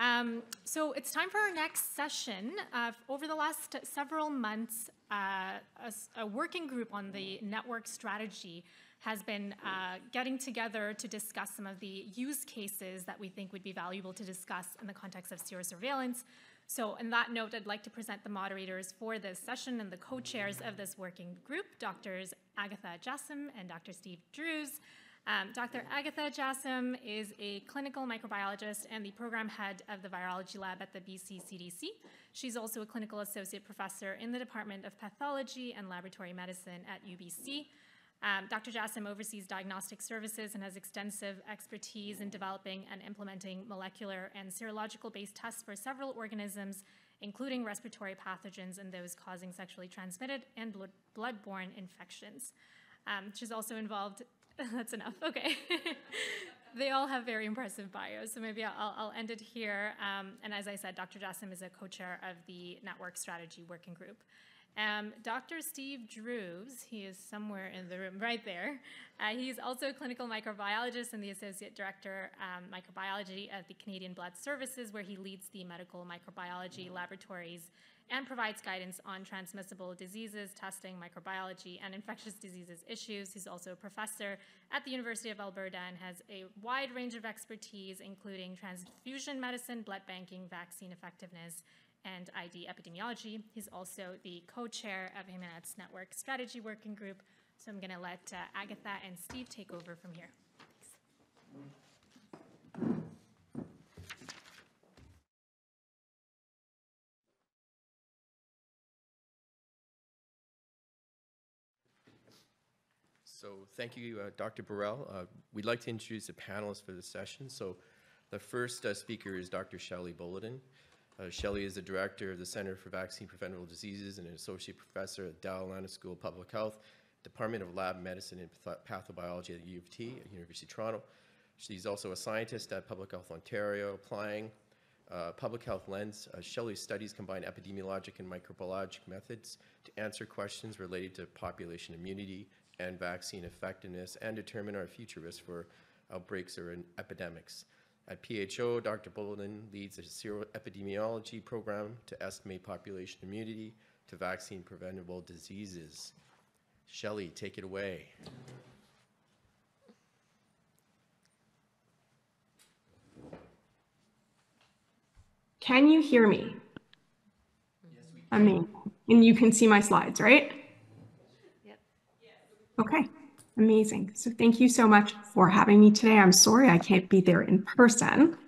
Um, so it's time for our next session. Uh, over the last several months, uh, a, a, working group on the network strategy has been uh, getting together to discuss some of the use cases that we think would be valuable to discuss in the context of serosurveillance. So on that note, I'd like to present the moderators for this session and the co-chairs of this working group, Drs. Agatha Jassem and Dr. Steve Drews. Um, Dr. Agatha Jassem is a clinical microbiologist and the program head of the virology lab at the BC CDC. She's also a clinical associate professor in the Department of Pathology and Laboratory Medicine at UBC. Um, Dr. Jassem oversees diagnostic services and has extensive expertise in developing and implementing molecular and serological based tests for several organisms, including respiratory pathogens and those causing sexually transmitted and blood-borne infections. Um, she's also involved That's enough. Okay. they all have very impressive bios, so maybe I'll, I'll end it here. Um, and as I said, Dr. Jassem is a co-chair of the Network Strategy Working Group. Um, Dr. Steve Drews, he is somewhere in the room right there. Uh, he's also a clinical microbiologist and the Associate Director um, Microbiology at the Canadian Blood Services, where he leads the medical microbiology laboratories and provides guidance on transmissible diseases, testing, microbiology, and infectious diseases issues. He's also a professor at the University of Alberta and has a wide range of expertise, including transfusion medicine, blood banking, vaccine effectiveness, and ID epidemiology. He's also the co-chair of Haemonet's Network Strategy Working Group. So I'm going to let uh, Agatha and Steve take over from here. Thanks. So thank you, uh, Dr. Burrell. Uh, we'd like to introduce the panelists for this session. So the first uh, speaker is Dr. Shelley Bolotin. Uh, Shelley is the director of the Center for Vaccine Preventable Diseases and an associate professor at Dal School of Public Health, Department of Lab Medicine and Pathobiology at U of T University of Toronto. She's also a scientist at Public Health Ontario, applying uh, public health lens. Uh, Shelley's studies combine epidemiologic and microbiologic methods to answer questions related to population immunity, and vaccine effectiveness and determine our future risk for outbreaks or epidemics. At PHO, Dr. Bolotin leads a seroepidemiology program to estimate population immunity to vaccine preventable diseases. Shelley, take it away. Can you hear me? Yes, we can. I mean, and you can see my slides, right? Okay, amazing. So thank you so much for having me today. I'm sorry I can't be there in person.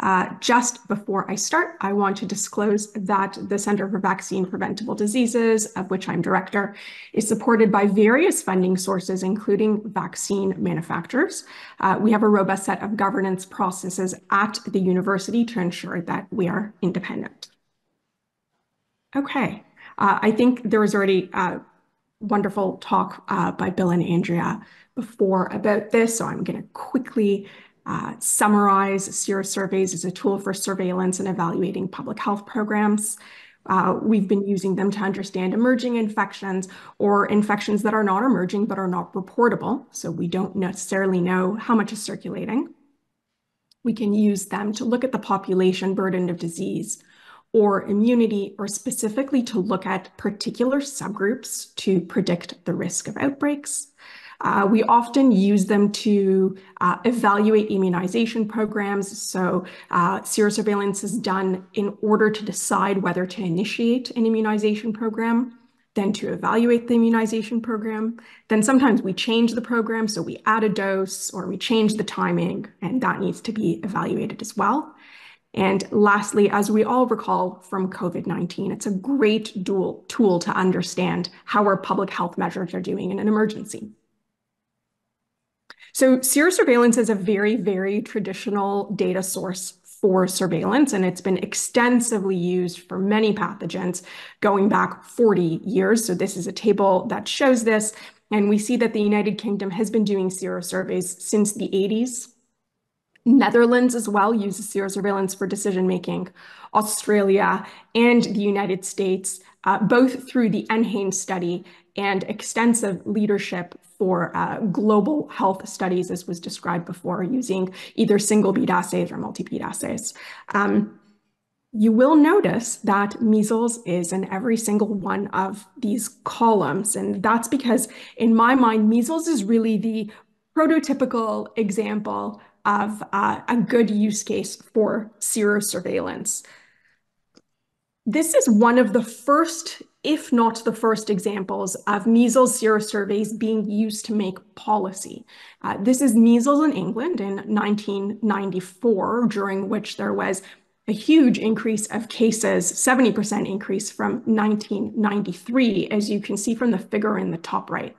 Uh, just before I start, I want to disclose that the Center for Vaccine Preventable Diseases, of which I'm director, is supported by various funding sources, including vaccine manufacturers. Uh, we have a robust set of governance processes at the university to ensure that we are independent. Okay, uh, I think there was already uh, wonderful talk uh, by Bill and Andrea before about this, so I'm going to quickly uh, summarize serosurveys as a tool for surveillance and evaluating public health programs. Uh, we've been using them to understand emerging infections or infections that are not emerging but are not reportable, so we don't necessarily know how much is circulating. We can use them to look at the population burden of disease or immunity, or specifically to look at particular subgroups to predict the risk of outbreaks. Uh, we often use them to uh, evaluate immunization programs. So uh, serosurveillance is done in order to decide whether to initiate an immunization program, then to evaluate the immunization program. Then sometimes we change the program, so we add a dose or we change the timing, and that needs to be evaluated as well. And lastly, as we all recall from COVID-19, it's a great dual tool to understand how our public health measures are doing in an emergency. So serosurveillance is a very, very traditional data source for surveillance, and it's been extensively used for many pathogens going back 40 years. So this is a table that shows this, and we see that the United Kingdom has been doing serosurveys since the 80s. Netherlands as well uses surveillance for decision making. Australia and the United States, uh, both through the NHANES study and extensive leadership for uh, global health studies, as was described before, using either single bead assays or multi-bead assays. Um, you will notice that measles is in every single one of these columns. And that's because, in my mind, measles is really the prototypical example of uh, a good use case for serosurveillance. This is one of the first, if not the first examples of measles serosurveys being used to make policy. Uh, this is measles in England in 1994, during which there was a huge increase of cases, 70% increase from 1993, as you can see from the figure in the top right.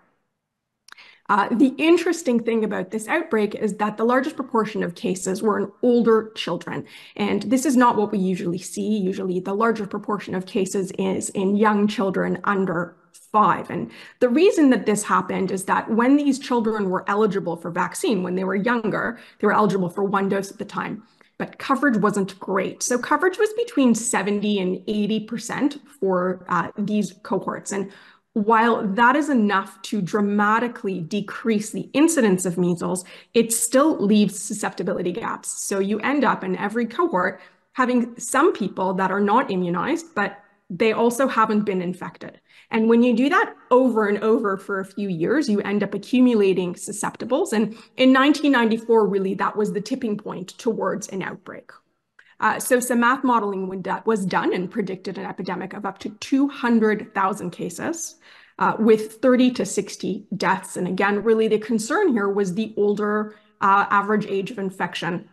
Uh, the interesting thing about this outbreak is that the largest proportion of cases were in older children. And this is not what we usually see. Usually the larger proportion of cases is in young children under five. And the reason that this happened is that when these children were eligible for vaccine, when they were younger, they were eligible for one dose at the time but coverage wasn't great. So coverage was between 70 and 80% for uh, these cohorts. And while that is enough to dramatically decrease the incidence of measles, it still leaves susceptibility gaps. So you end up in every cohort having some people that are not immunized, but they also haven't been infected. And when you do that over and over for a few years, you end up accumulating susceptibles. And in 1994, really, that was the tipping point towards an outbreak. Uh, so some math modeling was done and predicted an epidemic of up to 200,000 cases uh, with 30 to 60 deaths. And again, really the concern here was the older uh, average age of infection.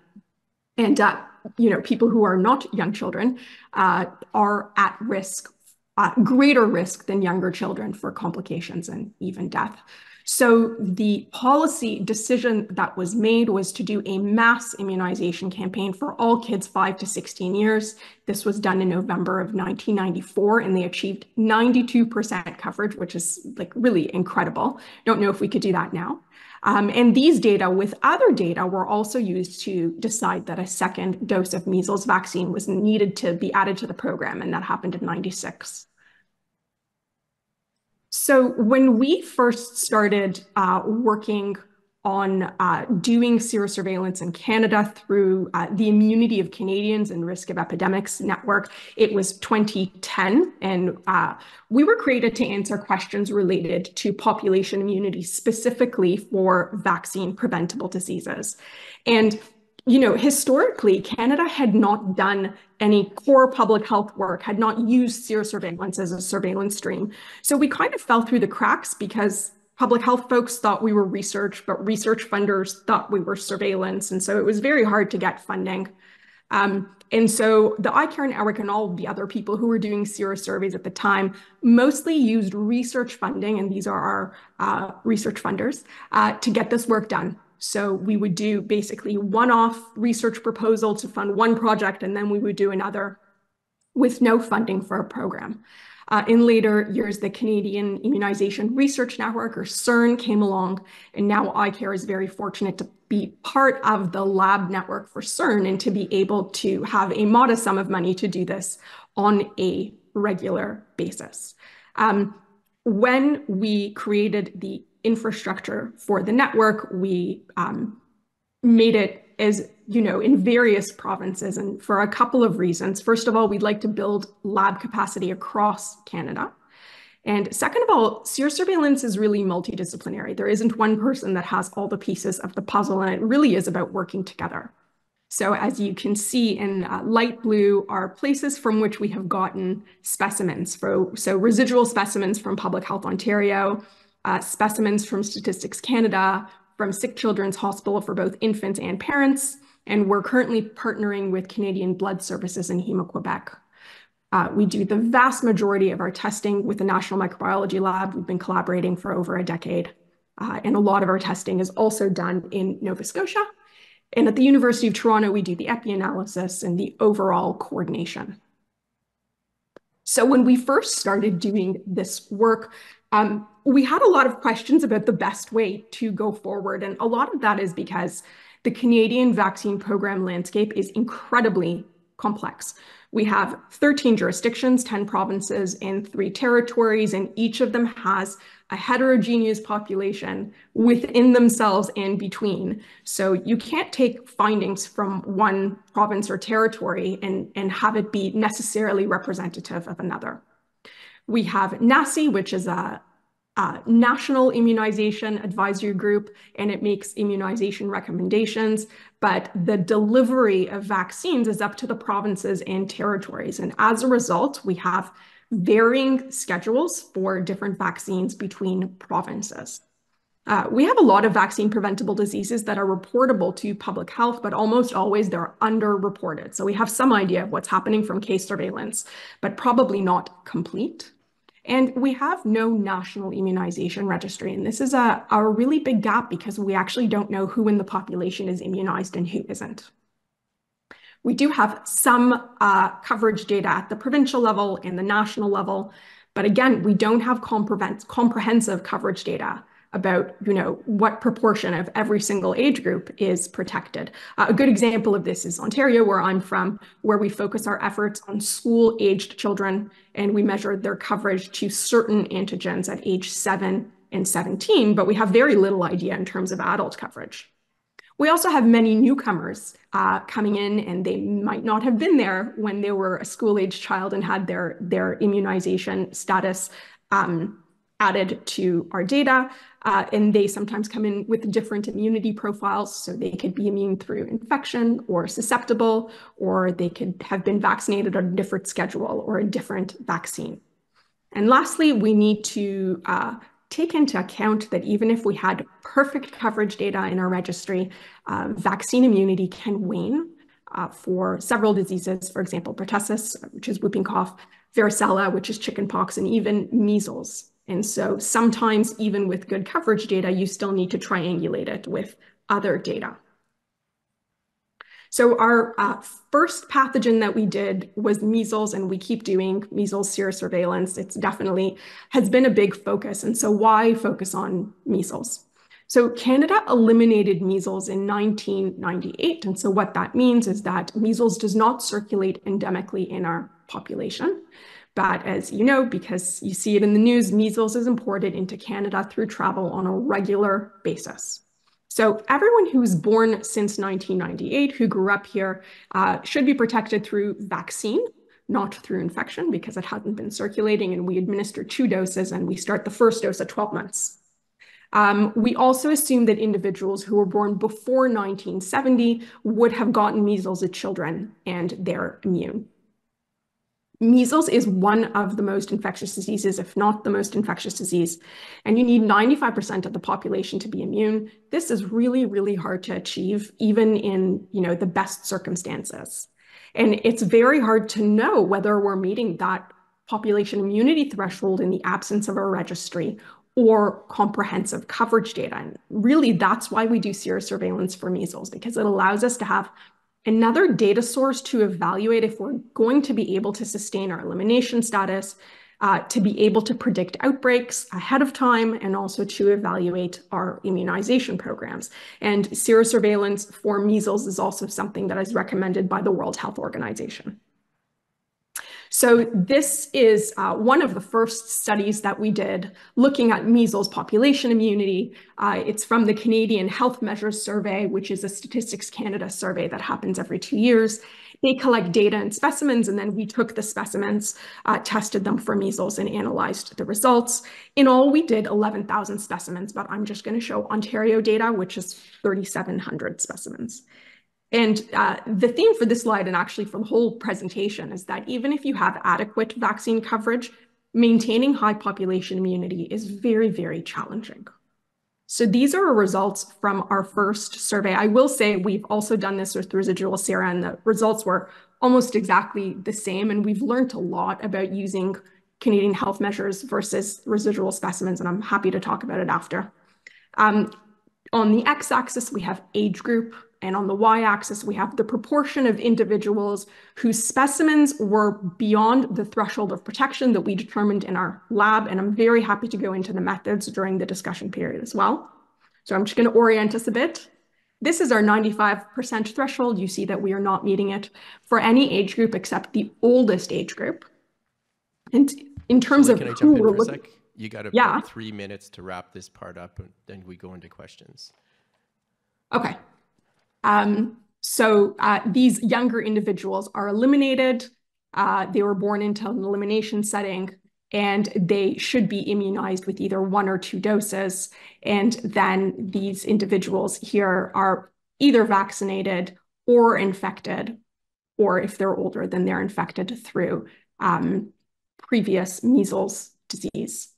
And, uh, you know, people who are not young children uh, are at risk, uh, greater risk than younger children for complications and even death. So the policy decision that was made was to do a mass immunization campaign for all kids 5 to 16 years. This was done in November of 1994 and they achieved 92% coverage, which is like really incredible. Don't know if we could do that now. Um, and these data with other data were also used to decide that a second dose of measles vaccine was needed to be added to the program, and that happened in 96. So when we first started uh, working on uh, doing serosurveillance in Canada through uh, the Immunity of Canadians and Risk of Epidemics Network. It was 2010, and uh, we were created to answer questions related to population immunity, specifically for vaccine preventable diseases. And you know, historically, Canada had not done any core public health work, had not used serosurveillance as a surveillance stream. So we kind of fell through the cracks because public health folks thought we were research, but research funders thought we were surveillance. And so it was very hard to get funding. Um, and so the iCare and Eric and all the other people who were doing serosurveys at the time mostly used research funding, and these are our uh, research funders, uh, to get this work done. So we would do basically one-off research proposal to fund one project, and then we would do another with no funding for a program. Uh, in later years, the Canadian Immunization Research Network, or CIRN, came along, and now iCare is very fortunate to be part of the lab network for CIRN and to be able to have a modest sum of money to do this on a regular basis. Um, when we created the infrastructure for the network. We um, made it as, you know, in various provinces and for a couple of reasons. First of all, we'd like to build lab capacity across Canada. And second of all, serosurveillance is really multidisciplinary. There isn't one person that has all the pieces of the puzzle, and it really is about working together. So as you can see in uh, light blue are places from which we have gotten specimens. For, so residual specimens from Public Health Ontario, uh, specimens from Statistics Canada, from Sick Children's Hospital for both infants and parents, and we're currently partnering with Canadian Blood Services and Héma-Québec. Uh, we do the vast majority of our testing with the National Microbiology Lab. We've been collaborating for over a decade, uh, and a lot of our testing is also done in Nova Scotia. And at the University of Toronto, we do the epi analysis and the overall coordination. So when we first started doing this work, um, we had a lot of questions about the best way to go forward. And a lot of that is because the Canadian vaccine program landscape is incredibly complex. We have 13 jurisdictions, 10 provinces, and three territories, and each of them has a heterogeneous population within themselves and between. So you can't take findings from one province or territory and, and have it be necessarily representative of another. We have NACI, which is a, uh, national immunization advisory group and it makes immunization recommendations, but the delivery of vaccines is up to the provinces and territories. And as a result, we have varying schedules for different vaccines between provinces. Uh, we have a lot of vaccine preventable diseases that are reportable to public health, but almost always they're underreported. So we have some idea of what's happening from case surveillance, but probably not complete. And we have no national immunization registry. And this is a, a really big gap because we actually don't know who in the population is immunized and who isn't. We do have some uh, coverage data at the provincial level and the national level, but again, we don't have comprehensive coverage data about you know what proportion of every single age group is protected. Uh, a good example of this is Ontario, where I'm from, where we focus our efforts on school-aged children, and we measure their coverage to certain antigens at age 7 and 17, but we have very little idea in terms of adult coverage. We also have many newcomers uh, coming in, and they might not have been there when they were a school-aged child and had their, their immunization status um, added to our data. Uh, and they sometimes come in with different immunity profiles. So they could be immune through infection or susceptible, or they could have been vaccinated on a different schedule or a different vaccine. And lastly, we need to uh, take into account that even if we had perfect coverage data in our registry, uh, vaccine immunity can wane uh, for several diseases, for example, pertussis, which is whooping cough, varicella, which is chickenpox, and even measles. And so sometimes even with good coverage data, you still need to triangulate it with other data. So our uh, first pathogen that we did was measles, and we keep doing measles serosurveillance. It's definitely has been a big focus. And so why focus on measles? So Canada eliminated measles in 1998. And so what that means is that measles does not circulate endemically in our population. But as you know, because you see it in the news, measles is imported into Canada through travel on a regular basis. So everyone who's born since 1998, who grew up here, uh, should be protected through vaccine, not through infection, because it hasn't been circulating, and we administer two doses, and we start the first dose at 12 months. Um, we also assume that individuals who were born before 1970 would have gotten measles as children, and they're immune. Measles is one of the most infectious diseases, if not the most infectious disease, and you need 95% of the population to be immune. This is really, really hard to achieve, even in you know the best circumstances. And it's very hard to know whether we're meeting that population immunity threshold in the absence of a registry or comprehensive coverage data. And really, that's why we do serosurveillance for measles, because it allows us to have another data source to evaluate if we're going to be able to sustain our elimination status, uh, to be able to predict outbreaks ahead of time, and also to evaluate our immunization programs. And serosurveillance for measles is also something that is recommended by the World Health Organization. So this is uh, one of the first studies that we did looking at measles population immunity. Uh, it's from the Canadian Health Measures Survey, which is a Statistics Canada survey that happens every two years. They collect data and specimens, and then we took the specimens, uh, tested them for measles, and analyzed the results. In all, we did 11,000 specimens, but I'm just going to show Ontario data, which is 3,700 specimens. And uh, the theme for this slide and actually for the whole presentation is that even if you have adequate vaccine coverage, maintaining high population immunity is very, very challenging. So these are results from our first survey. I will say we've also done this with residual sera and the results were almost exactly the same. And we've learned a lot about using Canadian health measures versus residual specimens, and I'm happy to talk about it after. Um, on the x-axis, we have age group. And on the y-axis, we have the proportion of individuals whose specimens were beyond the threshold of protection that we determined in our lab. And I'm very happy to go into the methods during the discussion period as well. So I'm just going to orient us a bit. This is our 95% threshold. You see that we are not meeting it for any age group except the oldest age group. And in terms of can I who jump in we're looking- You got about Yeah. three minutes to wrap this part up, and then we go into questions. Okay. Um, so uh, these younger individuals are eliminated. Uh, they were born into an elimination setting, and they should be immunized with either one or two doses. And then these individuals here are either vaccinated or infected, or if they're older, then they're infected through um, previous measles disease.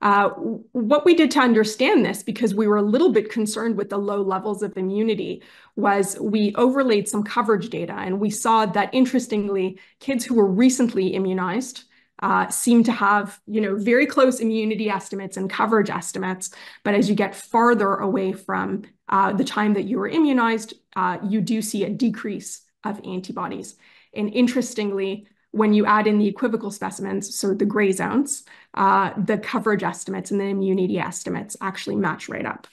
Uh, what we did to understand this, because we were a little bit concerned with the low levels of immunity, was we overlaid some coverage data and we saw that interestingly, kids who were recently immunized uh, seem to have, you know, very close immunity estimates and coverage estimates. But as you get farther away from uh, the time that you were immunized, uh, you do see a decrease of antibodies. And interestingly, when you add in the equivocal specimens, so the gray zones, uh, the coverage estimates and the immunity estimates actually match right up.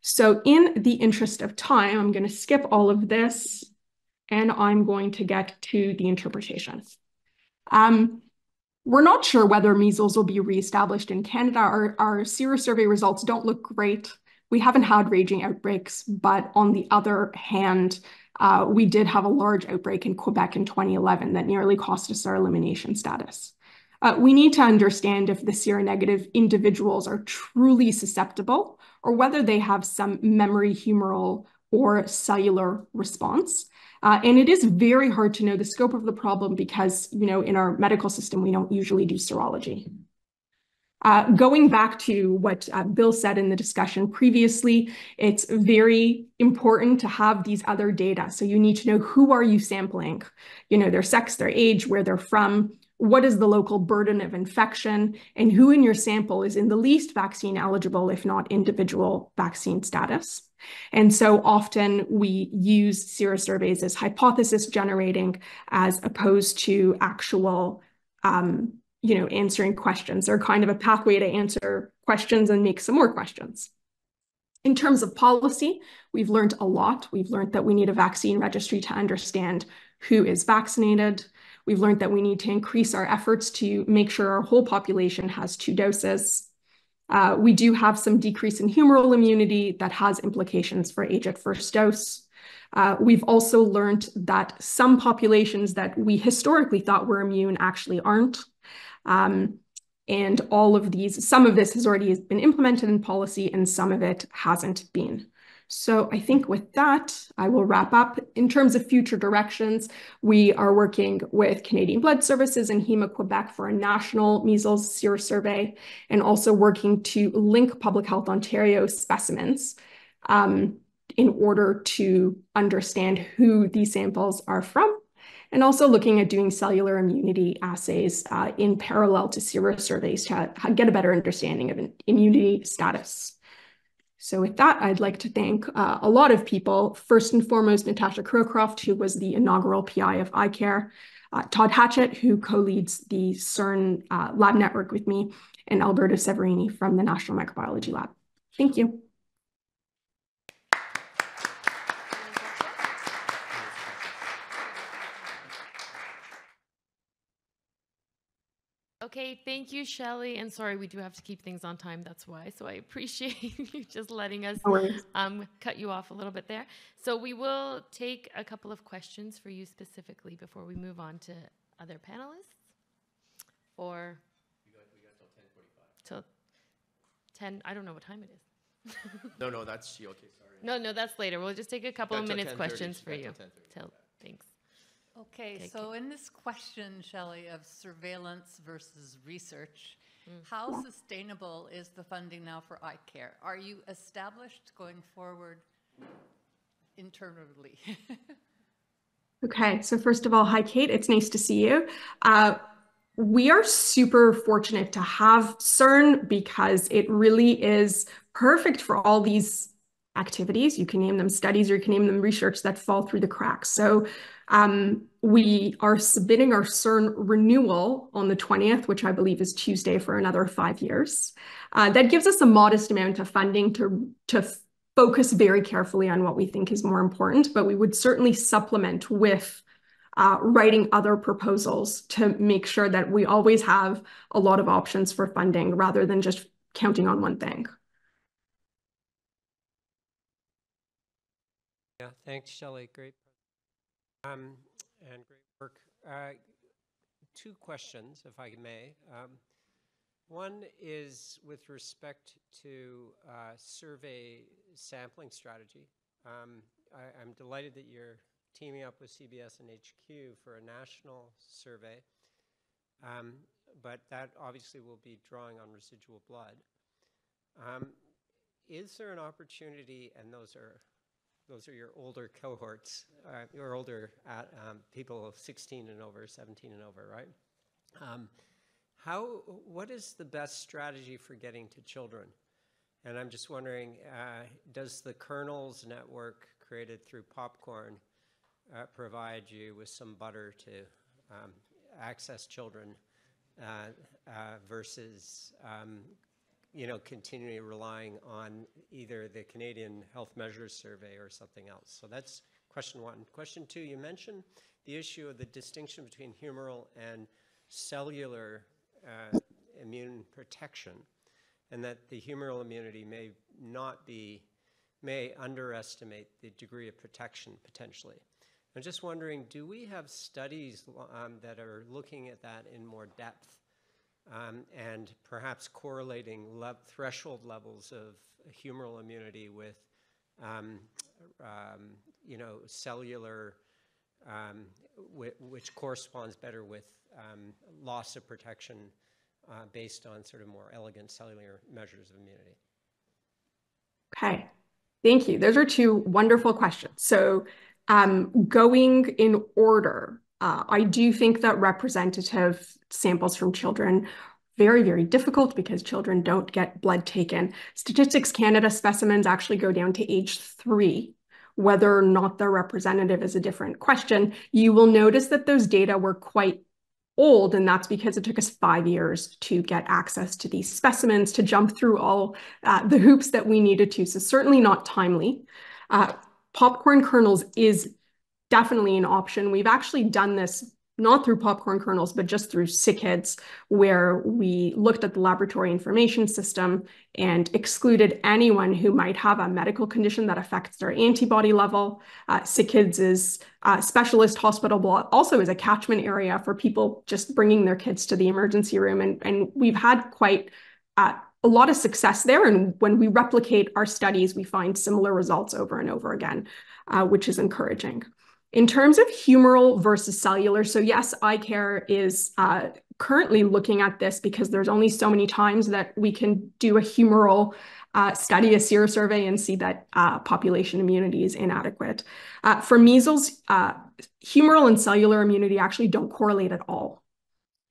So in the interest of time, I'm going to skip all of this and I'm going to get to the interpretation. Um, we're not sure whether measles will be reestablished in Canada. Our, our serosurvey results don't look great. We haven't had raging outbreaks, but on the other hand, uh, we did have a large outbreak in Quebec in 2011 that nearly cost us our elimination status. Uh, we need to understand if the seronegative individuals are truly susceptible or whether they have some memory humoral or cellular response. Uh, and it is very hard to know the scope of the problem because, you know, in our medical system, we don't usually do serology. Uh, going back to what uh, Bill said in the discussion previously, it's very important to have these other data. So you need to know who are you sampling, you know, their sex, their age, where they're from, what is the local burden of infection, and who in your sample is in the least vaccine eligible, if not individual vaccine status. And so often we use serosurveys as hypothesis generating as opposed to actual um, you know, answering questions or kind of a pathway to answer questions and make some more questions. In terms of policy, we've learned a lot. We've learned that we need a vaccine registry to understand who is vaccinated. We've learned that we need to increase our efforts to make sure our whole population has two doses. Uh, we do have some decrease in humoral immunity that has implications for age at first dose. Uh, we've also learned that some populations that we historically thought were immune actually aren't. Um, and all of these, some of this has already been implemented in policy and some of it hasn't been. So I think with that, I will wrap up. In terms of future directions, we are working with Canadian Blood Services and Héma-Québec for a national measles serosurvey, and also working to link Public Health Ontario specimens um, in order to understand who these samples are from and also looking at doing cellular immunity assays uh, in parallel to serosurveys to get a better understanding of immunity status. So with that, I'd like to thank uh, a lot of people. First and foremost, Natasha Crowcroft, who was the inaugural PI of iCare, uh, Todd Hatchette, who co-leads the CIRN uh, lab network with me, and Alberto Severini from the National Microbiology Lab. Thank you. Okay, thank you, Shelley. And sorry, we do have to keep things on time. That's why. So I appreciate you just letting us um, cut you off a little bit there. So we will take a couple of questions for you specifically before we move on to other panelists. Or till 10, I don't know what time it is. No, no, that's she. Okay, sorry. No, no, that's later. We'll just take a couple of minutes questions for you. Till, thanks. Okay, Okay, so in this question, Shelley, of surveillance versus research, Mm. how sustainable is the funding now for iCare? Are you established going forward internally? Okay, so first of all, hi, Kate. It's nice to see you. Uh, we are super fortunate to have CIRN because it really is perfect for all these activities. You can name them studies or you can name them research that fall through the cracks. So um, we are submitting our CIRN renewal on the 20th, which I believe is Tuesday for another five years. Uh, that gives us a modest amount of funding to, to focus very carefully on what we think is more important, but we would certainly supplement with uh, writing other proposals to make sure that we always have a lot of options for funding rather than just counting on one thing. Yeah, thanks, Shelley. Great. Um, and great work. Uh, two questions, if I may. Um, one is with respect to uh, survey sampling strategy. Um, I, am delighted that you're teaming up with CBS and HQ for a national survey, um, but that obviously will be drawing on residual blood. Um, is there an opportunity, and those are those are your older cohorts, uh, your older uh, um, people 16 and over, 17 and over, right? Um, how, what is the best strategy for getting to children? And I'm just wondering, uh, does the kernels network created through popcorn uh, provide you with some butter to um, access children uh, uh, versus um, you know, continually relying on either the Canadian Health Measures Survey or something else. So that's question one. Question two, you mentioned the issue of the distinction between humoral and cellular uh, immune protection, and that the humoral immunity may not be, may underestimate the degree of protection potentially. I'm just wondering, do we have studies um, that are looking at that in more depth um, and perhaps correlating le threshold levels of humoral immunity with, um, um, you know, cellular, um, which corresponds better with um, loss of protection uh, based on sort of more elegant cellular measures of immunity. Okay, thank you. Those are two wonderful questions. So um, going in order, uh, I do think that representative samples from children very, very difficult because children don't get blood taken. Statistics Canada specimens actually go down to age three. Whether or not they're representative is a different question. You will notice that those data were quite old, and that's because it took us five years to get access to these specimens, to jump through all uh, the hoops that we needed to. So certainly not timely. Uh, popcorn kernels is definitely an option. We've actually done this not through popcorn kernels, but just through SickKids, where we looked at the laboratory information system and excluded anyone who might have a medical condition that affects their antibody level. Uh, SickKids is a specialist hospital, but also is a catchment area for people just bringing their kids to the emergency room. And, and we've had quite uh, a lot of success there. And when we replicate our studies, we find similar results over and over again, uh, which is encouraging. In terms of humoral versus cellular, so yes, iCare is uh, currently looking at this because there's only so many times that we can do a humoral uh, study, a serosurvey, and see that uh, population immunity is inadequate. Uh, for measles, uh, humoral and cellular immunity actually don't correlate at all.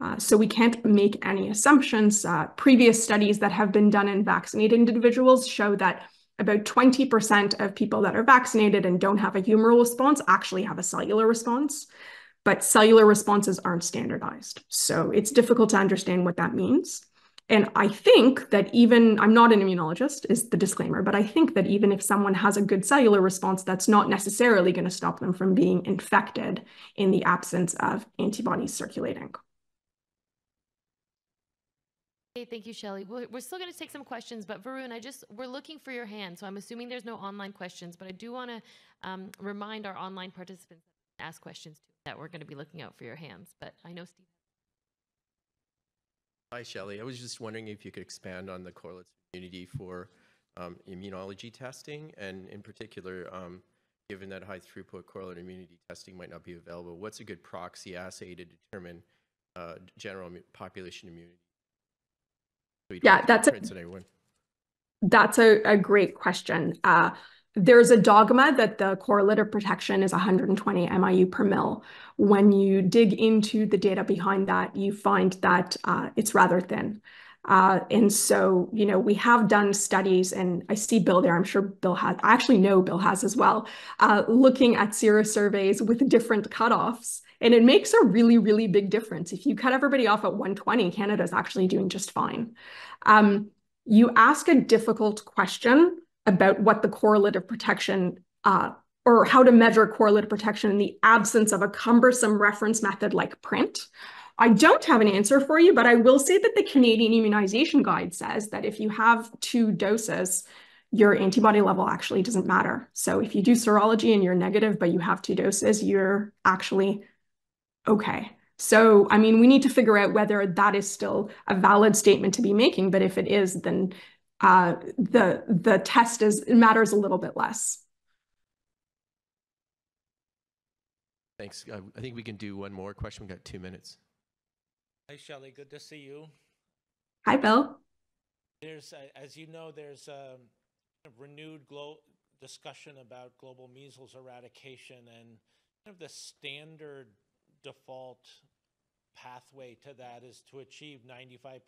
Uh, so we can't make any assumptions. previous studies that have been done in vaccinated individuals show that about 20% of people that are vaccinated and don't have a humoral response actually have a cellular response, but cellular responses aren't standardized. So it's difficult to understand what that means. And I think that even, I'm not an immunologist, is the disclaimer, but I think that even if someone has a good cellular response, that's not necessarily going to stop them from being infected in the absence of antibodies circulating. Okay, thank you, Shelley. We're, still going to take some questions, but Varun, I just we're looking for your hand, so I'm assuming there's no online questions, but I do want to um, remind our online participants to ask questions too, that we're going to be looking out for your hands. But I know Steve. Hi, Shelley. I was just wondering if you could expand on the correlates immunity for um, immunology testing, and in particular, um, given that high throughput correlate immunity testing might not be available, what's a good proxy assay to determine uh, general population immunity? Yeah, that's a, that's a, a great question. Uh, there's a dogma that the correlative protection is 120 MIU per mil. When you dig into the data behind that, you find that uh, it's rather thin. Uh, and so, you know, we have done studies, and I see Bill there. I'm sure Bill has, I actually know Bill has as well, uh, looking at serosurveys with different cutoffs. And it makes a really, really big difference. If you cut everybody off at 120, Canada is actually doing just fine. Um, you ask a difficult question about what the correlative protection uh, or how to measure correlative protection in the absence of a cumbersome reference method like PRNT. I don't have an answer for you, but I will say that the Canadian Immunization Guide says that if you have two doses, your antibody level actually doesn't matter. So if you do serology and you're negative, but you have two doses, you're actually okay. So, I mean, we need to figure out whether that is still a valid statement to be making, but if it is, then uh, the the test is matters a little bit less. Thanks. Uh, I think we can do one more question. We've got two minutes. Hi, Shelley. Good to see you. Hi, Bill. There's, uh, as you know, there's um, a renewed glo- discussion about global measles eradication, and kind of the standard default pathway to that is to achieve 95%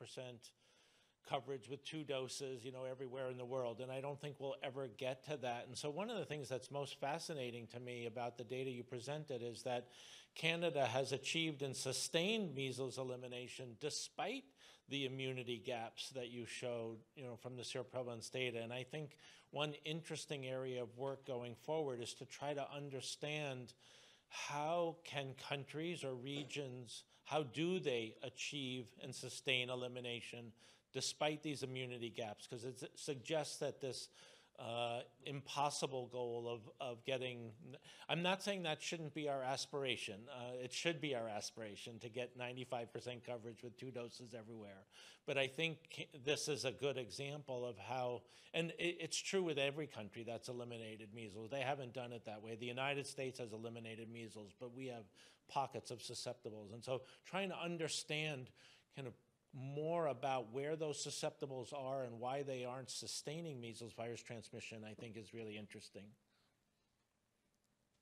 coverage with two doses, you know, everywhere in the world. And I don't think we'll ever get to that. And so, one of the things that's most fascinating to me about the data you presented is that Canada has achieved and sustained measles elimination despite the immunity gaps that you showed, you know, from the seroprevalence data. And I think one interesting area of work going forward is to try to understand how can countries or regions, how do they achieve and sustain elimination despite these immunity gaps? Because it suggests that this uh, impossible goal of, of getting, I'm not saying that shouldn't be our aspiration. Uh, it should be our aspiration to get 95% coverage with two doses everywhere. But I think this is a good example of how, and it, it's true with every country that's eliminated measles. They haven't done it that way. The United States has eliminated measles, but we have pockets of susceptibles. And so trying to understand kind of more about where those susceptibles are and why they aren't sustaining measles virus transmission, I think is really interesting.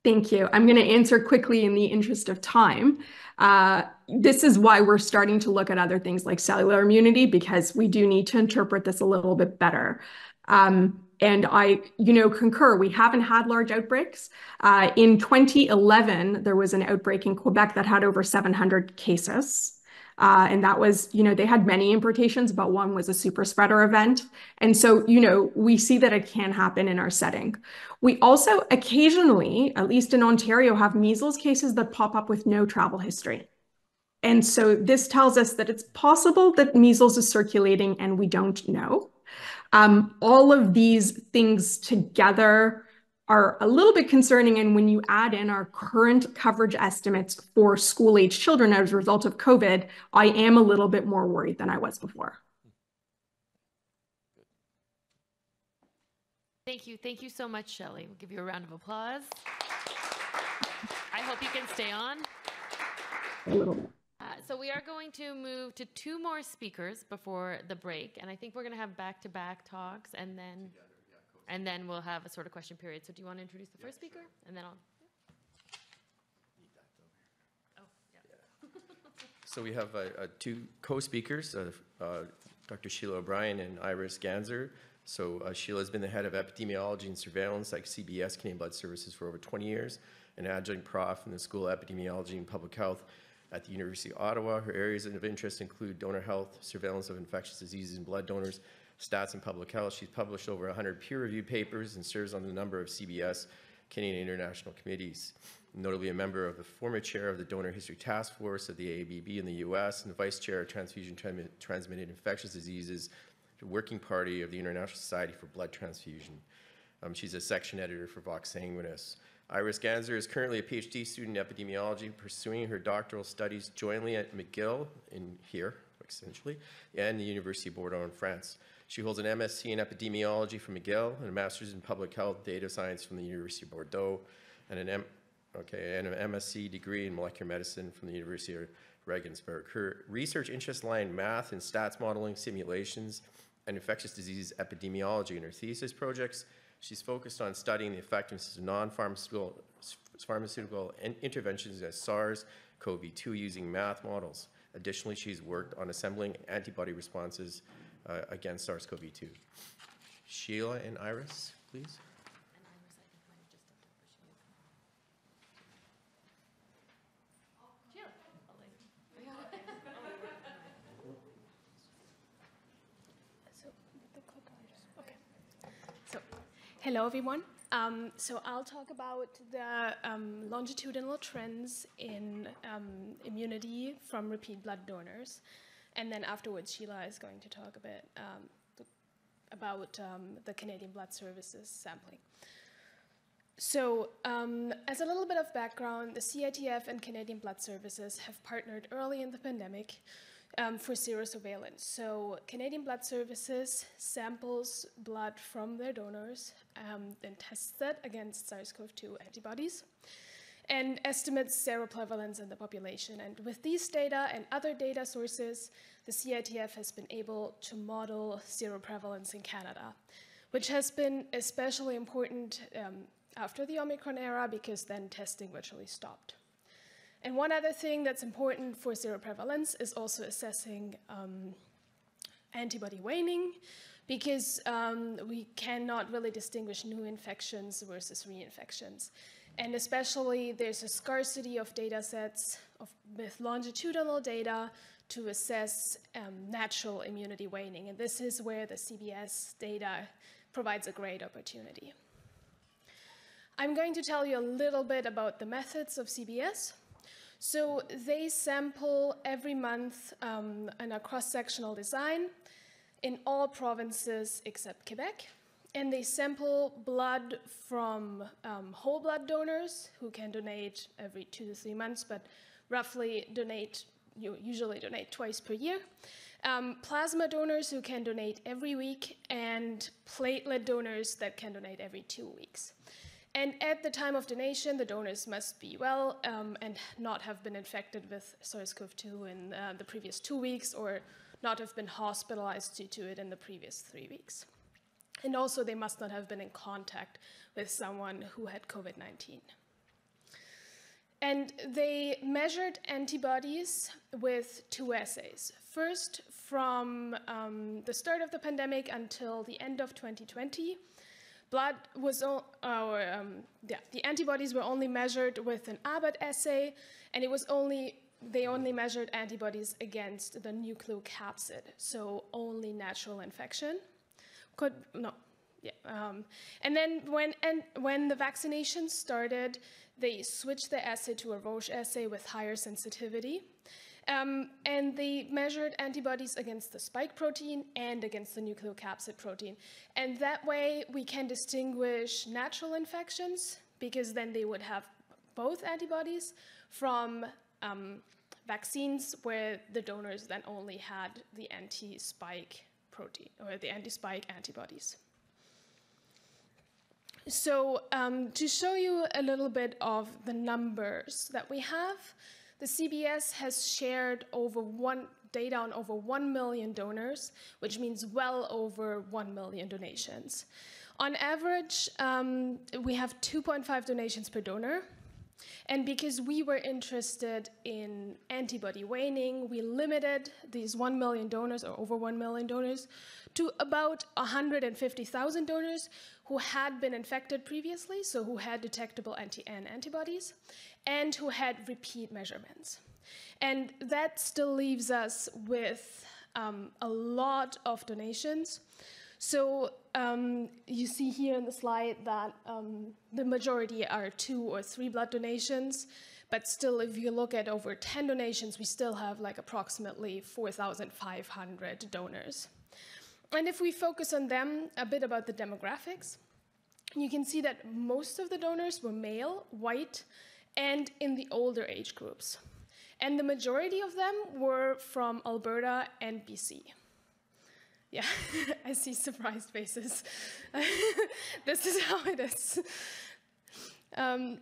Thank you. I'm going to answer quickly in the interest of time. Uh, this is why we're starting to look at other things like cellular immunity, because we do need to interpret this a little bit better. Um, and I, you know, concur. We haven't had large outbreaks. Uh, in 2011, there was an outbreak in Quebec that had over 700 cases. Uh, and that was, you know, they had many importations, but one was a super spreader event. And so, you know, we see that it can happen in our setting. We also occasionally, at least in Ontario, have measles cases that pop up with no travel history. And so this tells us that it's possible that measles is circulating and we don't know. Um, all of these things together are a little bit concerning. And when you add in our current coverage estimates for school age children as a result of COVID, I am a little bit more worried than I was before. Thank you. Thank you so much, Shelley. We'll give you a round of applause. I hope you can stay on. A little bit. Uh, so we are going to move to two more speakers before the break, and I think we're going to have back-to-back talks, and then and then we'll have a sort of question period. So do you want to introduce the first speaker? And then I'll. Oh, So we have uh, uh, two co-speakers, uh, uh, Dr. Sheila O'Brien and Iris Ganser. So uh, Sheila has been the head of epidemiology and surveillance at CBS, Canadian Blood Services, for over 20 years, an adjunct prof in the School of Epidemiology and Public Health at the University of Ottawa. Her areas of interest include donor health, surveillance of infectious diseases and blood donors, stats in public health. She's published over 100 peer-reviewed papers and serves on a number of CBS Canadian international committees. Notably a member of the former chair of the Donor History Task Force of the AABB in the U.S. and the vice chair of Transfusion Transmitted Infectious Diseases, Working Party of the International Society for Blood Transfusion. Um, she's a section editor for Vox Sanguinis. Iris Ganser is currently a PhD student in epidemiology, pursuing her doctoral studies jointly at McGill in here, essentially, and the University of Bordeaux in France. She holds an MSc in epidemiology from McGill and a master's in public health data science from the University of Bordeaux and an, M okay, and an MSc degree in molecular medicine from the University of Regensburg. Her research interests lie in math and stats modeling, simulations, and infectious disease epidemiology. In her thesis projects, she's focused on studying the effectiveness of non-pharmaceutical pharmaceutical interventions as SARS, CoV-2 using math models. Additionally, she's worked on assembling antibody responses uh, against SARS-CoV-2. Sheila and Iris, please. Hello, everyone. Um, so I'll talk about the um, longitudinal trends in um, immunity from repeat blood donors. And then afterwards, Sheila is going to talk a bit um, about um, the Canadian Blood Services sampling. So, um, as a little bit of background, the CITF and Canadian Blood Services have partnered early in the pandemic um, for serosurveillance. So, Canadian Blood Services samples blood from their donors, um, then tests that against SARS CoV 2 antibodies, and estimates seroprevalence in the population. And with these data and other data sources, the CITF has been able to model seroprevalence in Canada, which has been especially important um, after the Omicron era because then testing virtually stopped. And one other thing that's important for seroprevalence is also assessing um, antibody waning because um, we cannot really distinguish new infections versus reinfections. And especially there's a scarcity of data sets of, with longitudinal data to assess um, natural immunity waning. And this is where the CBS data provides a great opportunity. I'm going to tell you a little bit about the methods of CBS. So they sample every month um, in a cross-sectional design in all provinces except Quebec. And they sample blood from um, whole blood donors who can donate every two to three months, but roughly donate, you usually donate twice per year. Um, plasma donors who can donate every week, and platelet donors that can donate every two weeks. And at the time of donation, the donors must be well um, and not have been infected with SARS-CoV-2 in uh, the previous two weeks or not have been hospitalized due to it in the previous three weeks. And also, they must not have been in contact with someone who had COVID-19. And they measured antibodies with two assays. First, from um, the start of the pandemic until the end of 2020, blood was, o- or, um, yeah, the antibodies were only measured with an Abbott assay, and it was only, they only measured antibodies against the nucleocapsid, so only natural infection. Could, no, yeah. Um, and then when, and when the vaccination started, they switched the assay to a Roche assay with higher sensitivity. Um, and they measured antibodies against the spike protein and against the nucleocapsid protein. And that way we can distinguish natural infections because then they would have both antibodies from um, vaccines where the donors then only had the anti spike protein or the anti spike antibodies. So, um, to show you a little bit of the numbers that we have, the CBS has shared over one data on over 1 million donors, which means well over 1 million donations. On average, um, we have 2.5 donations per donor. And because we were interested in antibody waning, we limited these 1 million donors, or over 1 million donors, to about 150,000 donors who had been infected previously, so who had detectable anti-N antibodies, and who had repeat measurements. And that still leaves us with um, a lot of donations. So um, you see here in the slide that um, the majority are two or three blood donations, but still, if you look at over 10 donations, we still have like approximately 4,500 donors. And if we focus on them, a bit about the demographics, you can see that most of the donors were male, white, and in the older age groups. And the majority of them were from Alberta and BC. Yeah, I see surprised faces. this is how it is. Um,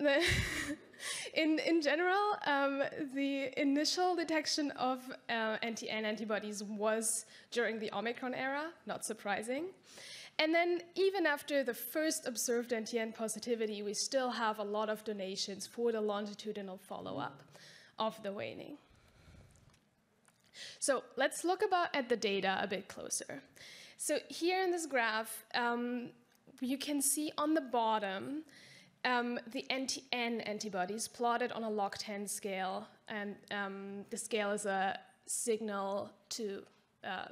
in, in general, um, the initial detection of uh, anti-N antibodies was during the Omicron era, not surprising. And then even after the first observed anti-N positivity, we still have a lot of donations for the longitudinal follow-up of the waning. So let's look about at the data a bit closer. So here in this graph, um, you can see on the bottom um, the anti-N antibodies plotted on a log 10 scale, and um, the scale is a signal to, uh,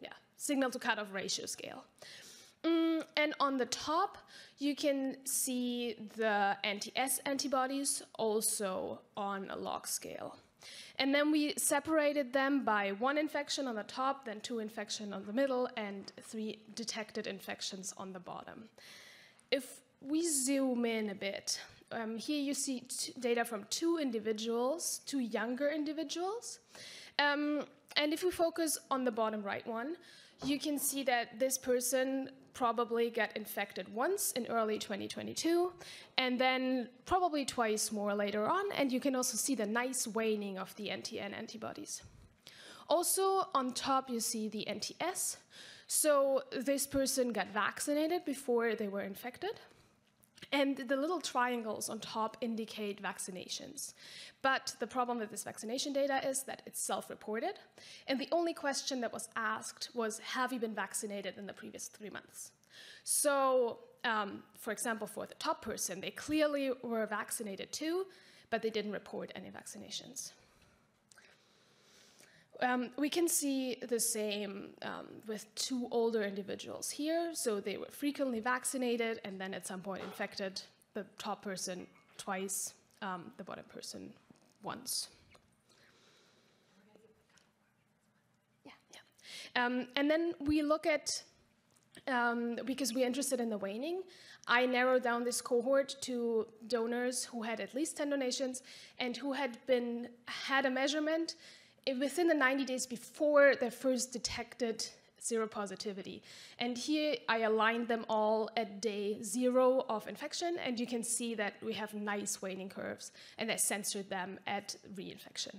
yeah, signal to cutoff ratio scale. Mm, and on the top, you can see the anti-S antibodies also on a log scale. And then we separated them by one infection on the top, then two infection on the middle, and three detected infections on the bottom. If we zoom in a bit, um, here you see data from two individuals, two younger individuals. Um, and if we focus on the bottom right one, you can see that this person probably get infected once in early 2022 and then probably twice more later on. And you can also see the nice waning of the anti-N antibodies. Also on top, you see the anti-S. So this person got vaccinated before they were infected. And the little triangles on top indicate vaccinations. But the problem with this vaccination data is that it's self-reported. And the only question that was asked was, have you been vaccinated in the previous three months? So, um, for example, for the top person, they clearly were vaccinated too, but they didn't report any vaccinations. Um, we can see the same um, with two older individuals here. So they were frequently vaccinated and then at some point infected the top person twice, um, the bottom person once. Yeah, yeah. Um, and then we look at, um, because we're interested in the waning, I narrowed down this cohort to donors who had at least 10 donations and who had been had a measurement within the 90 days before their first detected seropositivity. And here I aligned them all at day zero of infection, and you can see that we have nice waning curves, and I censored them at reinfection.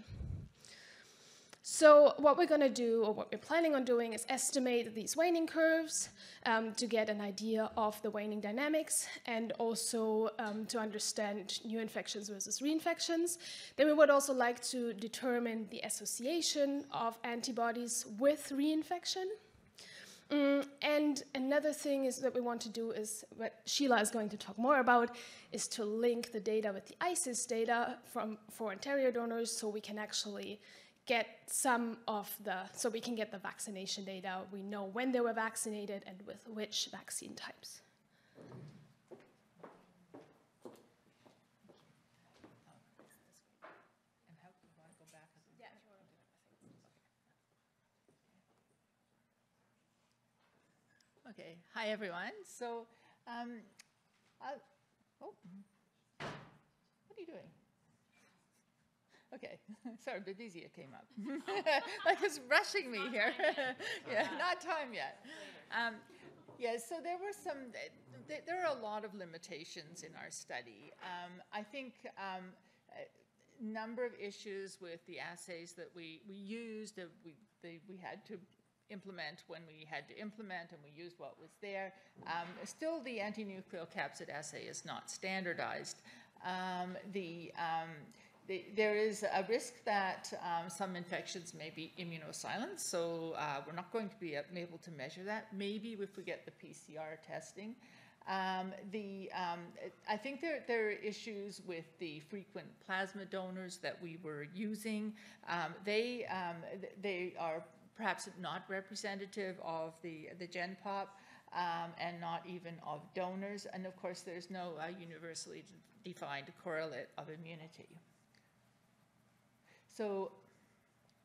So what we're going to do, or what we're planning on doing, is estimate these waning curves um, to get an idea of the waning dynamics and also um, to understand new infections versus reinfections. Then we would also like to determine the association of antibodies with reinfection. Mm, and another thing is that we want to do is what Sheila is going to talk more about is to link the data with the ICES data from for Ontario donors so we can actually get some of the, so we can get the vaccination data. We know when they were vaccinated and with which vaccine types. Okay, hi everyone. So, um, oh, what are you doing? Okay, sorry, Babesia came up. like it's rushing me here. yeah, not time yet. Um, yeah, so there were some, th there are a lot of limitations in our study. Um, I think um, a number of issues with the assays that we, we used, uh, we, they, we had to implement when we had to implement and we used what was there. Um, still, the antinucleocapsid assay is not standardized. Um, the um, the, there is a risk that um, some infections may be immunosilent, so uh, we're not going to be able to measure that. Maybe if we get the PCR testing. Um, the, um, I think there, there are issues with the frequent plasma donors that we were using. Um, they, um, they are perhaps not representative of the, the GenPop um, and not even of donors. And of course, there's no uh, universally defined correlate of immunity. So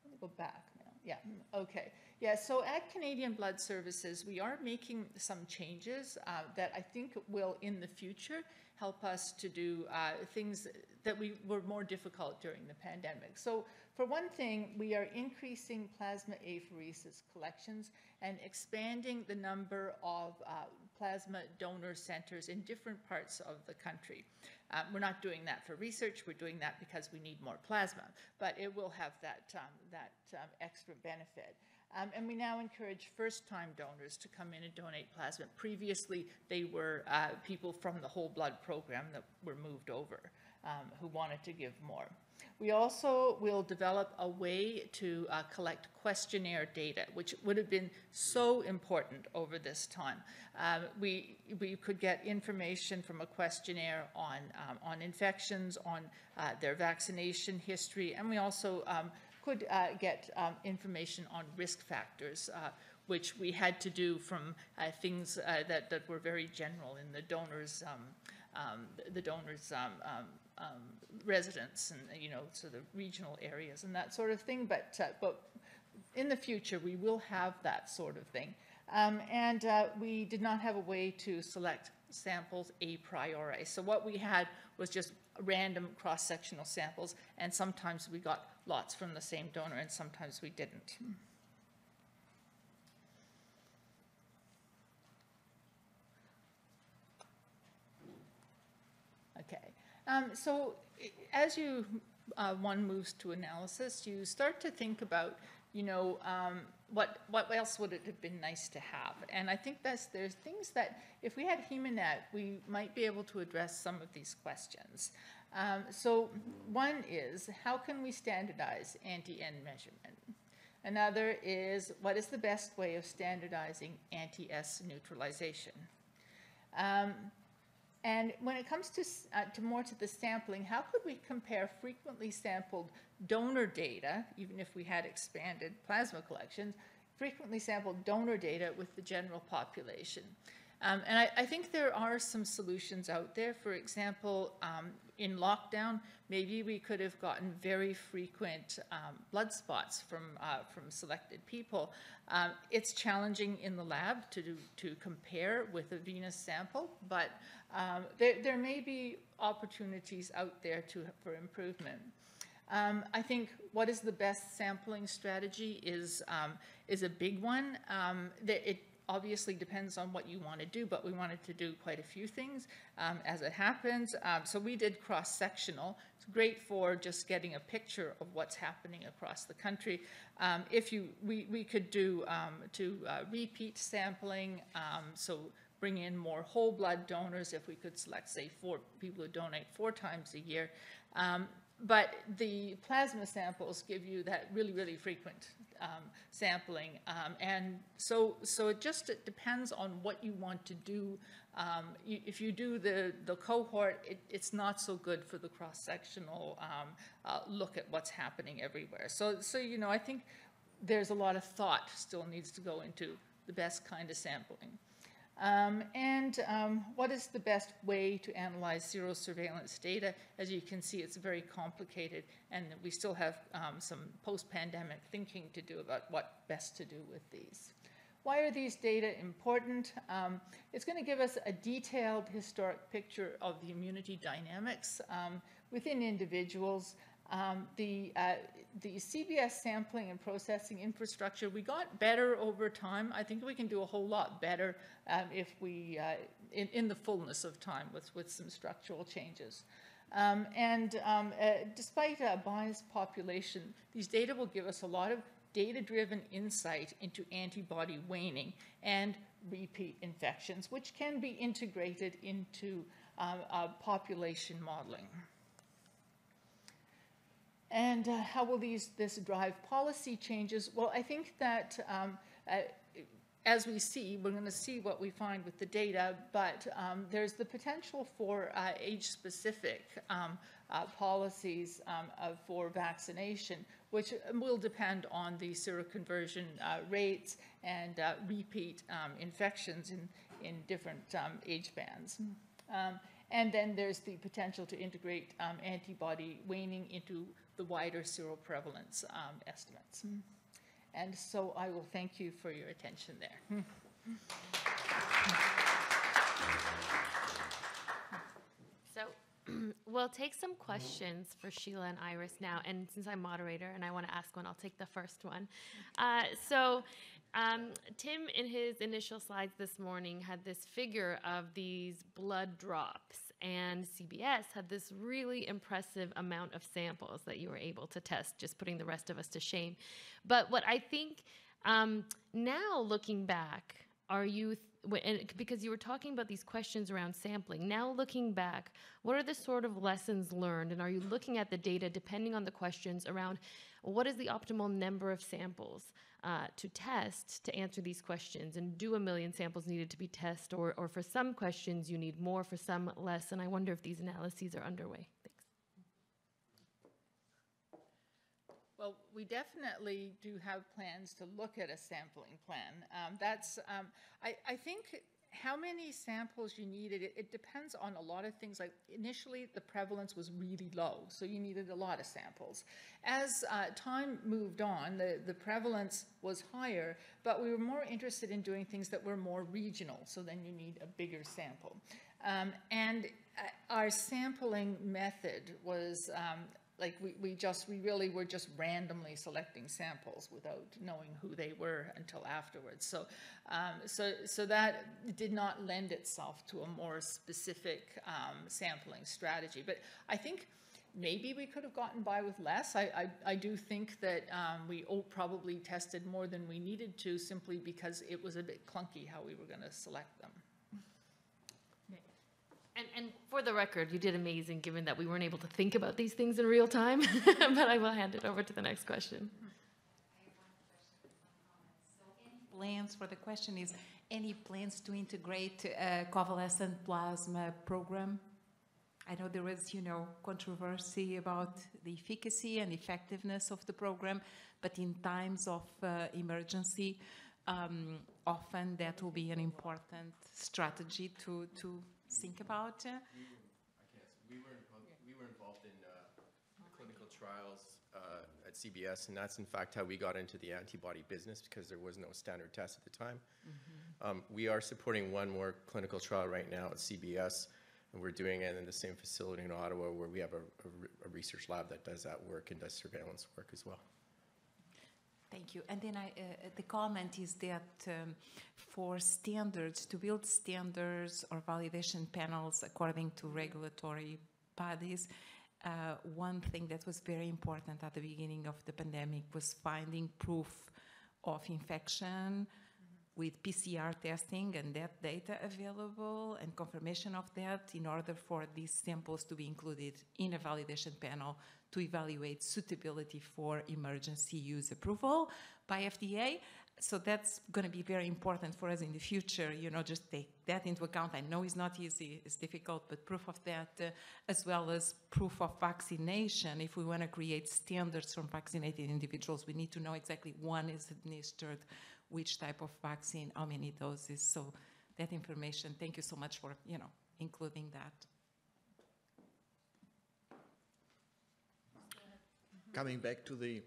let me go back now. Yeah, okay. Yeah, so at Canadian Blood Services, we are making some changes uh, that I think will, in the future, help us to do uh, things that we were more difficult during the pandemic. So for one thing, we are increasing plasma apheresis collections and expanding the number of uh, plasma donor centers in different parts of the country. Um, we're not doing that for research, we're doing that because we need more plasma, but it will have that, um, that um, extra benefit. Um, and we now encourage first-time donors to come in and donate plasma. Previously, they were uh, people from the whole blood program that were moved over um, who wanted to give more. We also will develop a way to uh, collect questionnaire data, which would have been so important over this time. Um, we, we could get information from a questionnaire on, um, on infections, on uh, their vaccination history, and we also um, could uh, get um, information on risk factors. Uh, which we had to do from uh, things uh, that, that were very general in the donors, um, um, the donors' um, um, um, residence and, you know, so the regional areas and that sort of thing. But, uh, but in the future, we will have that sort of thing. Um, and uh, we did not have a way to select samples a priori. So what we had was just random cross-sectional samples, and sometimes we got lots from the same donor, and sometimes we didn't. Okay, um, so as you, uh, one moves to analysis, you start to think about, you know, um, what, what else would it have been nice to have? And I think that's, there's things that, if we had HEMANET, we might be able to address some of these questions. Um, so one is, how can we standardize anti-N measurement? Another is, what is the best way of standardizing anti-S neutralization? Um, and when it comes to, uh, to more to the sampling, how could we compare frequently sampled donor data, even if we had expanded plasma collections, frequently sampled donor data with the general population? Um, and I, I think there are some solutions out there. For example, um, in lockdown, maybe we could have gotten very frequent um, blood spots from, uh, from selected people. Um, it's challenging in the lab to, do, to compare with a venous sample, but um, there, there may be opportunities out there to, for improvement. Um, I think what is the best sampling strategy is, um, is a big one. Um, it obviously depends on what you want to do, but we wanted to do quite a few things um, as it happens. Um, so we did cross-sectional. It's great for just getting a picture of what's happening across the country. Um, if you, we, we could do um, to uh, repeat sampling, um, so bring in more whole blood donors if we could select, say, four people who donate four times a year. But the plasma samples give you that really, really frequent um, sampling. Um, and so, so it just it depends on what you want to do. Um, you, if you do the, the cohort, it, it's not so good for the cross-sectional um, uh, look at what's happening everywhere. So, so, you know, I think there's a lot of thought still needs to go into the best kind of sampling. Um, and um, what is the best way to analyze serosurveillance data? As you can see, it's very complicated, and we still have um, some post-pandemic thinking to do about what best to do with these. Why are these data important? Um, it's going to give us a detailed historic picture of the immunity dynamics um, within individuals. Um, the, uh, the CBS sampling and processing infrastructure, we got better over time. I think we can do a whole lot better um, if we, uh, in, in the fullness of time with, with some structural changes. Um, and um, uh, despite a biased population, these data will give us a lot of data-driven insight into antibody waning and repeat infections, which can be integrated into um, population modeling. And uh, how will these, this drive policy changes? Well, I think that um, uh, as we see, we're going to see what we find with the data, but um, there's the potential for uh, age-specific um, uh, policies um, uh, for vaccination, which will depend on the seroconversion uh, rates and uh, repeat um, infections in, in different um, age bands. Um, and then there's the potential to integrate um, antibody waning into the wider seroprevalence um, estimates. And so I will thank you for your attention there. So we'll take some questions for Sheila and Iris now. And since I'm moderator and I want to ask one, I'll take the first one. Uh, so um, Tim, in his initial slides this morning, had this figure of these blood drops. And CBS had this really impressive amount of samples that you were able to test, just putting the rest of us to shame. But what I think um, now looking back, are you, because you were talking about these questions around sampling, now looking back, what are the sort of lessons learned? And are you looking at the data depending on the questions around what is the optimal number of samples uh, to test to answer these questions? And do a million samples needed to be tested? Or, or for some questions, you need more, for some less? And I wonder if these analyses are underway. Thanks. Well, we definitely do have plans to look at a sampling plan. Um, that's, um, I, I think how many samples you needed, it, it depends on a lot of things. Like initially, the prevalence was really low, so you needed a lot of samples. As uh, time moved on, the, the prevalence was higher, but we were more interested in doing things that were more regional, so then you need a bigger sample. Um, and uh, our sampling method was um, like we, we just we really were just randomly selecting samples without knowing who they were until afterwards. So um, so so that did not lend itself to a more specific um, sampling strategy. But i think maybe we could have gotten by with less. I i, I do think that um, we probably tested more than we needed to simply because it was a bit clunky how we were going to select them And, and for the record, you did amazing given that we weren't able to think about these things in real time. but I will hand it over to the next question. plans for the question is any plans to integrate uh, convalescent plasma program? I know there was, you know, controversy about the efficacy and effectiveness of the program, but in times of uh, emergency, um, often that will be an important strategy to, to think about. I can't, we were, involved- we were involved in uh, clinical trials uh, at CBS, and that's in fact how we got into the antibody business, because there was no standard test at the time. Um, We are supporting one more clinical trial right now at CBS, and we're doing it in the same facility in Ottawa, where we have a, a a research lab that does that work and does surveillance work as well. Thank you. And then I, uh, the comment is that um, for standards, to build standards or validation panels according to regulatory bodies, uh, one thing that was very important at the beginning of the pandemic was finding proof of infection with PCR testing and that data available and confirmation of that in order for these samples to be included in a validation panel to evaluate suitability for emergency use approval by FDA. So that's going to be very important for us in the future, you know, just take that into account. I know it's not easy, it's difficult, but proof of that, uh, as well as proof of vaccination. If we want to create standards from vaccinated individuals, we need to know exactly when is administered, which type of vaccine, how many doses. So that information, thank you so much for, you know, including that. Coming back to the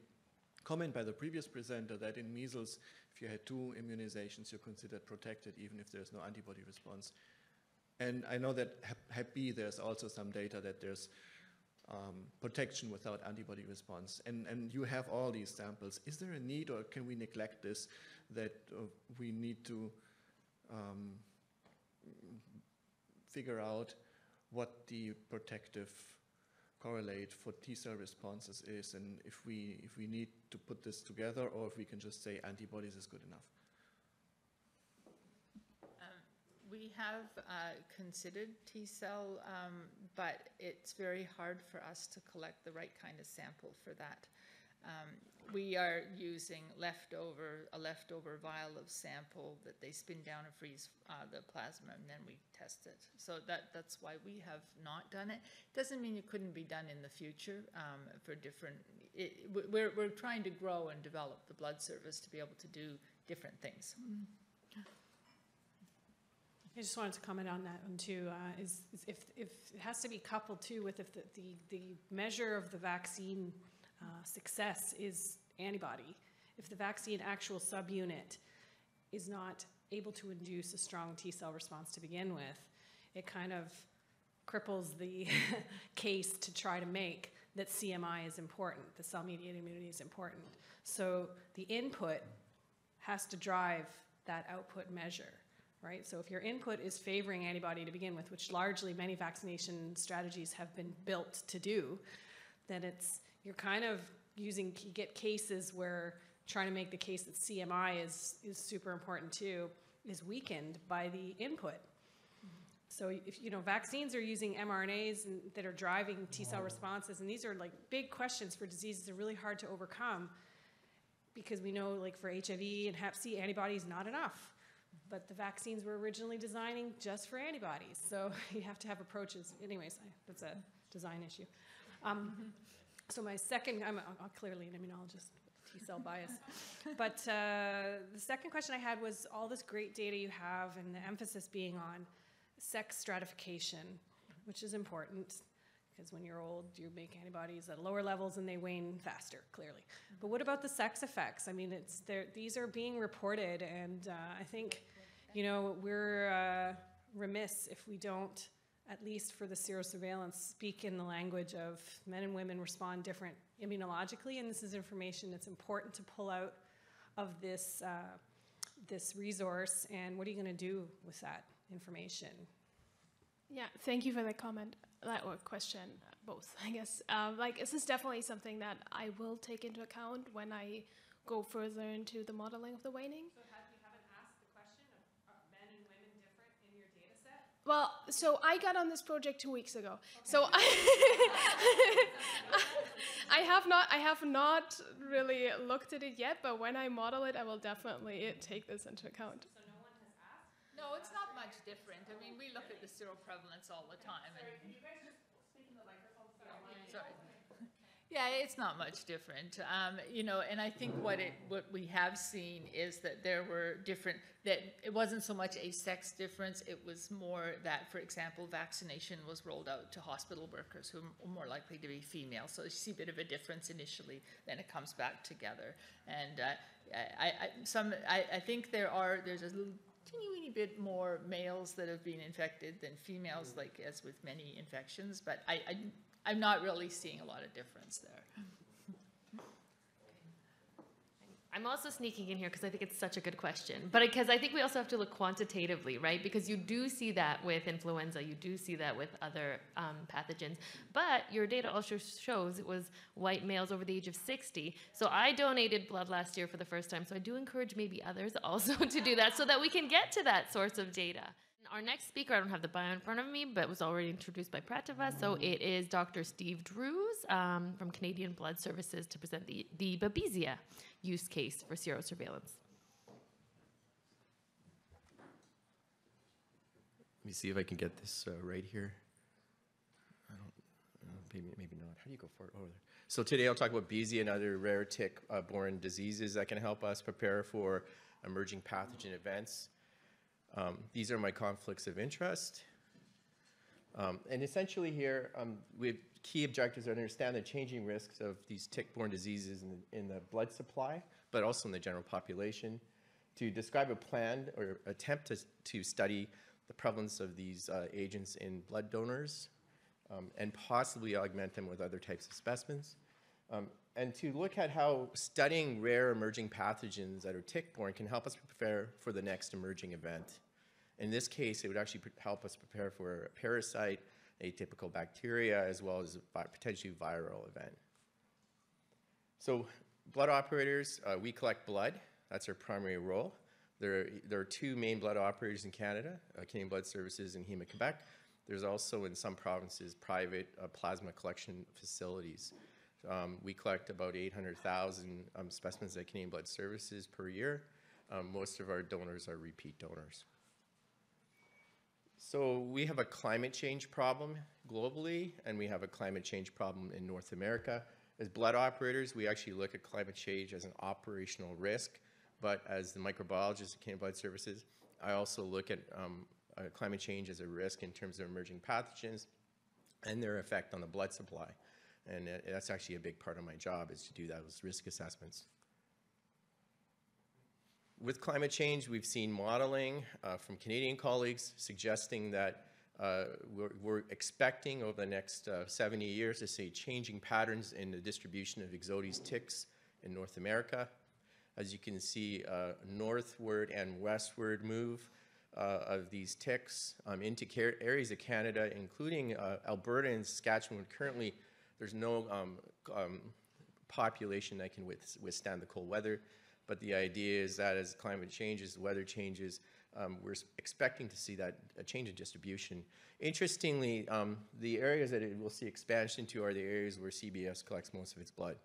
comment by the previous presenter that in measles, if you had two immunizations, you're considered protected even if there's no antibody response. And I know that Hep, B, there's also some data that there's um, protection without antibody response. And, and you have all these samples. Is there a need or can we neglect this that uh, we need to um, figure out what the protective correlate for T cell responses is and if we if we need to put this together or if we can just say antibodies is good enough. We have uh, considered T-cell, um, but it's very hard for us to collect the right kind of sample for that. Um, We are using leftover, a leftover vial of sample that they spin down and freeze uh, the plasma, and then we test it. So that, that's why we have not done it. Doesn't mean it couldn't be done in the future um, for different, it- we- we're, we're trying to grow and develop the blood service to be able to do different things. I just wanted to comment on that one too, uh, is, is if, if, it has to be coupled too with if the, the, the measure of the vaccine, uh, success is antibody. If the vaccine actual subunit is not able to induce a strong T cell response to begin with, it kind of cripples the case to try to make that CMI is important, the cell mediated immunity is important. So the input has to drive that output measure, right? So if your input is favoring antibody to begin with, which largely many vaccination strategies have been built to do, then it's, you're kind of using, you get cases where trying to make the case that CMI is, is super important too, is weakened by the input. So if, you know, vaccines are using mRNAs and, that are driving T cell responses, and these are like big questions for diseases that are really hard to overcome because we know like for HIV and Hep C, antibodies not enough. But the vaccines were originally designing just for antibodies, so you have to have approaches. Anyways, I- that's a design issue. Um, So my second, I'm, I'm clearly an immunologist, T cell bias. but uh, the second question I had was all this great data you have, and the emphasis being on sex stratification, which is important because when you're old, you make antibodies at lower levels and they wane faster, clearly. But what about the sex effects? I mean, it's. These are being reported, and uh, I think, you know, we're uh, remiss if we don't at least for the serosurveillance, speak in the language of men and women respond different immunologically, and this is information that's important to pull out of this, uh, this resource, and what are you going to do with that information? Yeah, thank you for that comment, that or question, uh, both, I guess. Um, like, this is definitely something that I will take into account when I go further into the modeling of the waning. So have, you haven't asked the question of are men and women different in your data set? Well, so I got on this project two weeks ago. So I, I have not, I have not really looked at it yet. But when I model it, I will definitely take this into account. So no one has asked? No, it's not much different. I mean, we look at the seroprevalence all the time. and- Sorry. Yeah, it's not much different, um, you know, and I think what it, what we have seen is that there were different, that it wasn't so much a sex difference, it was more that, for example, vaccination was rolled out to hospital workers who are more likely to be female, so you see a bit of a difference initially, then it comes back together. And, uh, I, I, some, I, I think there are, there's a little teeny weeny bit more males that have been infected than females, like as with many infections, but I, I, I'm not really seeing a lot of difference there. I'm also sneaking in here because I think it's such a good question. But because I think we also have to look quantitatively, right? Because you do see that with influenza, you do see that with other um, pathogens. But your data also shows it was white males over the age of 60. So I donated blood last year for the first time. So I do encourage maybe others also to do that so that we can get to that source of data. Our next speaker, I don't have the bio in front of me, but was already introduced by Prativa. So it is Dr. Steve Drews um, from Canadian Blood Services to present the, the Babesia use case for serosurveillance. Let me see if I can get this uh, right here. I don't, uh, maybe, maybe not. How do you go forward? Oh, there. So today I'll talk about Babesia and other rare tick-borne diseases that can help us prepare for emerging pathogen events. Um, these are my conflicts of interest. Um, and essentially here, um, we have key objectives are to understand the changing risks of these tick-borne diseases in, in the blood supply, but also in the general population, to describe a plan or attempt to, to study the prevalence of these uh, agents in blood donors, um, and possibly augment them with other types of specimens, um, and to look at how studying rare emerging pathogens that are tick-borne can help us prepare for the next emerging event. In this case, it would actually help us prepare for a parasite, atypical bacteria, as well as a potentially viral event. So blood operators, uh, we collect blood. That's our primary role. There, there are two main blood operators in Canada, uh, Canadian Blood Services and Héma-Québec. There's also in some provinces private uh, plasma collection facilities. Um, we collect about 800,000 um, specimens at Canadian Blood Services per year. Um, most of our donors are repeat donors. So we have a climate change problem globally, and we have a climate change problem in North America. As blood operators, we actually look at climate change as an operational risk, but as the microbiologist at Canadian Blood Services, I also look at um, uh, climate change as a risk in terms of emerging pathogens and their effect on the blood supply. And that's actually a big part of my job is to do those risk assessments. With climate change, we've seen modeling uh, from Canadian colleagues suggesting that uh, we're, we're, expecting over the next uh, 70 years to see changing patterns in the distribution of Ixodes ticks in North America. As you can see, uh, northward and westward move uh, of these ticks um, into areas of Canada, including uh, Alberta and Saskatchewan. Currently, there's no um, um, population that can withstand the cold weather. But the idea is that as climate changes, the weather changes, um, we're expecting to see that a change in distribution. Interestingly, um, the areas that it will see expansion to are the areas where CBS collects most of its blood.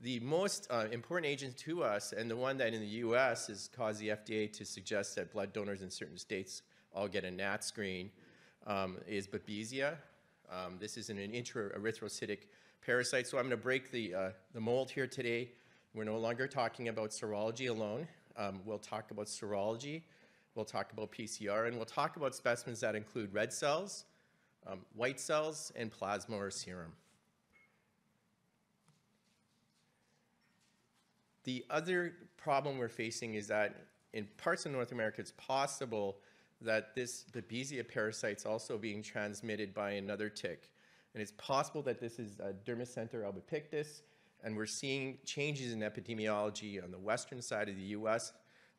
The most uh, important agent to us, and the one that in the US has caused the FDA to suggest that blood donors in certain states all get a NAT screen, um, is Babesia. Um, this is an, an intraerythrocytic parasite, so I'm going to break the, uh, the mold here today. We're no longer talking about serology alone. Um, we'll talk about serology, we'll talk about PCR, and we'll talk about specimens that include red cells, um, white cells, and plasma or serum. The other problem we're facing is that in parts of North America, it's possible that this Babesia parasite's also being transmitted by another tick. And it's possible that this is uh, Dermacentor albipictus, and we're seeing changes in epidemiology on the western side of the US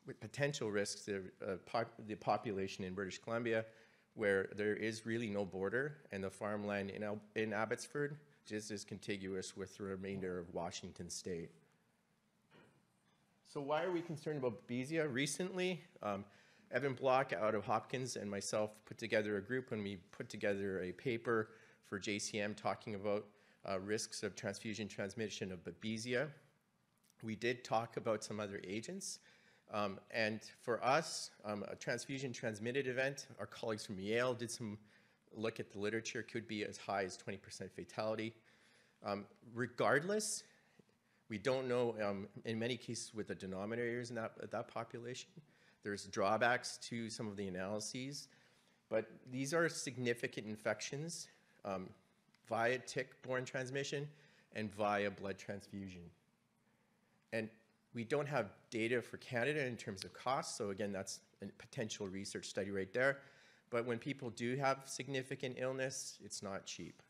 with potential risks to uh, pop the population in British Columbia, where there is really no border, and the farmland in, Al in Abbotsford just is contiguous with the remainder of Washington state. So why are we concerned about Babesia? Recently, um, Evan Bloch out of Hopkins and myself put together a group when we put together a paper for JCM talking about uh, risks of transfusion transmission of Babesia. We did talk about some other agents. Um, and for us, um, a transfusion transmitted event, our colleagues from Yale did some look at the literature, could be as high as 20% fatality. Um, regardless, we don't know, um, in many cases with the denominators in that, that population, there's drawbacks to some of the analyses, but these are significant infections um, via tick-borne transmission and via blood transfusion. And we don't have data for Canada in terms of cost, so again, that's a potential research study right there. But when people do have significant illness, it's not cheap.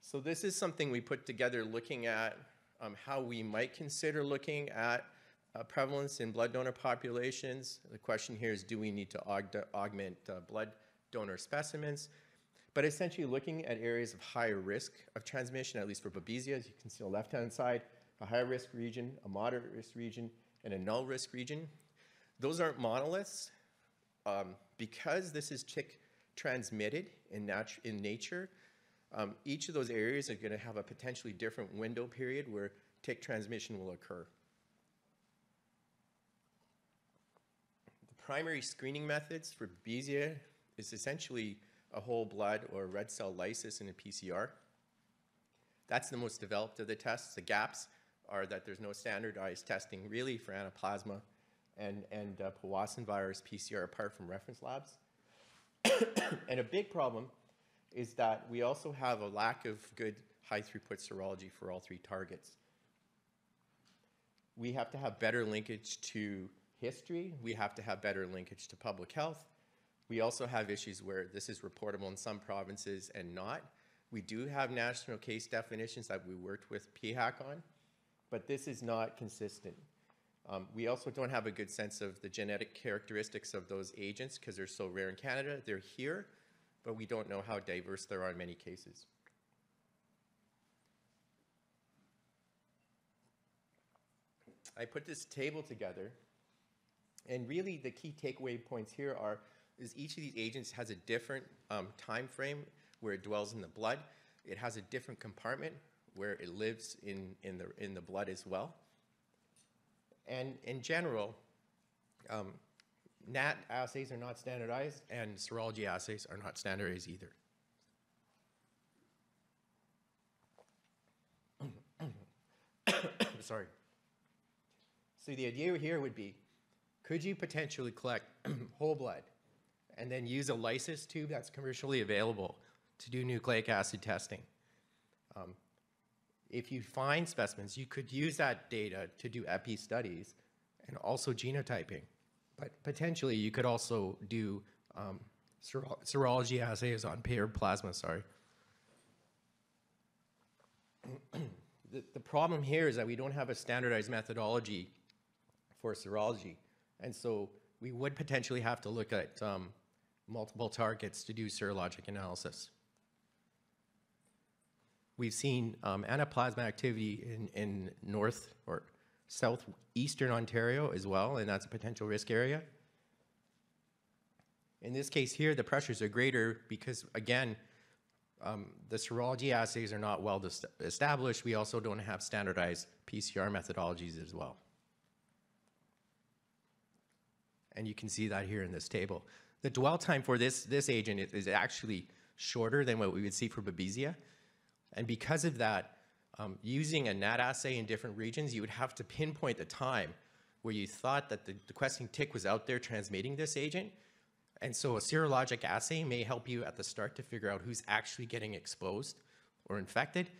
So this is something we put together looking at um, how we might consider looking at uh, prevalence in blood donor populations. The question here is, do we need to aug augment uh, blood donor specimens? But essentially looking at areas of higher risk of transmission, at least for Babesia, as you can see on the left-hand side, a high risk region, a moderate risk region, and a null risk region. Those aren't monoliths. Um, because this is tick transmitted in, in nature, um, each of those areas are going to have a potentially different window period where tick transmission will occur. Primary screening methods for Babesia is essentially a whole blood or red cell lysis in a PCR. That's the most developed of the tests. The gaps are that there's no standardized testing really for anaplasma and, and uh, Powassan virus PCR apart from reference labs. and a big problem is that we also have a lack of good high throughput serology for all three targets. We have to have better linkage to history. We have to have better linkage to public health. We also have issues where this is reportable in some provinces and not. We do have national case definitions that we worked with PHAC on, but this is not consistent. Um, we also don't have a good sense of the genetic characteristics of those agents because they're so rare in Canada. They're here, but we don't know how diverse there are in many cases. I put this table together, and really the key takeaway points here are is each of these agents has a different um, time frame where it dwells in the blood. It has a different compartment where it lives in, in, the, in the blood as well. And in general, um, NAT assays are not standardized, and serology assays are not standardized either. Sorry. So the idea here would be, could you potentially collect whole blood and then use a lysis tube that's commercially available to do nucleic acid testing? Um, if you find specimens, you could use that data to do epi studies and also genotyping. But potentially, you could also do um, sero serology assays on paired plasma, sorry. the, the problem here is that we don't have a standardized methodology for serology. And so we would potentially have to look at um, multiple targets to do serologic analysis. We've seen um, anaplasma activity in, in north or southeastern Ontario as well, and that's a potential risk area. In this case here, the pressures are greater because, again, um, the serology assays are not well established. We also don't have standardized PCR methodologies as well. And you can see that here in this table. The dwell time for this, this agent is, is actually shorter than what we would see for Babesia. And because of that, um, using a NAT assay in different regions, you would have to pinpoint the time where you thought that the, the questing tick was out there transmitting this agent. And so a serologic assay may help you at the start to figure out who's actually getting exposed or infected.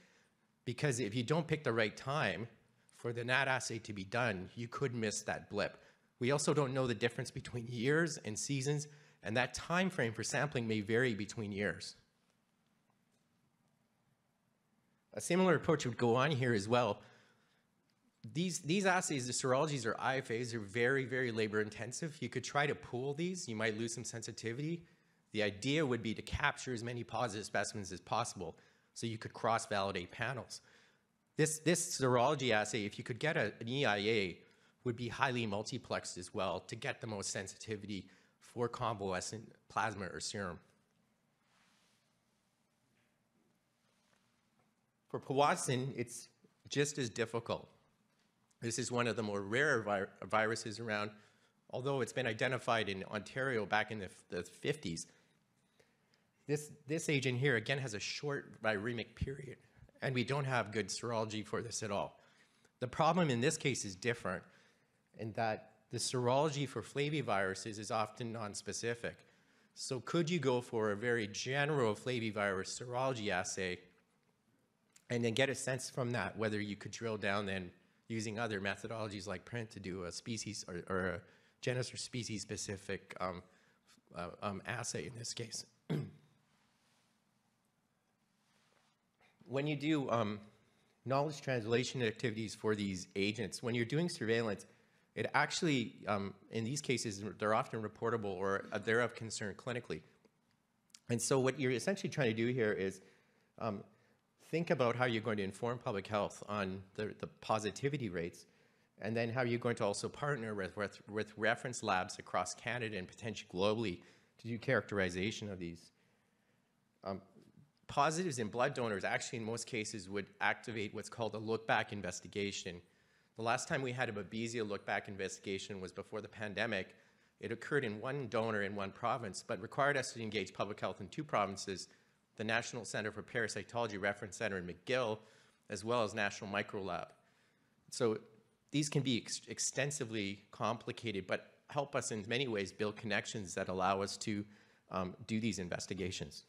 Because if you don't pick the right time for the NAT assay to be done, you could miss that blip. We also don't know the difference between years and seasons, and that time frame for sampling may vary between years. A similar approach would go on here as well. These, these assays, the serologies or IFAs, are very, very labor intensive. You could try to pool these. You might lose some sensitivity. The idea would be to capture as many positive specimens as possible so you could cross-validate panels. This, this serology assay, if you could get a, an EIA, would be highly multiplexed as well to get the most sensitivity for convalescent plasma or serum. For Powassan, it's just as difficult. This is one of the more rare vi viruses around, although it's been identified in Ontario back in the, the 50s. This, this agent here, again, has a short viremic period, and we don't have good serology for this at all. The problem in this case is different in that the serology for flaviviruses is often nonspecific. So could you go for a very general flavivirus serology assay and then get a sense from that whether you could drill down then using other methodologies like print to do a species or, or a genus or species specific um, uh, um, assay in this case. when you do um, knowledge translation activities for these agents, when you're doing surveillance, it actually, um, in these cases, they're often reportable or they're of concern clinically. And so what you're essentially trying to do here is um, think about how you're going to inform public health on the, the positivity rates, and then how you're going to also partner with, with, with reference labs across Canada and potentially globally to do characterization of these. Um, positives in blood donors actually in most cases would activate what's called a look-back investigation. The last time we had a Babesia look-back investigation was before the pandemic. It occurred in one donor in one province, but required us to engage public health in two provinces, the National Center for Parasitology Reference Center in McGill, as well as National Microlab. So these can be ex extensively complicated, but help us in many ways build connections that allow us to um, do these investigations.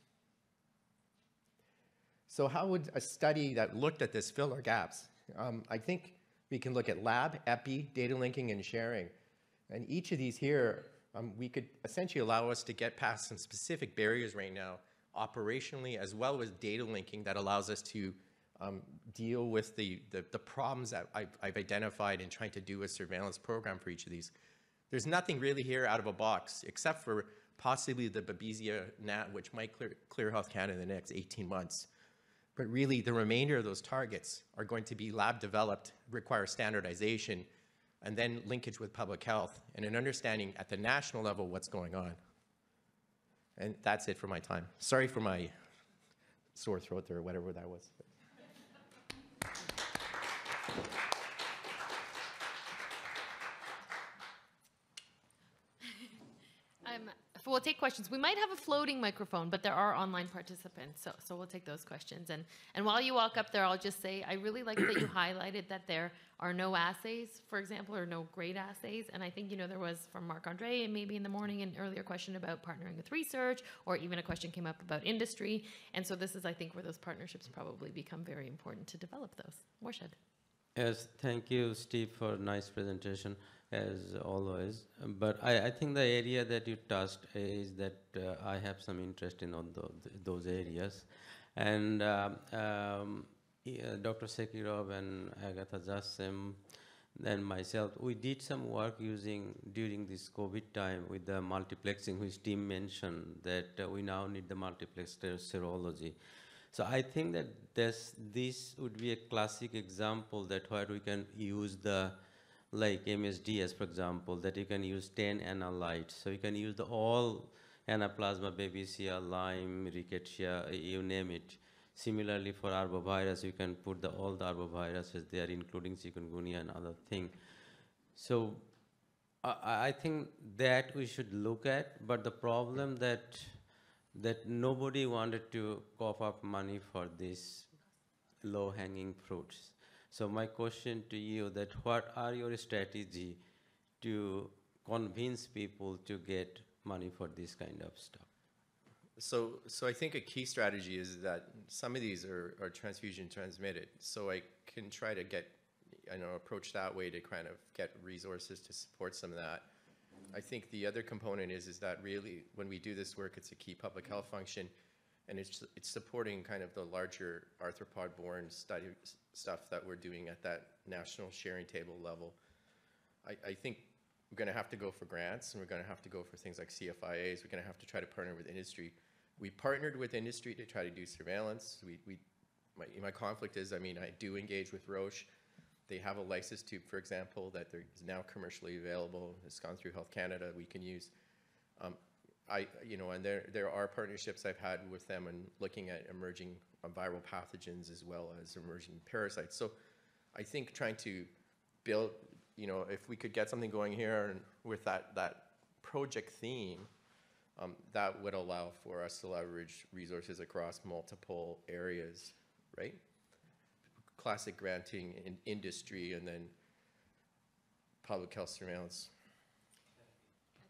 So how would a study that looked at this fill our gaps? Um, I think we can look at lab, epi, data linking, and sharing. And each of these here, um, we could essentially allow us to get past some specific barriers right now, operationally, as well as data linking that allows us to um, deal with the, the, the problems that I've, I've, identified in trying to do a surveillance program for each of these. There's nothing really here out of a box, except for possibly the Babesia NAT, which might clear, clear Health Canada in the next 18 months. But really, the remainder of those targets are going to be lab developed, require standardization, and then linkage with public health, and an understanding at the national level what's going on. And that's it for my time. Sorry for my sore throat or whatever that was. Um, we'll take questions. We might have a floating microphone, but there are online participants, so so we'll take those questions. And and while you walk up there, I'll just say I really like that you highlighted that there are no assays, for example, or no great assays. And I think you know there was from Marc Andre, and maybe in the morning an earlier question about partnering with research, or even a question came up about industry. And so this is, I think, where those partnerships probably become very important to develop those. Morshed. Yes, thank you, Steve, for a nice presentation as always. But I, I, think the area that you touched is that uh, I have some interest in on those, areas. And um, um, yeah, Dr. Sekirov and Agatha Zasem and myself, we did some work using during this COVID time with the multiplexing, which Tim mentioned that uh, we now need the multiplex serology. So I think that this, this would be a classic example that where we can use the like MSDS, for example, that you can use 10 analytes. So you can use the all Anaplasma, Babesia, Lyme, Rickettsia, you name it. Similarly, for arbovirus, you can put the, all the arboviruses there, including chikungunya and other thing. So I, I think that we should look at, but the problem that that nobody wanted to cough up money for these low-hanging fruits. So my question to you that what are your strategy to convince people to get money for this kind of stuff? So, so I think a key strategy is that some of these are, are transfusion transmitted. So I can try to get, you know, approach that way to kind of get resources to support some of that. I think the other component is, is that really when we do this work, it's a key public health function and it's, it's supporting kind of the larger arthropod-borne study stuff that we're doing at that national sharing table level. I, I think we're going to have to go for grants and we're going to have to go for things like CFIAs. We're going to have to try to partner with industry. We partnered with industry to try to do surveillance. We, we, my, my conflict is, I mean, I do engage with Roche. They have a lysis tube, for example, that is now commercially available. It's gone through Health Canada. We can use. Um, I, you know, and there, there are partnerships I've had with them and looking at emerging uh, viral pathogens as well as emerging parasites. So I think trying to build, you know, if we could get something going here and with that, that project theme, um, that would allow for us to leverage resources across multiple areas, right? Classic granting in industry and then public health surveillance.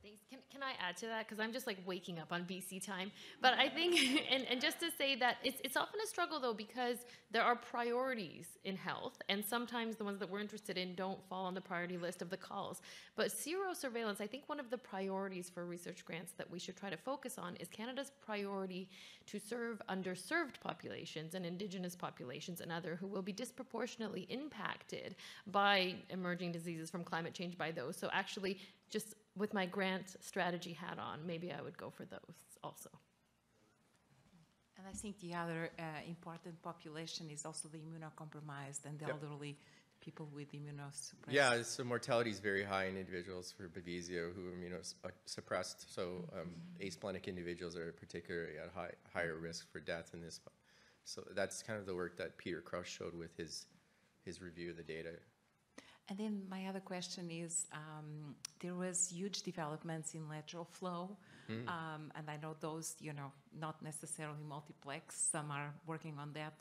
Thanks. Can, can I add to that? Because I'm just like waking up on BC time. But I think, and, and just to say that it's, it's often a struggle though, because there are priorities in health, and sometimes the ones that we're interested in don't fall on the priority list of the calls. But zero surveillance, I think one of the priorities for research grants that we should try to focus on is Canada's priority to serve underserved populations and Indigenous populations and other who will be disproportionately impacted by emerging diseases from climate change by those. So actually, just with my grant strategy hat on, maybe I would go for those also. And I think the other uh, important population is also the immunocompromised and the Yep. elderly people with immunosuppressed. Yeah, so mortality is very high in individuals for Babesia who are immunosuppressed. So um, asplenic individuals are particularly at high, higher risk for death in this. So that's kind of the work that Peter Krauss showed with his, his review of the data. And then my other question is, um, there was huge developments in lateral flow, Mm. um, and I know those, you know, not necessarily multiplex. Some are working on that.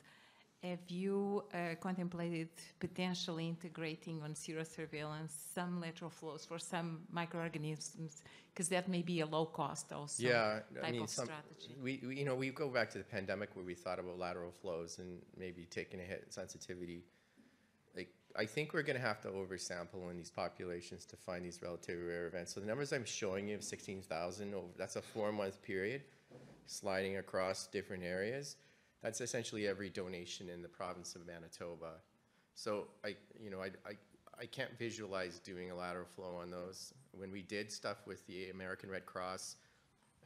Have you uh, contemplated potentially integrating on serosurveillance some lateral flows for some microorganisms? Because that may be a low cost also yeah, type I mean, of some, strategy. we, we, you know, we go back to the pandemic where we thought about lateral flows and maybe taking a hit in sensitivity. I think we're going to have to oversample in these populations to find these relatively rare events. So the numbers I'm showing you of 16,000, that's a four-month period, sliding across different areas. That's essentially every donation in the province of Manitoba. So I, you know, I, I, I can't visualize doing a lateral flow on those. When we did stuff with the American Red Cross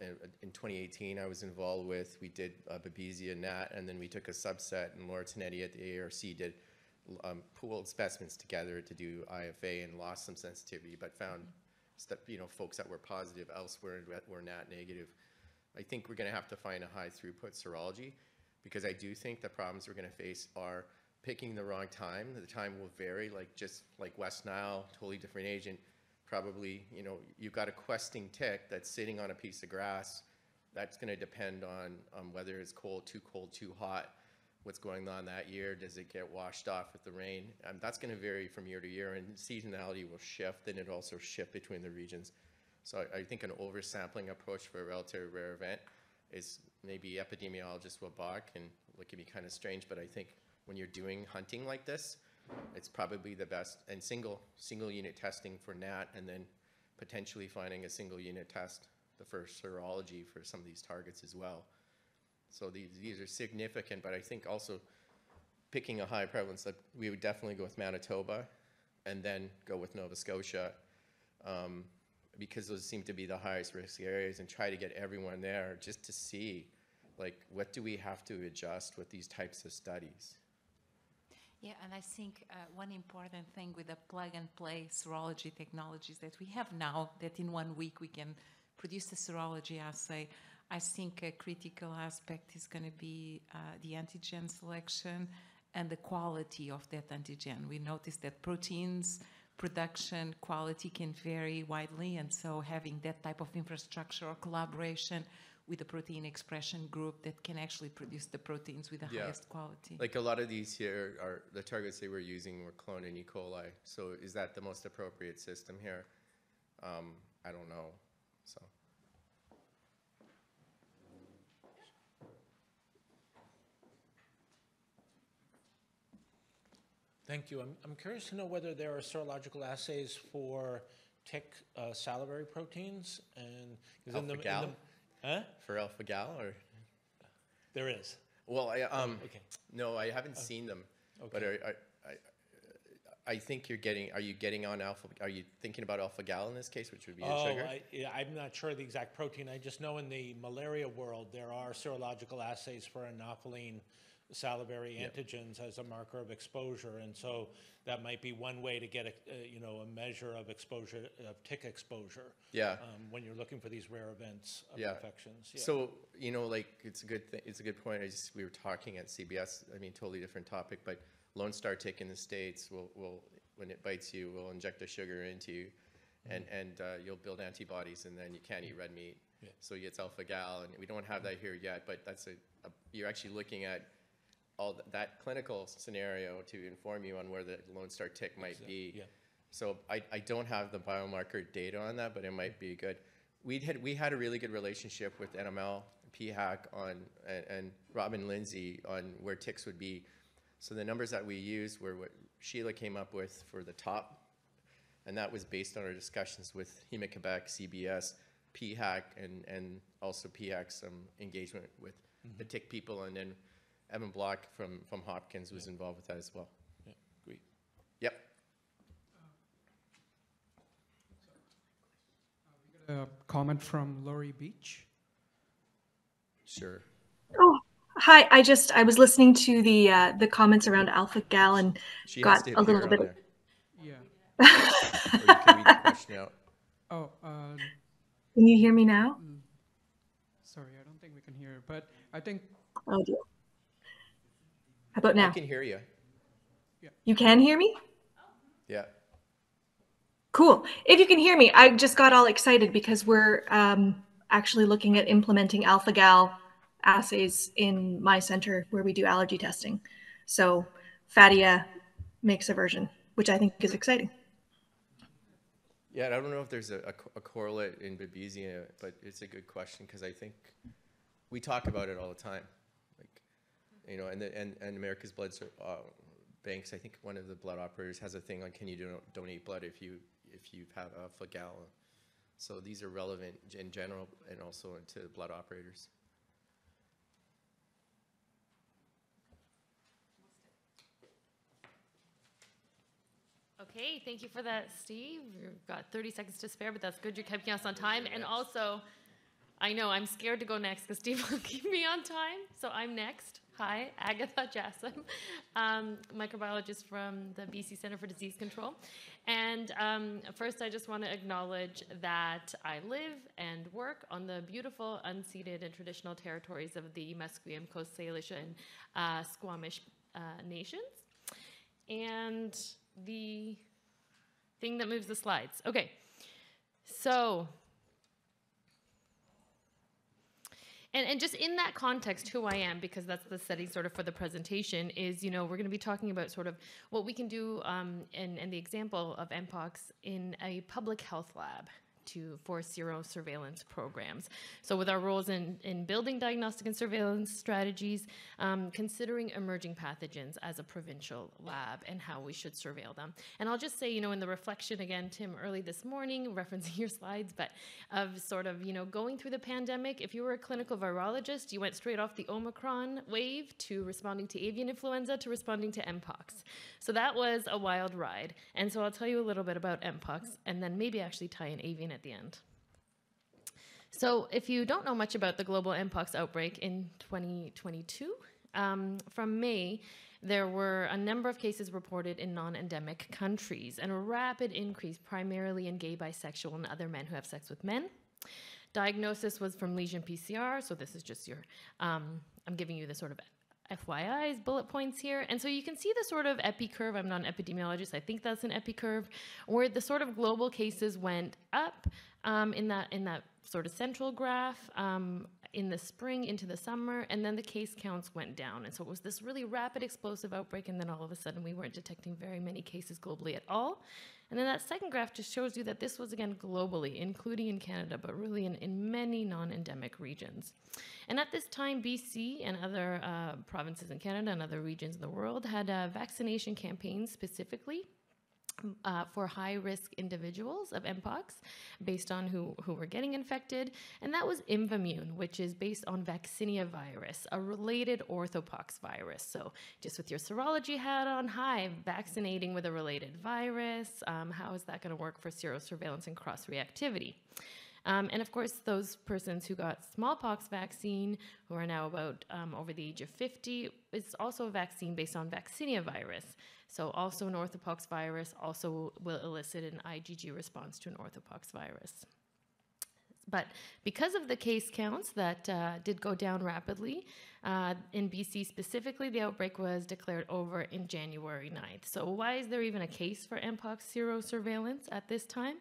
uh, in 2018, I was involved with, we did uh, Babesia Nat, and then we took a subset, and Laura Tonetti at the ARC did um, pooled specimens together to do IFA and lost some sensitivity, but found stu- you know folks that were positive elsewhere and were not negative. I think we're going to have to find a high throughput serology because I do think the problems we're going to face are picking the wrong time. The time will vary, like just like West Nile, totally different agent. Probably, you know, you've got a questing tick that's sitting on a piece of grass. That's going to depend on um, whether it's cold, too cold, too hot what's going on that year. Does it get washed off with the rain? Um, that's going to vary from year to year, and seasonality will shift, and it also shift between the regions. So I, I think an oversampling approach for a relatively rare event is maybe epidemiologists will balk and look at me kind of strange, but I think when you're doing hunting like this, it's probably the best and single single unit testing for NAT, and then potentially finding a single unit test the first serology for some of these targets as well. So these, these are significant, but I think also picking a high prevalence, that we would definitely go with Manitoba and then go with Nova Scotia um, because those seem to be the highest risk areas and try to get everyone there just to see like what do we have to adjust with these types of studies. Yeah, and I think uh, one important thing with the plug and play serology technologies that we have now, that in one week we can produce a serology assay, I think a critical aspect is going to be uh, the antigen selection and the quality of that antigen. We noticed that proteins production quality can vary widely, and so having that type of infrastructure or collaboration with a protein expression group that can actually produce the proteins with the Yeah. highest quality. Like a lot of these here are, the targets they were using were cloned in E. coli. So is that the most appropriate system here? Um, I don't know, so. Thank you. I'm, I'm curious to know whether there are serological assays for tick uh, salivary proteins and. 'cause in the- in Alpha-gal? the- Huh? For alpha-gal or? There is. Well, I, um, okay. no, I haven't seen them. But okay. I, I, I, I think you're getting, are you getting on alpha, are you thinking about alpha-gal in this case, which would be a Oh, sugar? I, yeah, I'm not sure the exact protein. I just know in the malaria world, there are serological assays for anopheline salivary Yep. antigens as a marker of exposure. And so that might be one way to get a, uh, you know, a measure of exposure, of tick exposure. Yeah. um, When you're looking for these rare events of Yeah. infections. Yeah. So, you know, like, it's a good thing, it's a good point. I just, we were talking at CBS, I mean, totally different topic, but Lone Star tick in the States will, will, when it bites you, will inject a sugar into you and, and, uh, you'll build antibodies and then you can't eat red meat. Yeah. So it's alpha-gal and we don't have that here yet, but that's a, a, you're actually looking at all th- that clinical scenario to inform you on where the Lone Star tick might be. yeah. So I, I don't have the biomarker data on that, but it might be good. We had, we had a really good relationship with NML, PHAC on, and, and Robin Lindsay on where ticks would be. So the numbers that we used were what Sheila came up with for the top, and that was based on our discussions with HEMA Quebec, CBS, PHAC, and, and also PHAC's um, engagement with the tick people, and then Evan Block from, from Hopkins was involved with that as well. Yeah, Great. Yep. A comment from Laurie Beach. Sure. Oh, hi. I just I was listening to the uh, the comments around Alpha Gal and She got a little bit. Of, there. Yeah. Or you can read question out. Oh, uh, can you hear me now? sorry, I don't think we can hear, but I think Oh dear. How about now? I can hear you. You can hear me? Yeah. Cool. If you can hear me, I just got all excited because we're um, actually looking at implementing Alpha Gal assays in my center where we do allergy testing. So Fadia makes a version, which I think is exciting. Yeah, I don't know if there's a, a a correlate in Babesia, but it's a good question because I think we talk about it all the time. You know, and the, and, and America's Blood uh, Banks, I think one of the blood operators has a thing on can you do, donate blood if you if you have a gal. So these are relevant in general and also to blood operators. Okay, thank you for that, Steve. We've got 30 seconds to spare, but that's good. You're keeping us on time. And also, I know I'm scared to go next because Steve will keep me on time. So I'm next. Hi, Agatha Jassam, um, microbiologist from the BC Center for Disease Control. And um, first, I just want to acknowledge that I live and work on the beautiful unceded and traditional territories of the Musqueam, Coast Salish, and uh, Squamish uh, nations. And the thing that moves the slides. Okay, so And, and just in that context, who I am, because that's the setting sort of for the presentation, is, you know, we're going to be talking about sort of what we can do um, and, and the example of MPOX in a public health lab to for sero surveillance programs. So with our roles in, in building diagnostic and surveillance strategies, um, considering emerging pathogens as a provincial lab and how we should surveil them. And I'll just say, you know, in the reflection again, Tim, early this morning, referencing your slides, but of sort of, you know, going through the pandemic, if you were a clinical virologist, you went straight off the Omicron wave to responding to avian influenza to responding to Mpox. So that was a wild ride. And so I'll tell you a little bit about Mpox and then maybe actually tie in avian at the end. So, if you don't know much about the global Mpox outbreak in 2022, um, from May, there were a number of cases reported in non endemic countries and a rapid increase primarily in gay, bisexual, and other men who have sex with men. Diagnosis was from lesion PCR, so this is just your, um, I'm giving you the sort of FYI's bullet points here. And so you can see the sort of epi curve. I'm not an epidemiologist. I think that's an epi curve where the sort of global cases went up um, in that in that sort of central graph. Um, in the spring into the summer, and then the case counts went down. And so it was this really rapid, explosive outbreak, and then all of a sudden we weren't detecting very many cases globally at all. And then that second graph just shows you that this was again globally, including in Canada, but really in, in many non endemic regions. And at this time, BC and other uh, provinces in Canada and other regions in the world had uh, vaccination campaigns specifically uh, for high risk individuals of Mpox based on who, who were getting infected. And that was Imvamune, which is based on vaccinia virus, a related orthopox virus. So, just with your serology hat on high, vaccinating with a related virus, um, how is that going to work for serosurveillance and cross reactivity? Um, and of course, those persons who got smallpox vaccine, who are now about um, over the age of 50, is also a vaccine based on vaccinia virus. So also an orthopox virus also will elicit an IgG response to an orthopox virus. But because of the case counts that uh, did go down rapidly, uh, in BC specifically, the outbreak was declared over in January 9th. So why is there even a case for Mpox zero serosurveillance at this time?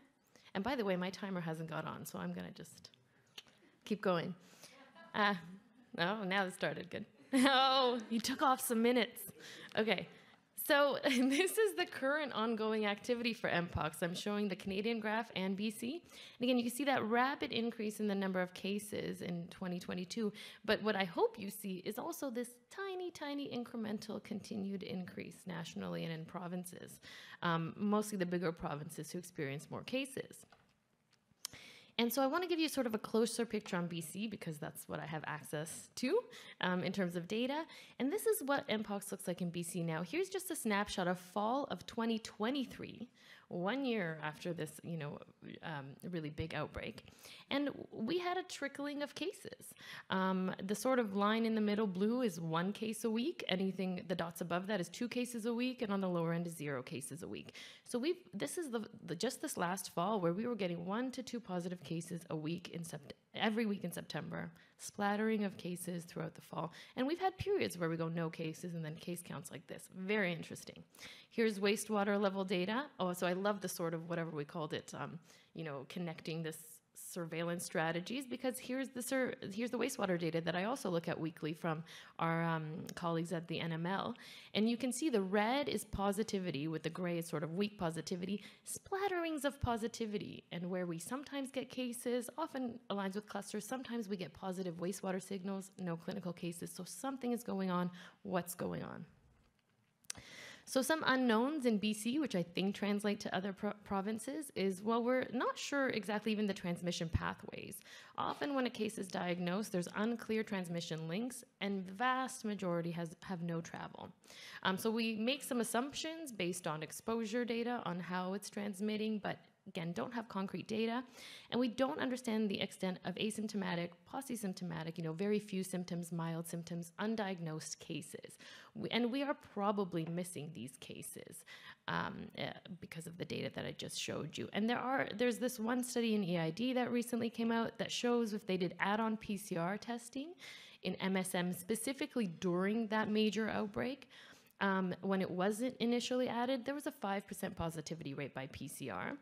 And by the way, my timer hasn't got on, so I'm going to just keep going. Uh, oh, now it started. Good. oh, you took off some minutes. Okay. So this is the current ongoing activity for Mpox. I'm showing the Canadian graph and BC. And again, you can see that rapid increase in the number of cases in 2022. But what I hope you see is also this tiny, tiny incremental continued increase nationally and in provinces, um, mostly the bigger provinces who experience more cases. And so I want to give you sort of a closer picture on BC because that's what I have access to um, in terms of data. And this is what Mpox looks like in BC now. Here's just a snapshot of fall of 2023, one year after this, you know, um, really big outbreak. And we had a trickling of cases. Um, the sort of line in the middle, blue, is one case a week. Anything, the dots above that is two cases a week, and on the lower end is zero cases a week. So we've, this is the, the just this last fall where we were getting one to two positive cases a week in sept- every week in September, splattering of cases throughout the fall. And we've had periods where we go no cases and then case counts like this. Very interesting. Here's wastewater level data. Oh, so I love the sort of whatever we called it, um, you know, connecting this surveillance strategies because here's the sur- here's the wastewater data that I also look at weekly from our um, colleagues at the NML, and you can see the red is positivity with the gray is sort of weak positivity, splatterings of positivity, and where we sometimes get cases, often aligns with clusters. Sometimes we get positive wastewater signals, no clinical cases. So something is going on. What's going on? So some unknowns in BC, which I think translate to other pro provinces, is well, we're not sure exactly even the transmission pathways. Often when a case is diagnosed, there's unclear transmission links, and the vast majority has have no travel. Um, so we make some assumptions based on exposure data on how it's transmitting, but again, don't have concrete data, and we don't understand the extent of asymptomatic, polysymptomatic, you know, very few symptoms, mild symptoms, undiagnosed cases. We, and we are probably missing these cases um, uh, because of the data that I just showed you. And there are, there's this one study in EID that recently came out that shows if they did add-on PCR testing in MSM specifically during that major outbreak, um, when it wasn't initially added, there was a 5% positivity rate by PCR.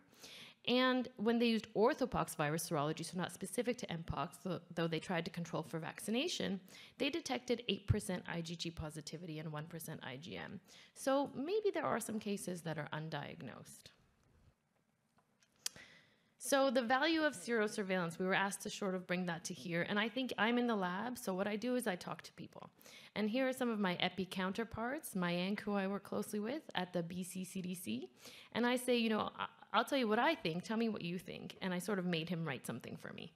And when they used orthopox virus serology, so not specific to Mpox, though they tried to control for vaccination, they detected 8% IgG positivity and 1% IgM. So maybe there are some cases that are undiagnosed. So the value of serosurveillance, we were asked to sort of bring that to here. And I think I'm in the lab, so what I do is I talk to people. And here are some of my EPI counterparts, Mayank, who I work closely with at the BCCDC. And I say, you know, I'll tell you what I think, tell me what you think. And I sort of made him write something for me.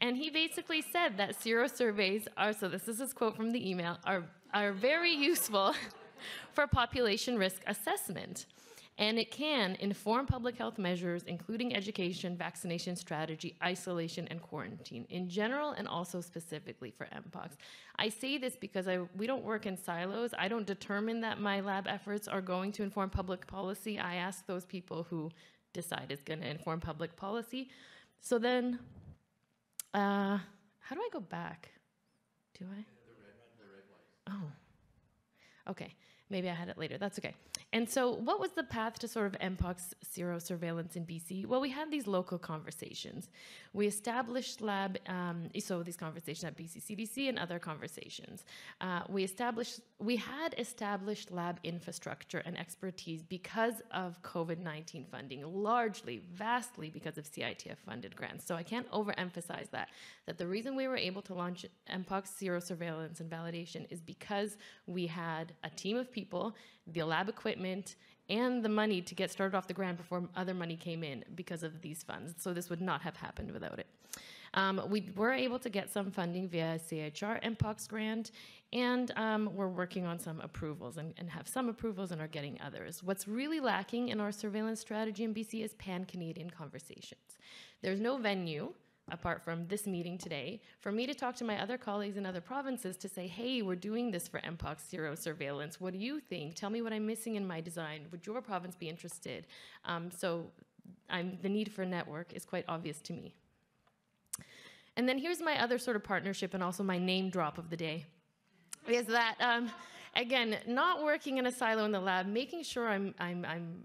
And he basically said that zero serosurveys are, so this is his quote from the email, are, are very useful for population risk assessment and it can inform public health measures, including education, vaccination strategy, isolation, and quarantine in general and also specifically for Mpox. I say this because I, we don't work in silos. I don't determine that my lab efforts are going to inform public policy. I ask those people who decide is going to inform public policy. So then, uh, how do I go back? Do I? Oh. Okay. Maybe I had it later. That's okay. And so, what was the path to sort of Mpox zero surveillance in BC? Well, we had these local conversations. We established lab, um, so these conversations at BC CDC and other conversations. Uh, we established, we had established lab infrastructure and expertise because of COVID 19 funding, largely, vastly because of CITF funded grants. So I can't overemphasize that, that the reason we were able to launch Mpox zero surveillance and validation is because we had a team of people, the lab equipment, and the money to get started off the ground before other money came in because of these funds. So this would not have happened without it. Um, we were able to get some funding via CHR and MPOX grant, and um, we're working on some approvals and, and, have some approvals and are getting others. What's really lacking in our surveillance strategy in BC is pan-Canadian conversations. There's no venue apart from this meeting today, for me to talk to my other colleagues in other provinces to say, hey, we're doing this for MPOX zero surveillance. What do you think? Tell me what I'm missing in my design. Would your province be interested? Um, so I'm, the need for a network is quite obvious to me. And then here's my other sort of partnership and also my name drop of the day is that, um, again, not working in a silo in the lab, making sure I'm, I'm, I'm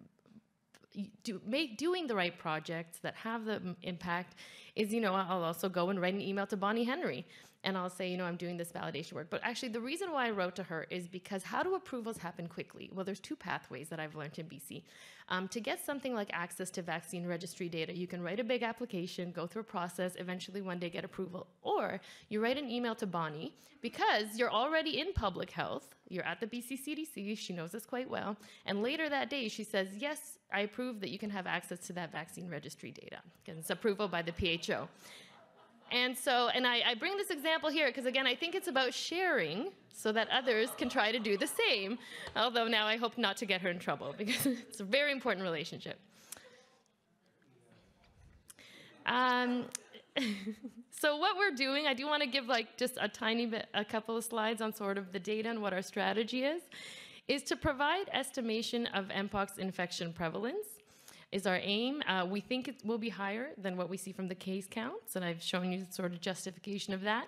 do, make, doing the right projects that have the impact is, you know, I'll also go and write an email to Bonnie Henry and I'll say, you know, I'm doing this validation work. But actually, the reason why I wrote to her is because how do approvals happen quickly? Well, there's two pathways that I've learned in BC. Um, to get something like access to vaccine registry data, you can write a big application, go through a process, eventually one day get approval. Or you write an email to Bonnie because you're already in public health, you're at the BC CDC, she knows this quite well, and later that day she says, yes, I approve that you can have access to that vaccine registry data. It's approval by the PHO. And so, and I, I bring this example here because again, I think it's about sharing so that others can try to do the same. Although now I hope not to get her in trouble because it's a very important relationship. Um, so what we're doing, I do want to give like just a tiny bit, a couple of slides on sort of the data and what our strategy is, is to provide estimation of Mpox infection prevalence is our aim. Uh, we think it will be higher than what we see from the case counts, and I've shown you sort of justification of that.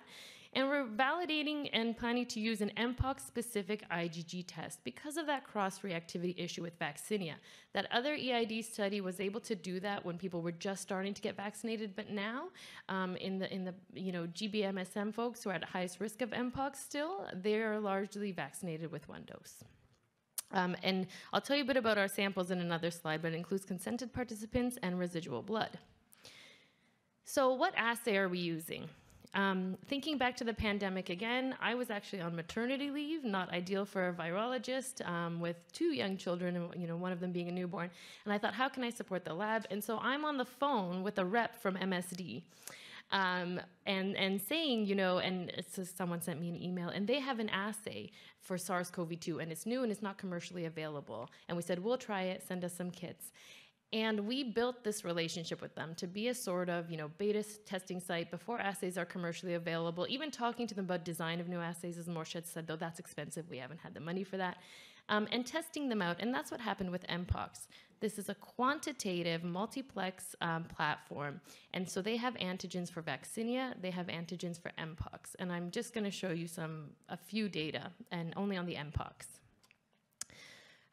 And we're validating and planning to use an Mpox-specific IgG test because of that cross-reactivity issue with vaccinia. That other EID study was able to do that when people were just starting to get vaccinated, but now um, in the in the you know GBMSM folks who are at highest risk of Mpox still, they are largely vaccinated with one dose. Um, and I'll tell you a bit about our samples in another slide, but it includes consented participants and residual blood. So what assay are we using? Um, thinking back to the pandemic again, I was actually on maternity leave, not ideal for a virologist, um, with two young children, you know, one of them being a newborn. And I thought, how can I support the lab? And so I'm on the phone with a rep from MSD. Um, and and saying, you know, and so someone sent me an email, and they have an assay for SARS-CoV-2, and it's new and it's not commercially available. And we said, we'll try it, send us some kits. And we built this relationship with them to be a sort of, you know, beta testing site before assays are commercially available. Even talking to them about design of new assays, as Morshed said, though that's expensive, we haven't had the money for that. Um, and testing them out. And that's what happened with Mpox. This is a quantitative multiplex um, platform. And so they have antigens for vaccinia, they have antigens for Mpox. And I'm just going to show you some, a few data, and only on the Mpox.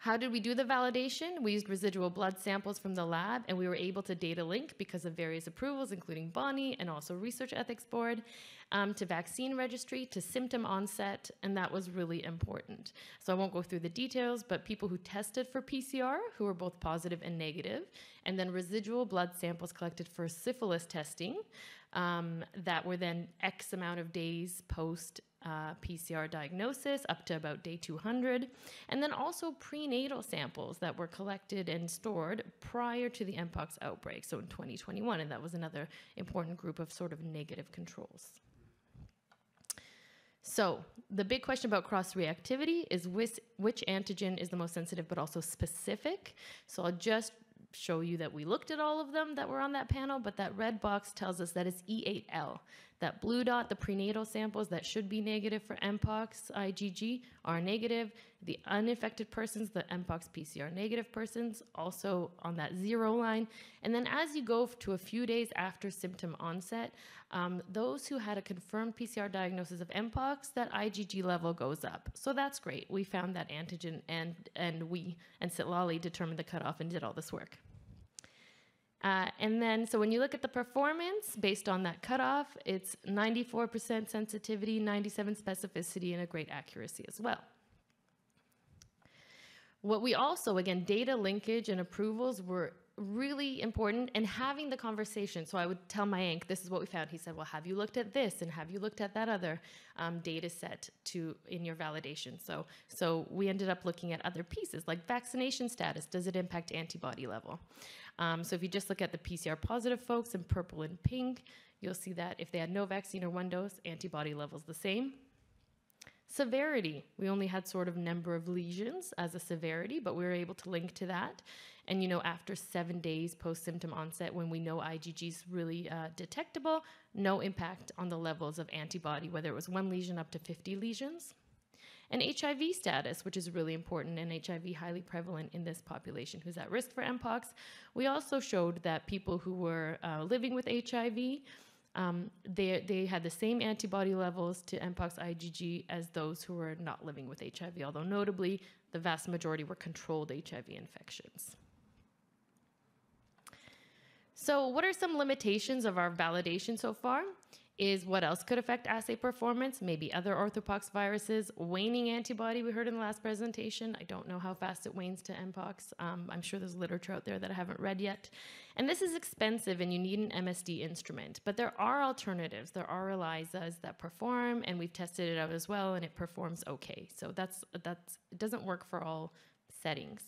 How did we do the validation? We used residual blood samples from the lab, and we were able to data link because of various approvals, including Bonnie and also Research Ethics Board, um, to vaccine registry, to symptom onset, and that was really important. So I won't go through the details, but people who tested for PCR, who were both positive and negative, and then residual blood samples collected for syphilis testing, um, that were then X amount of days post uh, PCR diagnosis up to about day 200, and then also prenatal samples that were collected and stored prior to the Mpox outbreak, so in 2021, and that was another important group of sort of negative controls. So the big question about cross-reactivity is which, which antigen is the most sensitive but also specific. So I'll just show you that we looked at all of them that were on that panel, but that red box tells us that it's E8L. That blue dot, the prenatal samples that should be negative for Mpox IgG are negative. The uninfected persons, the Mpox PCR negative persons, also on that zero line. And then as you go to a few days after symptom onset, um, those who had a confirmed PCR diagnosis of Mpox, that IgG level goes up. So that's great. We found that antigen, and and we and Sitlali determined the cutoff and did all this work. Uh, and then, so when you look at the performance based on that cutoff, it's 94% sensitivity, 97 specificity, and a great accuracy as well. What we also, again, data linkage and approvals were really important and having the conversation. So I would tell my ink, this is what we found. He said, well, have you looked at this and have you looked at that other um, data set to in your validation? So, so we ended up looking at other pieces like vaccination status. Does it impact antibody level? Um, so if you just look at the PCR positive folks in purple and pink, you'll see that if they had no vaccine or one dose, antibody levels the same. Severity, we only had sort of number of lesions as a severity, but we were able to link to that. And you know, after seven days post symptom onset, when we know IgG is really uh, detectable, no impact on the levels of antibody, whether it was one lesion up to 50 lesions. And HIV status, which is really important, and HIV highly prevalent in this population who's at risk for Mpox. We also showed that people who were uh, living with HIV, um, they, they had the same antibody levels to Mpox IgG as those who were not living with HIV, although notably, the vast majority were controlled HIV infections. So what are some limitations of our validation so far? Is what else could affect assay performance? Maybe other orthopox viruses, waning antibody we heard in the last presentation. I don't know how fast it wanes to Mpox. Um, I'm sure there's literature out there that I haven't read yet. And this is expensive and you need an MSD instrument, but there are alternatives. There are ELISAs that perform and we've tested it out as well and it performs okay. So that's, that's, it doesn't work for all settings.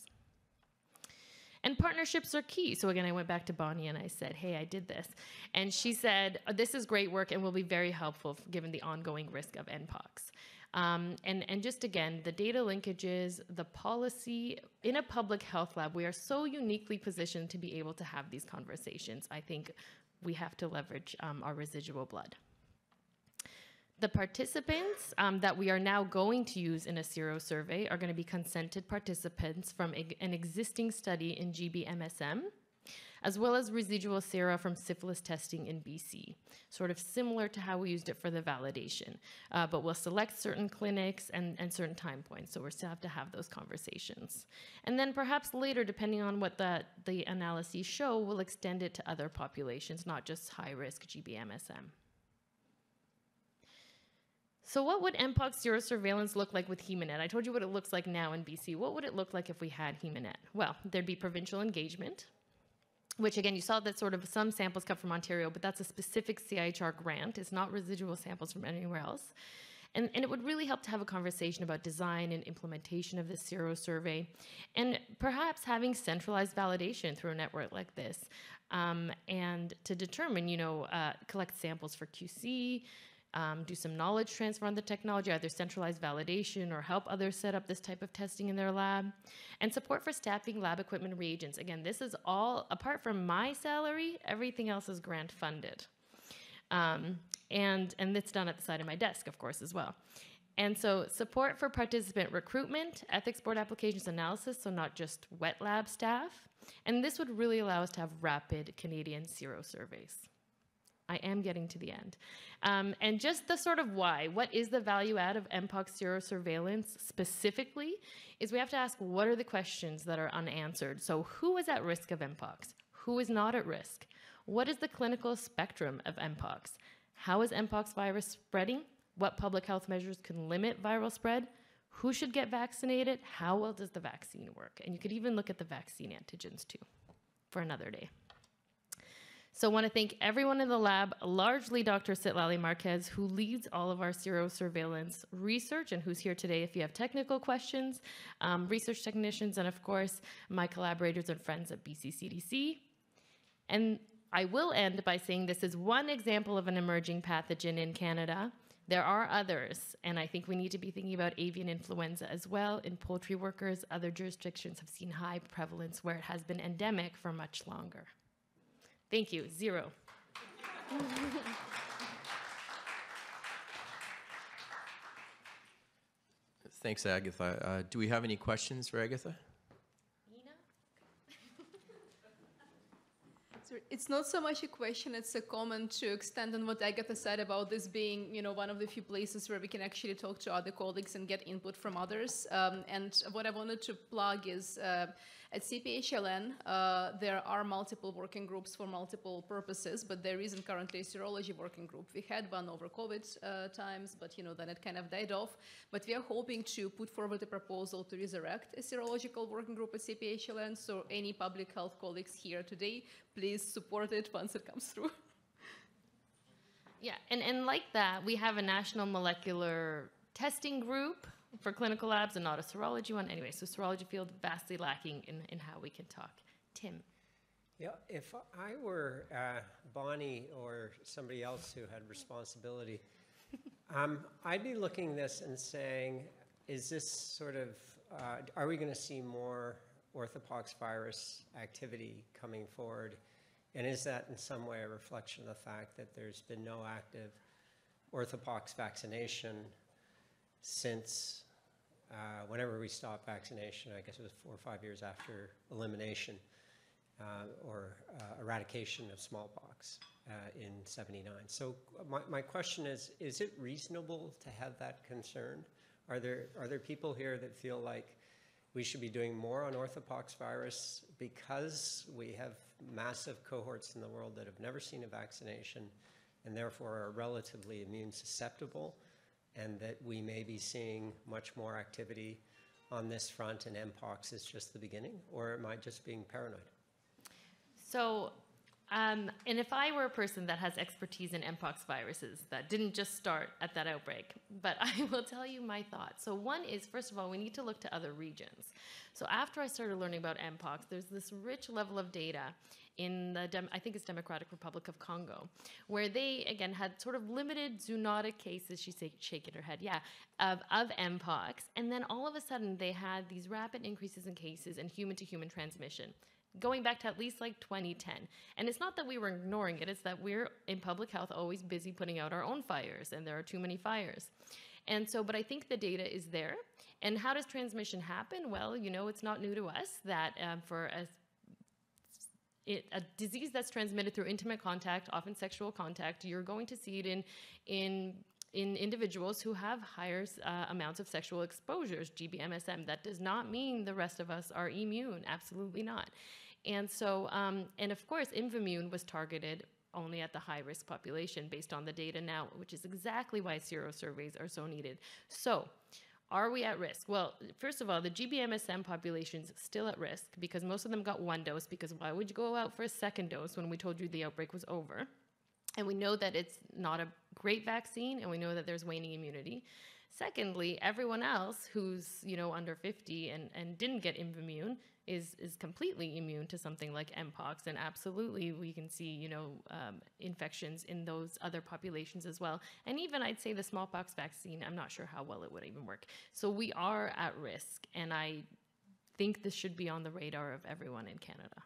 And partnerships are key. So again, I went back to Bonnie and I said, hey, I did this. And she said, oh, this is great work and will be very helpful given the ongoing risk of NPOX. Um, and, and just again, the data linkages, the policy in a public health lab, we are so uniquely positioned to be able to have these conversations. I think we have to leverage um, our residual blood. The participants um, that we are now going to use in a sero survey are going to be consented participants from an existing study in GBMSM, as well as residual sera from syphilis testing in BC, sort of similar to how we used it for the validation. Uh, but we'll select certain clinics and, and certain time points, so we still have to have those conversations. And then perhaps later, depending on what the, the analyses show, we'll extend it to other populations, not just high-risk GBMSM. So what would Mpox surveillance look like with HEMANET? I told you what it looks like now in BC. What would it look like if we had HEMANET? Well, there'd be provincial engagement, which again, you saw that sort of some samples come from Ontario, but that's a specific CIHR grant. It's not residual samples from anywhere else. And, and, it would really help to have a conversation about design and implementation of the sero survey, and perhaps having centralized validation through a network like this, um, and to determine, you know, uh, collect samples for QC, um, do some knowledge transfer on the technology, either centralized validation or help others set up this type of testing in their lab, and support for staffing lab equipment reagents. Again, this is all, apart from my salary, everything else is grant funded. Um, and, and it's done at the side of my desk, of course, as well. And so support for participant recruitment, ethics board applications analysis, so not just wet lab staff. And this would really allow us to have rapid Canadian sero surveys. I am getting to the end. Um, and just the sort of why, what is the value add of MPOX zero surveillance specifically, is we have to ask what are the questions that are unanswered. So who is at risk of MPOX? Who is not at risk? What is the clinical spectrum of MPOX? How is MPOX virus spreading? What public health measures can limit viral spread? Who should get vaccinated? How well does the vaccine work? And you could even look at the vaccine antigens too for another day. So I want to thank everyone in the lab, largely Dr. Sitlali Marquez, who leads all of our sero surveillance research and who's here today if you have technical questions, um, research technicians, and of course, my collaborators and friends at BCCDC. And I will end by saying this is one example of an emerging pathogen in Canada. There are others, and I think we need to be thinking about avian influenza as well. In poultry workers, other jurisdictions have seen high prevalence where it has been endemic for much longer. Thank you. Zero. Thanks, Agatha. Uh, do we have any questions for Agatha? it's not so much a question, it's a comment to extend on what Agatha said about this being, you know, one of the few places where we can actually talk to other colleagues and get input from others. Um, and what I wanted to plug is uh, at CPHLN, uh, there are multiple working groups for multiple purposes, but there isn't currently a serology working group. We had one over COVID uh, times, but you know, then it kind of died off. But we are hoping to put forward a proposal to resurrect a serological working group at CPHLN. So any public health colleagues here today, please support it once it comes through. Yeah, and, and like that, we have a national molecular testing group for clinical labs and not a serology one. Anyway, so serology field vastly lacking in, in how we can talk. Tim. Yeah, if I were uh, Bonnie or somebody else who had responsibility, um, I'd be looking this and saying, is this sort of, uh, are we going to see more orthopox virus activity coming forward? And is that in some way a reflection of the fact that there's been no active orthopox vaccination since uh, whenever we stopped vaccination, I guess it was four or five years after elimination uh, or uh, eradication of smallpox uh, in 79. So my, my question is, is it reasonable to have that concern? Are there, are there people here that feel like we should be doing more on orthopox virus because we have massive cohorts in the world that have never seen a vaccination and therefore are relatively immune susceptible? And that we may be seeing much more activity on this front and MPOX is just the beginning? Or am I just being paranoid? So, um, and if I were a person that has expertise in mpox viruses that didn't just start at that outbreak, but I will tell you my thoughts. So, one is first of all, we need to look to other regions. So, after I started learning about mpox, there's this rich level of data in the, I think it's Democratic Republic of Congo, where they, again, had sort of limited zoonotic cases, she's shaking her head, yeah, of, of Mpox. And then all of a sudden, they had these rapid increases in cases and human to human transmission going back to at least like 2010. And it's not that we were ignoring it, it's that we're in public health always busy putting out our own fires, and there are too many fires. And so, but I think the data is there. And how does transmission happen? Well, you know, it's not new to us that um, for a it, a disease that's transmitted through intimate contact, often sexual contact, you're going to see it in, in, in individuals who have higher uh, amounts of sexual exposures, GBMSM. That does not mean the rest of us are immune, absolutely not. And so, um, and of course, Imvamune was targeted only at the high risk population based on the data now, which is exactly why serosurveys are so needed. So, are we at risk? Well, first of all, the GBMSM population's still at risk because most of them got one dose because why would you go out for a second dose when we told you the outbreak was over? And we know that it's not a great vaccine and we know that there's waning immunity. Secondly, everyone else who's, you know, under 50 and, and didn't get Imvamune is is completely immune to something like mpox. And absolutely we can see you know um, infections in those other populations as well. And even i'd say the smallpox vaccine i'm not sure how well it would even work. So we are at risk and i think this should be on the radar of everyone in canada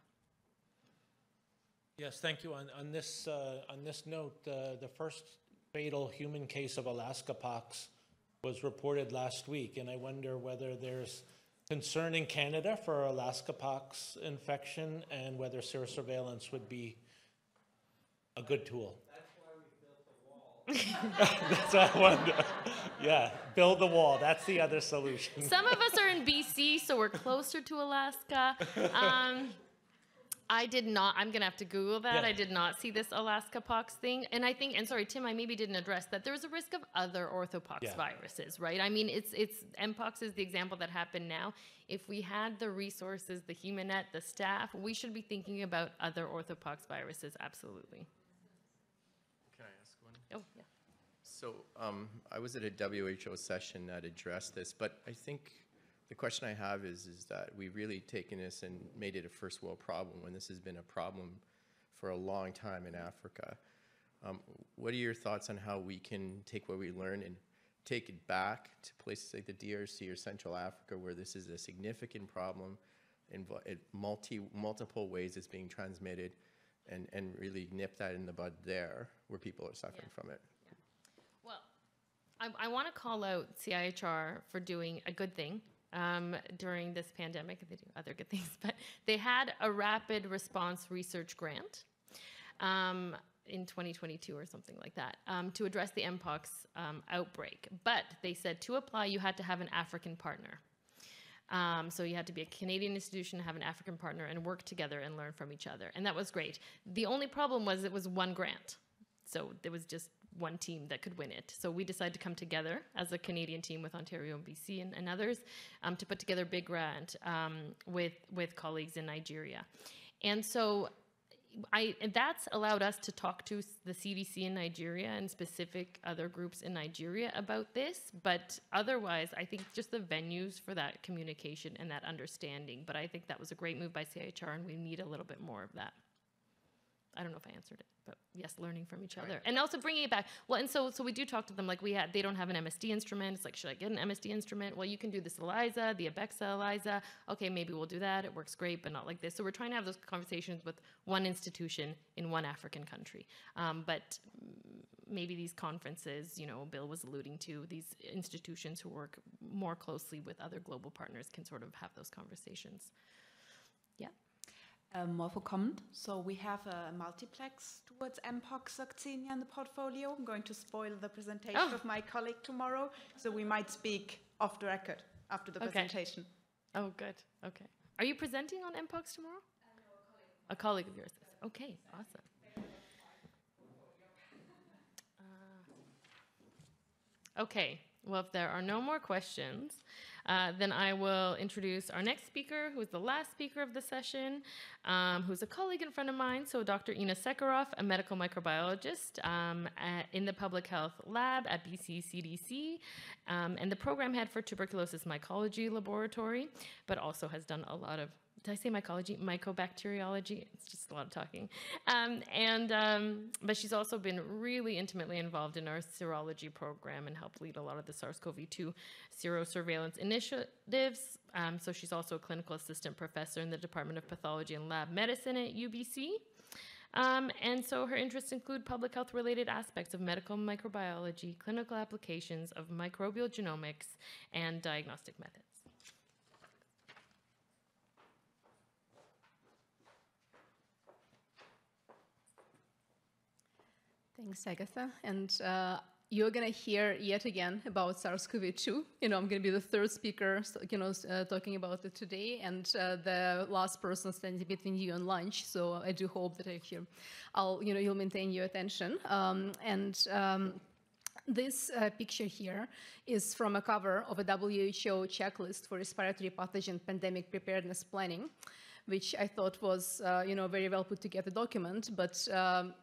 yes thank you on, on this uh, on this note uh, the first fatal human case of alaska pox was reported last week and i wonder whether there's concern in Canada for Alaska pox infection and whether serosurveillance would be a good tool. That's why we built the wall. That's what I wonder. Yeah, build the wall. That's the other solution. Some of us are in BC, so we're closer to Alaska. Um, I did not. I'm gonna have to Google that. Yeah. I did not see this Alaska pox thing, and I think, and sorry, Tim, I maybe didn't address that. There's a risk of other orthopox Yeah. viruses, right? I mean, it's it's mpox is the example that happened now. If we had the resources, the humanet, the staff, we should be thinking about other orthopox viruses. Absolutely. Can I ask one? Oh yeah. So um, I was at a WHO session that addressed this, but I think the question I have is, is that we've really taken this and made it a first world problem when this has been a problem for a long time in Africa. Um, what are your thoughts on how we can take what we learn and take it back to places like the DRC or Central Africa where this is a significant problem in multi, multiple ways it's being transmitted and, and really nip that in the bud there where people are suffering from it? Well, I, I want to call out CIHR for doing a good thing um, during this pandemic. They do other good things, but they had a rapid response research grant um, in 2022 or something like that um, to address the mpox um, outbreak. But they said to apply, you had to have an African partner. Um, so you had to be a Canadian institution, have an African partner, and work together and learn from each other. And that was great. The only problem was it was one grant. So there was just one team that could win it. So we decided to come together as a Canadian team with Ontario and BC and, and others um, to put together a big grant um, with, with colleagues in Nigeria. And so I, and that's allowed us to talk to the CDC in Nigeria and specific other groups in Nigeria about this. But otherwise, I think just the venues for that communication and that understanding. But I think that was a great move by CIHR, and we need a little bit more of that. I don't know if I answered it, but yes, learning from each other, and also bringing it back. Well, and so so we do talk to them like we had. They don't have an MSD instrument. It's like, should I get an MSD instrument? Well, you can do this ELISA, the Abexa ELISA. Okay, maybe we'll do that. It works great, but not like this. So we're trying to have those conversations with one institution in one African country. Um, but maybe these conferences, you know, Bill was alluding to, these institutions who work more closely with other global partners can sort of have those conversations. Yeah. Um, more for comment. So we have a multiplex towards MPOX vaccine in the portfolio. I'm going to spoil the presentation Oh. of my colleague tomorrow, so we might speak off the record after the Okay. presentation. Oh, good. Okay. Are you presenting on MPOX tomorrow? a colleague of yours. Okay, awesome. Uh, okay, well, if there are no more questions, uh, then I will introduce our next speaker, who is the last speaker of the session, um, who's a colleague and friend of mine. So, Dr. Ina Sekharov, a medical microbiologist um, at, in the public health lab at BC CDC, um, and the program head for tuberculosis mycology laboratory, but also has done a lot of did I say mycology? Mycobacteriology. It's just a lot of talking. Um, and um, but she's also been really intimately involved in our serology program and helped lead a lot of the SARS-CoV-2 serosurveillance initiatives. Um, so she's also a clinical assistant professor in the Department of Pathology and Lab Medicine at UBC. Um, and so her interests include public health related aspects of medical microbiology, clinical applications of microbial genomics, and diagnostic methods. Thanks, Agatha. And uh, you're going to hear yet again about SARS-CoV-2. You know, I'm going to be the third speaker, you know, uh, talking about it today, and uh, the last person standing between you and lunch. So I do hope that actually, I'll, you know, you'll maintain your attention. Um, and um, this uh, picture here is from a cover of a WHO checklist for respiratory pathogen pandemic preparedness planning, which I thought was, uh, you know, very well put together document, but um,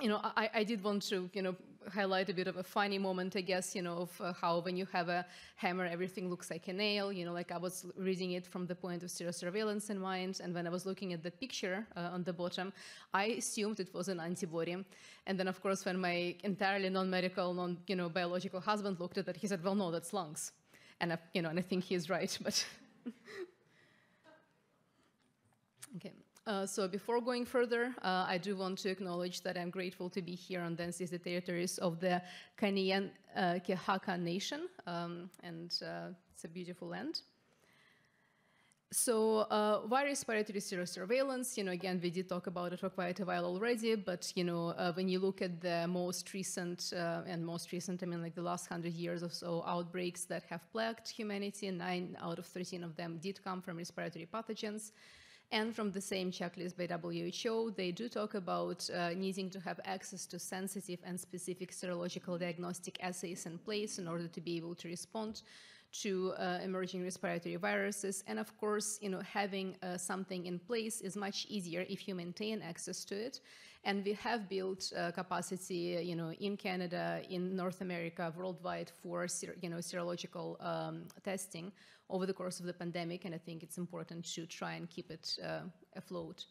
you know, I, I did want to, you know, highlight a bit of a funny moment, I guess, you know, of uh, how when you have a hammer, everything looks like a nail. You know, like I was reading it from the point of serosurveillance in mind, and when I was looking at the picture uh, on the bottom, I assumed it was an antibody. And then, of course, when my entirely non-medical, non, you know, biological husband looked at it, he said, "Well, no, that's lungs," and I, you know, and I think he's right, but. Okay. Uh, so before going further, uh, I do want to acknowledge that I'm grateful to be here on the ancestral territories of the Kaniyan uh, Kehaka Nation, um, and uh, it's a beautiful land. So uh, why respiratory serosurveillance? You know, again, we did talk about it for quite a while already, but, you know, uh, when you look at the most recent, uh, and most recent, I mean, like the last 100 years or so, outbreaks that have plagued humanity, nine out of 13 of them did come from respiratory pathogens. And from the same checklist by WHO, they do talk about uh, needing to have access to sensitive and specific serological diagnostic assays in place in order to be able to respond to uh, emerging respiratory viruses. And of course, you know, having uh, something in place is much easier if you maintain access to it. And we have built uh, capacity, you know, in Canada, in North America, worldwide for, you know, serological um, testing over the course of the pandemic. And I think it's important to try and keep it uh, afloat.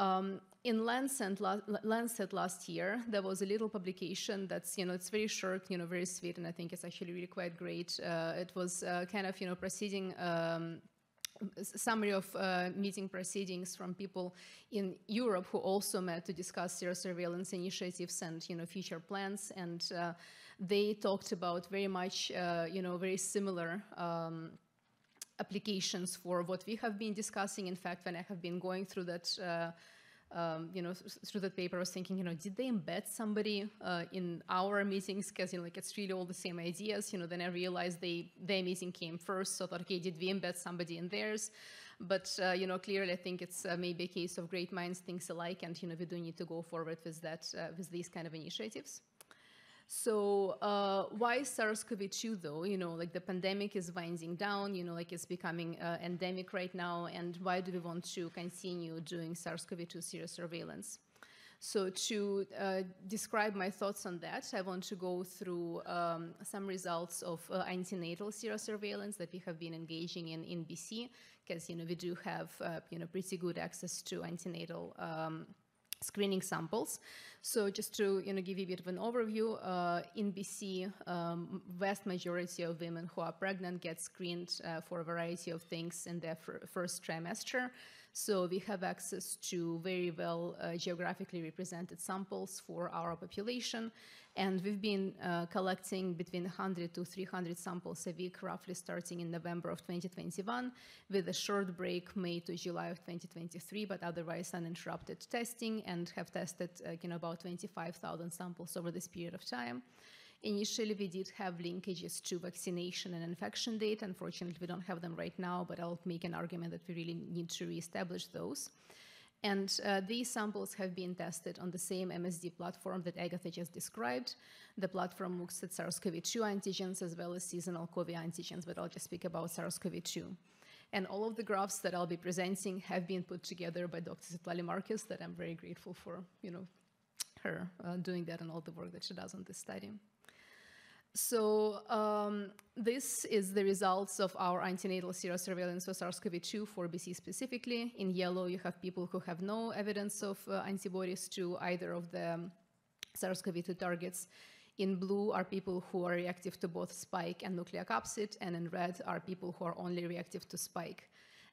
Um, in Lancet, la- Lancet last year, there was a little publication that's, you know, it's very short, you know, very sweet, and I think it's actually really quite great. Uh, it was uh, kind of, you know, proceeding um, summary of uh, meeting proceedings from people in Europe who also met to discuss serosurveillance initiatives and, you know, future plans. And uh, they talked about very much, uh, you know, very similar um, applications for what we have been discussing. In fact, when I have been going through that, uh, um, you know, through that paper, I was thinking, you know, did they embed somebody uh, in our meetings? Because, you know, like it's really all the same ideas. You know, then I realized they their meeting came first. So I thought, okay, did we embed somebody in theirs? But, uh, you know, clearly I think it's uh, maybe a case of great minds think alike. And, you know, we do need to go forward with that, uh, with these kind of initiatives. So uh, why SARS-CoV-2 though? You know, like the pandemic is winding down, you know, like it's becoming uh, endemic right now. And why do we want to continue doing SARS-CoV-2 serosurveillance? So to uh, describe my thoughts on that, I want to go through um, some results of uh, antenatal serosurveillance that we have been engaging in in BC, because you know we do have uh, you know pretty good access to antenatal um, screening samples. So just to you know give you a bit of an overview, uh, in BC, um, vast majority of women who are pregnant get screened uh, for a variety of things in their first trimester. So we have access to very well uh, geographically represented samples for our population. And we've been uh, collecting between 100 to 300 samples a week, roughly starting in November of 2021, with a short break May to July of 2023, but otherwise uninterrupted testing and have tested uh, you know, about 25,000 samples over this period of time. Initially, we did have linkages to vaccination and infection data. Unfortunately, we don't have them right now, but I'll make an argument that we really need to reestablish those. And uh, these samples have been tested on the same MSD platform that Agatha just described. The platform looks at SARS-CoV-2 antigens as well as seasonal COVID antigens, but I'll just speak about SARS-CoV-2. And all of the graphs that I'll be presenting have been put together by Dr. Svetlana Marcus that I'm very grateful for, you know, her uh, doing that and all the work that she does on this study. So um, this is the results of our antenatal serosurveillance for SARS-CoV-2 for BC specifically. In yellow, you have people who have no evidence of uh, antibodies to either of the um, SARS-CoV-2 targets. In blue are people who are reactive to both spike and nucleocapsid, and in red are people who are only reactive to spike.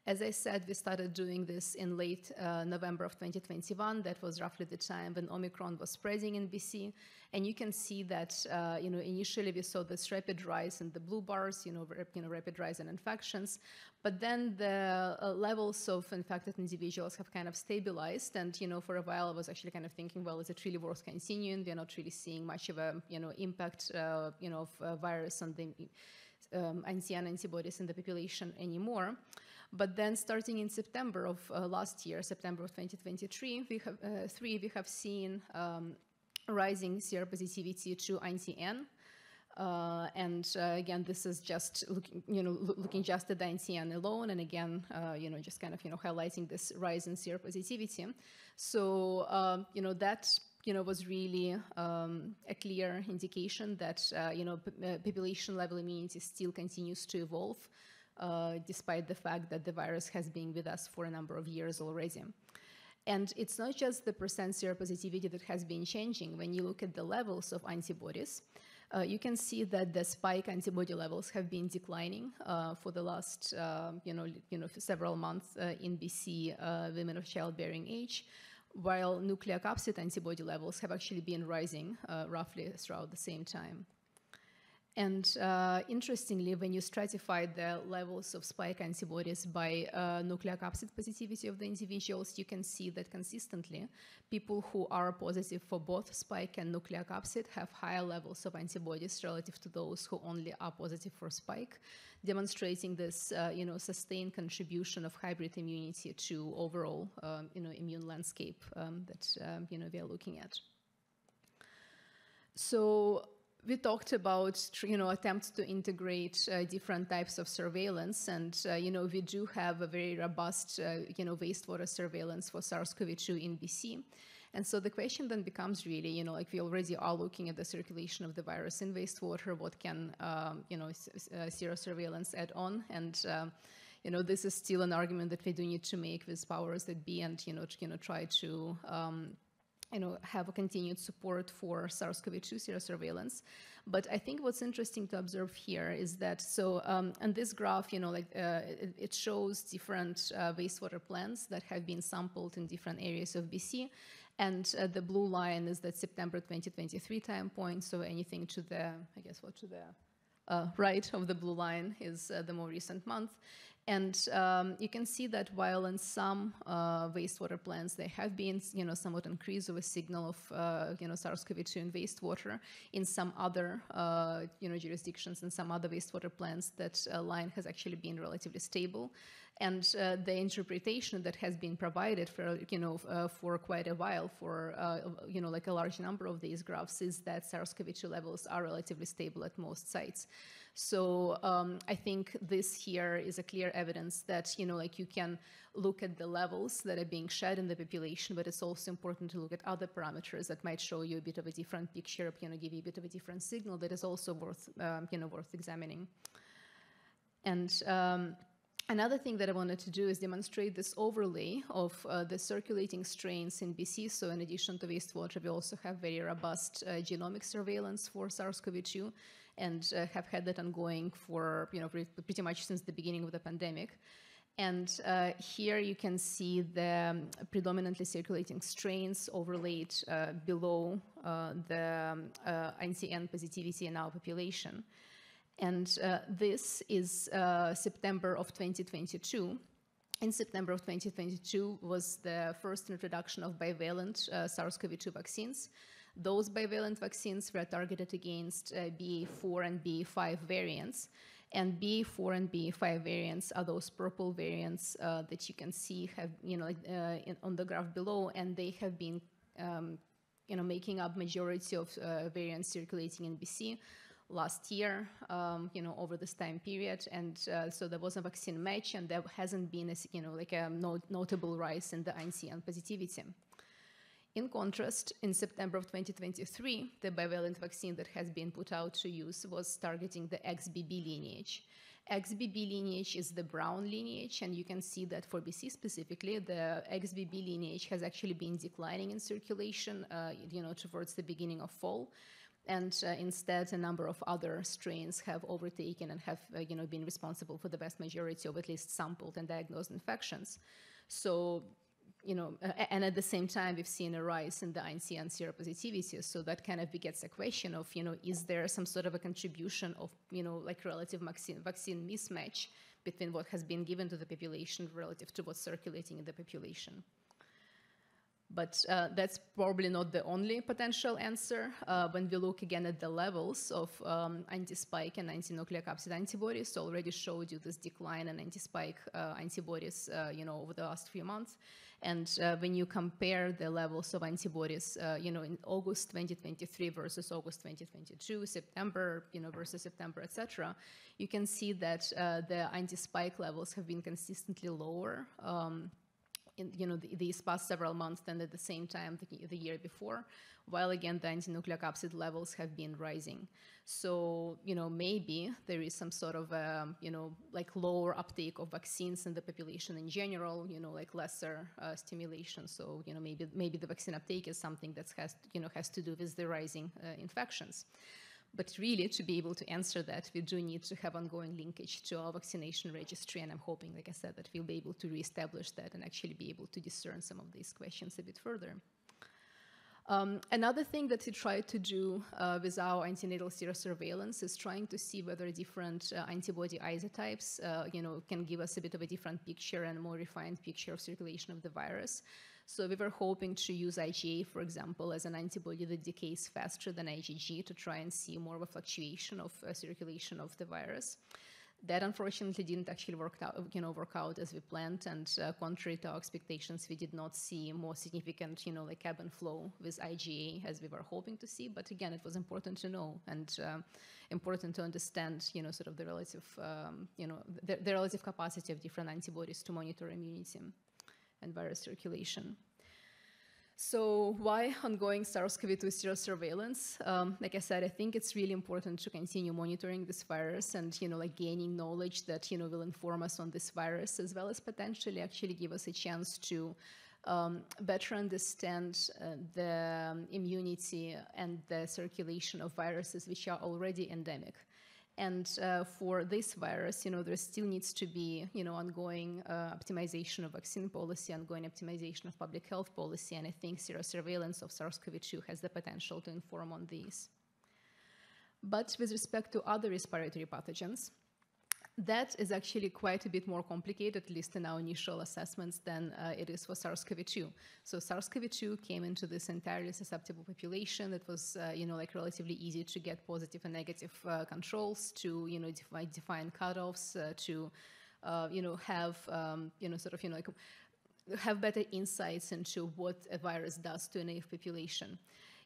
As I said, we started doing this in late uh, November of 2021. That was roughly the time when Omicron was spreading in BC. And you can see that, uh, you know, initially we saw this rapid rise in the blue bars, you know, rap, you know rapid rise in infections. But then the uh, levels of infected individuals have kind of stabilized. And, you know, for a while I was actually kind of thinking, well, is it really worth continuing? We're not really seeing much of a, you know, impact, uh, you know, of uh, virus on the um, anti-N antibodies in the population anymore. But then starting in September of uh, last year, September of 2023, we have, uh, three, we have seen um, rising seropositivity to anti-N. Uh, and uh, again, this is just looking, you know, lo looking just at the anti-N alone, and again, uh, you know, just kind of, you know, highlighting this rise in seropositivity. So, um, you know, that, you know, was really um, a clear indication that, uh, you know, uh, population-level immunity still continues to evolve uh, despite the fact that the virus has been with us for a number of years already. And it's not just the percent seropositivity that has been changing. When you look at the levels of antibodies, uh, you can see that the spike antibody levels have been declining uh, for the last, uh, you know, you know, several months uh, in BC uh, women of childbearing age, while nucleocapsid antibody levels have actually been rising roughly throughout the same time. And uh, interestingly, when you stratify the levels of spike antibodies by uh, nucleocapsid positivity of the individuals, you can see that consistently, people who are positive for both spike and nucleocapsid have higher levels of antibodies relative to those who only are positive for spike, demonstrating this, uh, you know, sustained contribution of hybrid immunity to overall, um, you know, immune landscape um, that, um, you know, we are looking at. So we talked about you know attempts to integrate uh, different types of surveillance and uh, you know we do have a very robust uh, you know wastewater surveillance for SARS-CoV-2 in BC and so the question then becomes really you know like we already are looking at the circulation of the virus in wastewater what can um, you know uh, serosurveillance add on? And um, you know this is still an argument that we do need to make with powers that be and you know to, you know try to um, you know, have a continued support for SARS-CoV-2 serosurveillance. But I think what's interesting to observe here is that, so um, on this graph, you know, like uh, it, it, shows different uh, wastewater plants that have been sampled in different areas of BC. And uh, the blue line is that September 2023 time point. So anything to the, I guess, what to the uh, right of the blue line is uh, the more recent month. And um, you can see that while in some uh, wastewater plants there have been, you know, somewhat increase of a signal of, uh, you know, SARS-CoV-2 in wastewater, in some other, uh, you know, jurisdictions and some other wastewater plants, that uh, line has actually been relatively stable. And uh, the interpretation that has been provided for, you know, uh, for quite a while, for, you know, like a large number of these graphs, is that SARS-CoV-2 levels are relatively stable at most sites. So um, I think this here is a clear evidence that, you know, like you can look at the levels that are being shed in the population, but it's also important to look at other parameters that might show you a bit of a different picture, you know, give you a bit of a different signal that is also worth, um, you know, worth examining. And um, Another thing that I wanted to do is demonstrate this overlay of uh, the circulating strains in BC. So in addition to wastewater, we also have very robust uh, genomic surveillance for SARS-CoV-2 and uh, have had that ongoing for, you know, pretty much since the beginning of the pandemic. And uh, here you can see the um, predominantly circulating strains overlaid uh, below uh, the um, INCN positivity in our population. And uh, this is uh, September of 2022. In September of 2022 was the first introduction of bivalent uh, SARS-CoV-2 vaccines. Those bivalent vaccines were targeted against uh, BA4 and BA5 variants. And BA4 and BA5 variants are those purple variants uh, that you can see have, you know, uh, in, on the graph below, and they have been, um, you know, making up majority of variants circulating in BC last year, um, you know, over this time period. And uh, so there was a vaccine match and there hasn't been, a, you know, like a no notable rise in the INCN positivity. In contrast, in September of 2023, the bivalent vaccine that has been put out to use was targeting the XBB lineage. XBB lineage is the brown lineage, and you can see that for BC specifically, the XBB lineage has actually been declining in circulation, uh, you know, towards the beginning of fall and uh, instead a number of other strains have overtaken and have uh, you know been responsible for the vast majority of at least sampled and diagnosed infections so you know and at the same time we've seen a rise in the INCN seropositivity so that kind of begets a question of you know is there some sort of a contribution of you know like relative vaccine vaccine mismatch between what has been given to the population relative to what's circulating in the population but uh, that's probably not the only potential answer. Uh, when we look again at the levels of um, anti-spike and anti-nucleocapsid antibodies, so already showed you this decline in anti-spike uh, antibodies, uh, you know, over the last few months. And uh, when you compare the levels of antibodies, uh, you know, in August 2023 versus August 2022, September, you know, versus September, etc., you can see that the anti-spike levels have been consistently lower. Um, in you know the, these past several months than at the same time the, the year before, while again the anti-nucleocapsid levels have been rising. So you know maybe there is some sort of um, you know like lower uptake of vaccines in the population in general, you know like lesser uh, stimulation. So you know maybe maybe the vaccine uptake is something that has you know has to do with the rising uh, infections. But really, to be able to answer that, we do need to have ongoing linkage to our vaccination registry. And I'm hoping, like I said, that we'll be able to reestablish that and actually be able to discern some of these questions a bit further. Um, another thing that we try to do uh, with our antenatal serosurveillance is trying to see whether different uh, antibody isotypes, uh, you know, can give us a bit of a different picture and a more refined picture of circulation of the virus. So we were hoping to use IgA, for example, as an antibody that decays faster than IgG to try and see more of a fluctuation of uh, circulation of the virus. That unfortunately didn't actually work out, you know, work out as we planned, and uh, contrary to our expectations, we did not see more significant, you know, like and flow with IgA as we were hoping to see. But again, it was important to know and uh, important to understand, you know, sort of the relative, um, you know, the, the relative capacity of different antibodies to monitor immunity and virus circulation. So why ongoing SARS-CoV-2 serosurveillance? Um, like I said, I think it's really important to continue monitoring this virus and, you know, like gaining knowledge that, you know, will inform us on this virus as well as potentially actually give us a chance to um, better understand uh, the um, immunity and the circulation of viruses which are already endemic. And uh, for this virus, you know, there still needs to be, you know, ongoing uh, optimization of vaccine policy, ongoing optimization of public health policy, and I think serosurveillance of SARS-CoV-2 has the potential to inform on these. But with respect to other respiratory pathogens, that is actually quite a bit more complicated, at least in our initial assessments, than uh, it is for SARS-CoV-2. So SARS-CoV-2 came into this entirely susceptible population. It was, uh, you know, like relatively easy to get positive and negative uh, controls, to, you know, define, define cutoffs, uh, to, uh, you know, have, um, you know, sort of, you know, like have better insights into what a virus does to a naive population.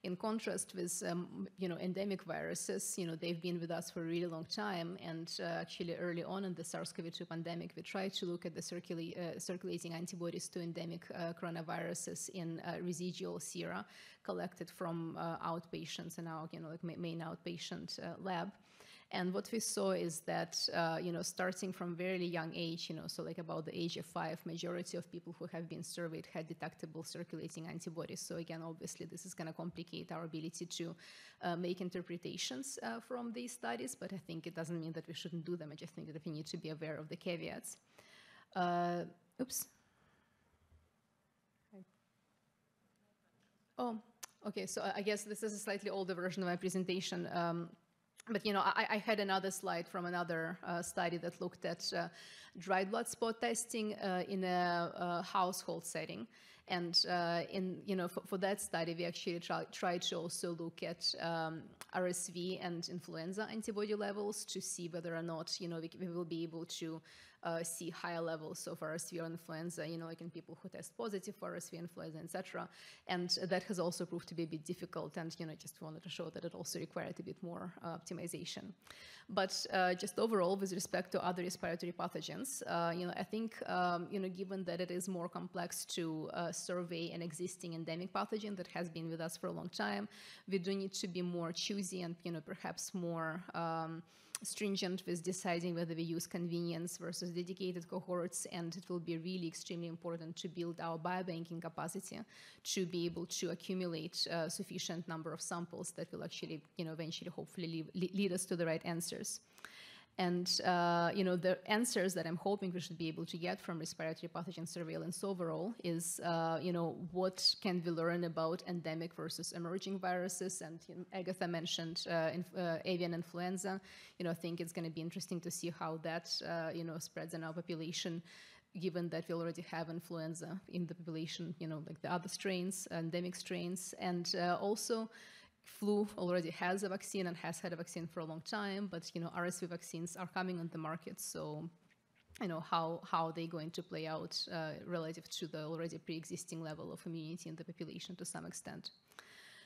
In contrast with, um, you know, endemic viruses, you know, they've been with us for a really long time. And uh, actually early on in the SARS-CoV-2 pandemic, we tried to look at the circula uh, circulating antibodies to endemic uh, coronaviruses in uh, residual sera collected from uh, outpatients in our, you know, like main outpatient lab. And what we saw is that, uh, you know, starting from very young age, you know, so like about the age of five, majority of people who have been surveyed had detectable circulating antibodies. So again, obviously, this is going to complicate our ability to uh, make interpretations uh, from these studies, but I think it doesn't mean that we shouldn't do them. I just think that we need to be aware of the caveats. Uh, oops. Oh, okay. So I guess this is a slightly older version of my presentation. Um, but you know, I, I, had another slide from another uh, study that looked at uh, dried blood spot testing uh, in a, a, household setting. And uh, in you know, for, for, that study, we actually try, tried to also look at um, RSV and influenza antibody levels to see whether or not you know we, we will be able to uh, see higher levels of RSV or influenza, you know, like in people who test positive for RSV, influenza, etc. And that has also proved to be a bit difficult. And you know, just wanted to show that it also required a bit more uh, optimization. But uh, just overall, with respect to other respiratory pathogens, uh, you know, I think um, you know, given that it is more complex to uh, survey an existing endemic pathogen that has been with us for a long time, we do need to be more choosy and you know, perhaps more. Um, stringent with deciding whether we use convenience versus dedicated cohorts, and it will be really extremely important to build our biobanking capacity to be able to accumulate a sufficient number of samples that will actually, you know, eventually hopefully lead, lead us to the right answers. And uh, you know the answers that I'm hoping we should be able to get from respiratory pathogen surveillance overall is uh, you know what can we learn about endemic versus emerging viruses. And you know, Agatha mentioned uh, inf uh, avian influenza. You know I think it's going to be interesting to see how that uh, you know spreads in our population given that we already have influenza in the population, you know, like the other strains, endemic strains, and uh, also flu already has a vaccine and has had a vaccine for a long time, but you know RSV vaccines are coming on the market, so you know how how are they going to play out uh, relative to the already pre-existing level of immunity in the population to some extent.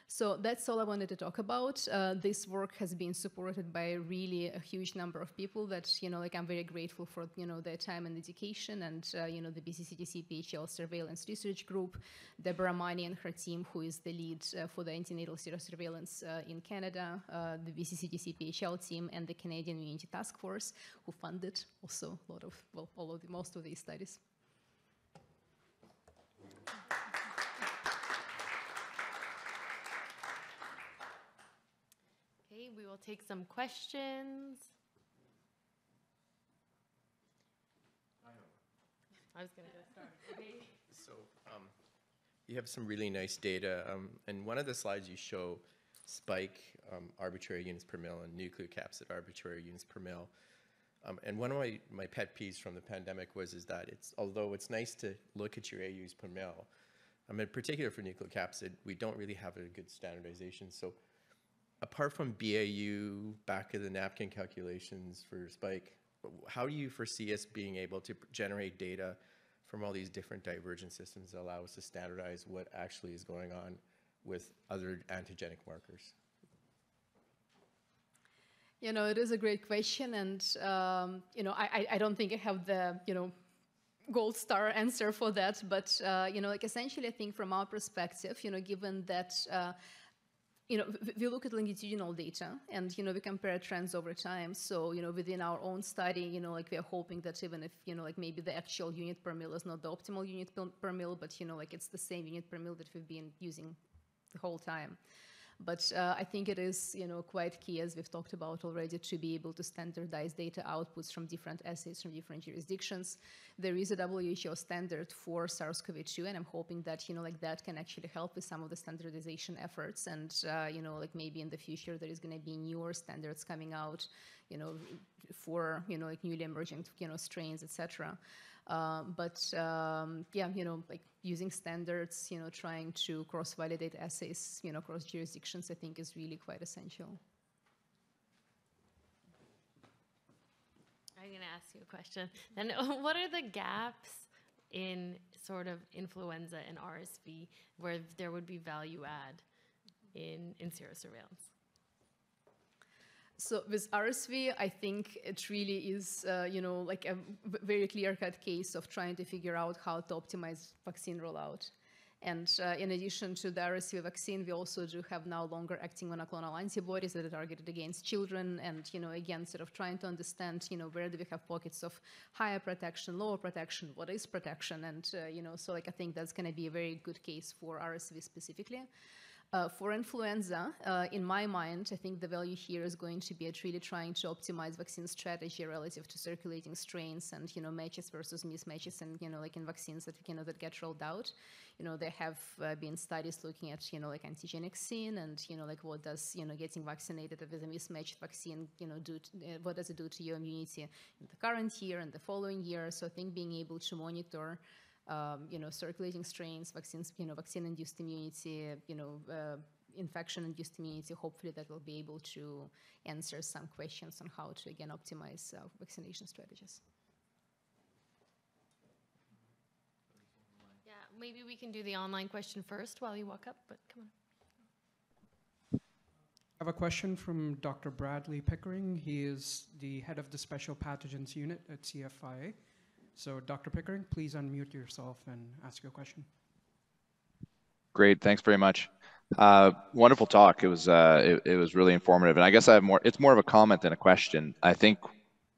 So that's all I wanted to talk about. Uh, this work has been supported by really a huge number of people that, you know, like I'm very grateful for, you know, their time and dedication and, uh, you know, the BCCDC PHL Surveillance Research Group, Deborah Money and her team, who is the lead uh, for the antenatal serosurveillance uh, in Canada, uh, the BCCDC PHL team, and the Canadian Immunity Task Force, who funded also a lot of, well, all of the, most of these studies. We will take some questions. I was going to start. Okay. So um, you have some really nice data, um, and one of the slides you show spike um, arbitrary units per mil and nucleocapsid arbitrary units per mil. Um, and one of my, my pet peeves from the pandemic was is that it's although it's nice to look at your AUs per mil, um, in particular for nucleocapsid, we don't really have a good standardization. So apart from BAU back of the napkin calculations for Spike, how do you foresee us being able to generate data from all these different divergent systems that allow us to standardize what actually is going on with other antigenic markers? You know, it is a great question, and um, you know, I, I don't think I have the you know gold star answer for that, but uh, you know, like essentially, I think from our perspective, you know, given that. Uh, you know, we look at longitudinal data and, you know, we compare trends over time. So, you know, within our own study, you know, like we are hoping that even if, you know, like maybe the actual unit per mil is not the optimal unit per, mil, but, you know, like it's the same unit per mil that we've been using the whole time. But uh, I think it is, you know, quite key, as we've talked about already, to be able to standardize data outputs from different assays from different jurisdictions. There is a WHO standard for SARS-CoV-2, and I'm hoping that, you know, like that can actually help with some of the standardization efforts. And, uh, you know, like maybe in the future there is going to be newer standards coming out, you know, for, you know, like newly emerging, you know, strains, etc. Uh, but um, yeah, you know, like using standards, you know, trying to cross-validate assays, you know, across jurisdictions, I think is really quite essential. I'm going to ask you a question. And what are the gaps in sort of influenza and RSV where there would be value add in, in serosurveillance? So with RSV, I think it really is, uh, you know, like a very clear-cut case of trying to figure out how to optimize vaccine rollout. And uh, in addition to the RSV vaccine, we also do have now longer-acting monoclonal antibodies that are targeted against children. And you know, again, sort of trying to understand, you know, where do we have pockets of higher protection, lower protection, what is protection, and uh, you know, so like I think that's going to be a very good case for RSV specifically. Uh, for influenza, uh, in my mind, I think the value here is going to be at really trying to optimize vaccine strategy relative to circulating strains and you know matches versus mismatches, and you know like in vaccines that you know that get rolled out. You know there have uh, been studies looking at you know like antigenic sin and you know like what does you know getting vaccinated with a mismatched vaccine you know do to, uh, what does it do to your immunity in the current year and the following year. So I think being able to monitor um, you know, circulating strains, vaccines, you know, vaccine-induced immunity, you know, uh, infection-induced immunity, hopefully that will be able to answer some questions on how to, again, optimize uh, vaccination strategies. Yeah, maybe we can do the online question first while you walk up, but come on. I have a question from Dr. Bradley Pickering. He is the head of the Special Pathogens Unit at CFIA. So, Dr. Pickering, please unmute yourself and ask your question. Great, thanks very much. Uh, wonderful talk. It was uh, it, it, was really informative, and I guess I have more. It's more of a comment than a question. I think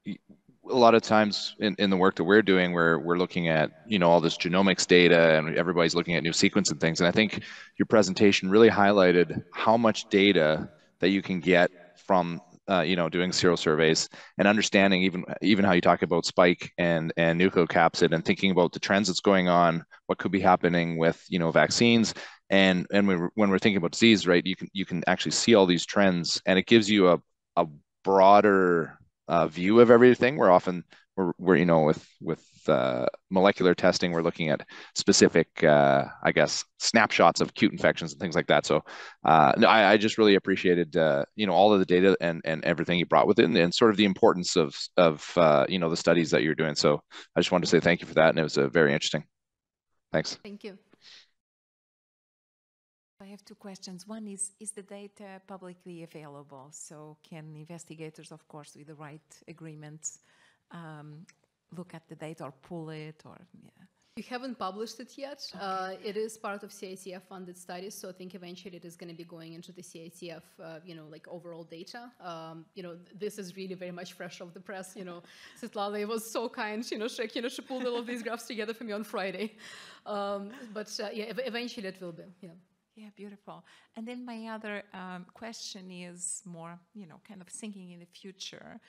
a lot of times in, in the work that we're doing, we're we're looking at you know all this genomics data, and everybody's looking at new sequence and things. And I think your presentation really highlighted how much data that you can get from uh, you know, doing serial serosurveys and understanding even even how you talk about spike and and nucleocapsid and thinking about the trends that's going on, what could be happening with you know vaccines, and and when we're, when we're thinking about disease, right, you can you can actually see all these trends, and it gives you a a broader uh, view of everything. We're often we're, we're you know with with uh, molecular testing, we're looking at specific, uh, I guess, snapshots of acute infections and things like that. So, uh, no, I, I, just really appreciated, uh, you know, all of the data and, and everything you brought with it, and, sort of the importance of of uh, you know the studies that you're doing. So, I just wanted to say thank you for that, and it was uh, very interesting. Thanks. Thank you. I have two questions. One is, is the data publicly available? So can investigators, of course, with the right agreements, um, look at the data or pull it or yeah. We haven't published it yet. Okay. Uh, it is part of CITF funded studies, so I think eventually it is going to be going into the CITF, uh, you know, like overall data. Um, you know, this is really very much fresh off the press. You know, Svetlana was so kind. You know, she, you know, she pulled all of these graphs together for me on Friday. Um, but uh, yeah, eventually it will be. Yeah. Yeah, beautiful. And then my other um, question is more, you know, kind of thinking in the future.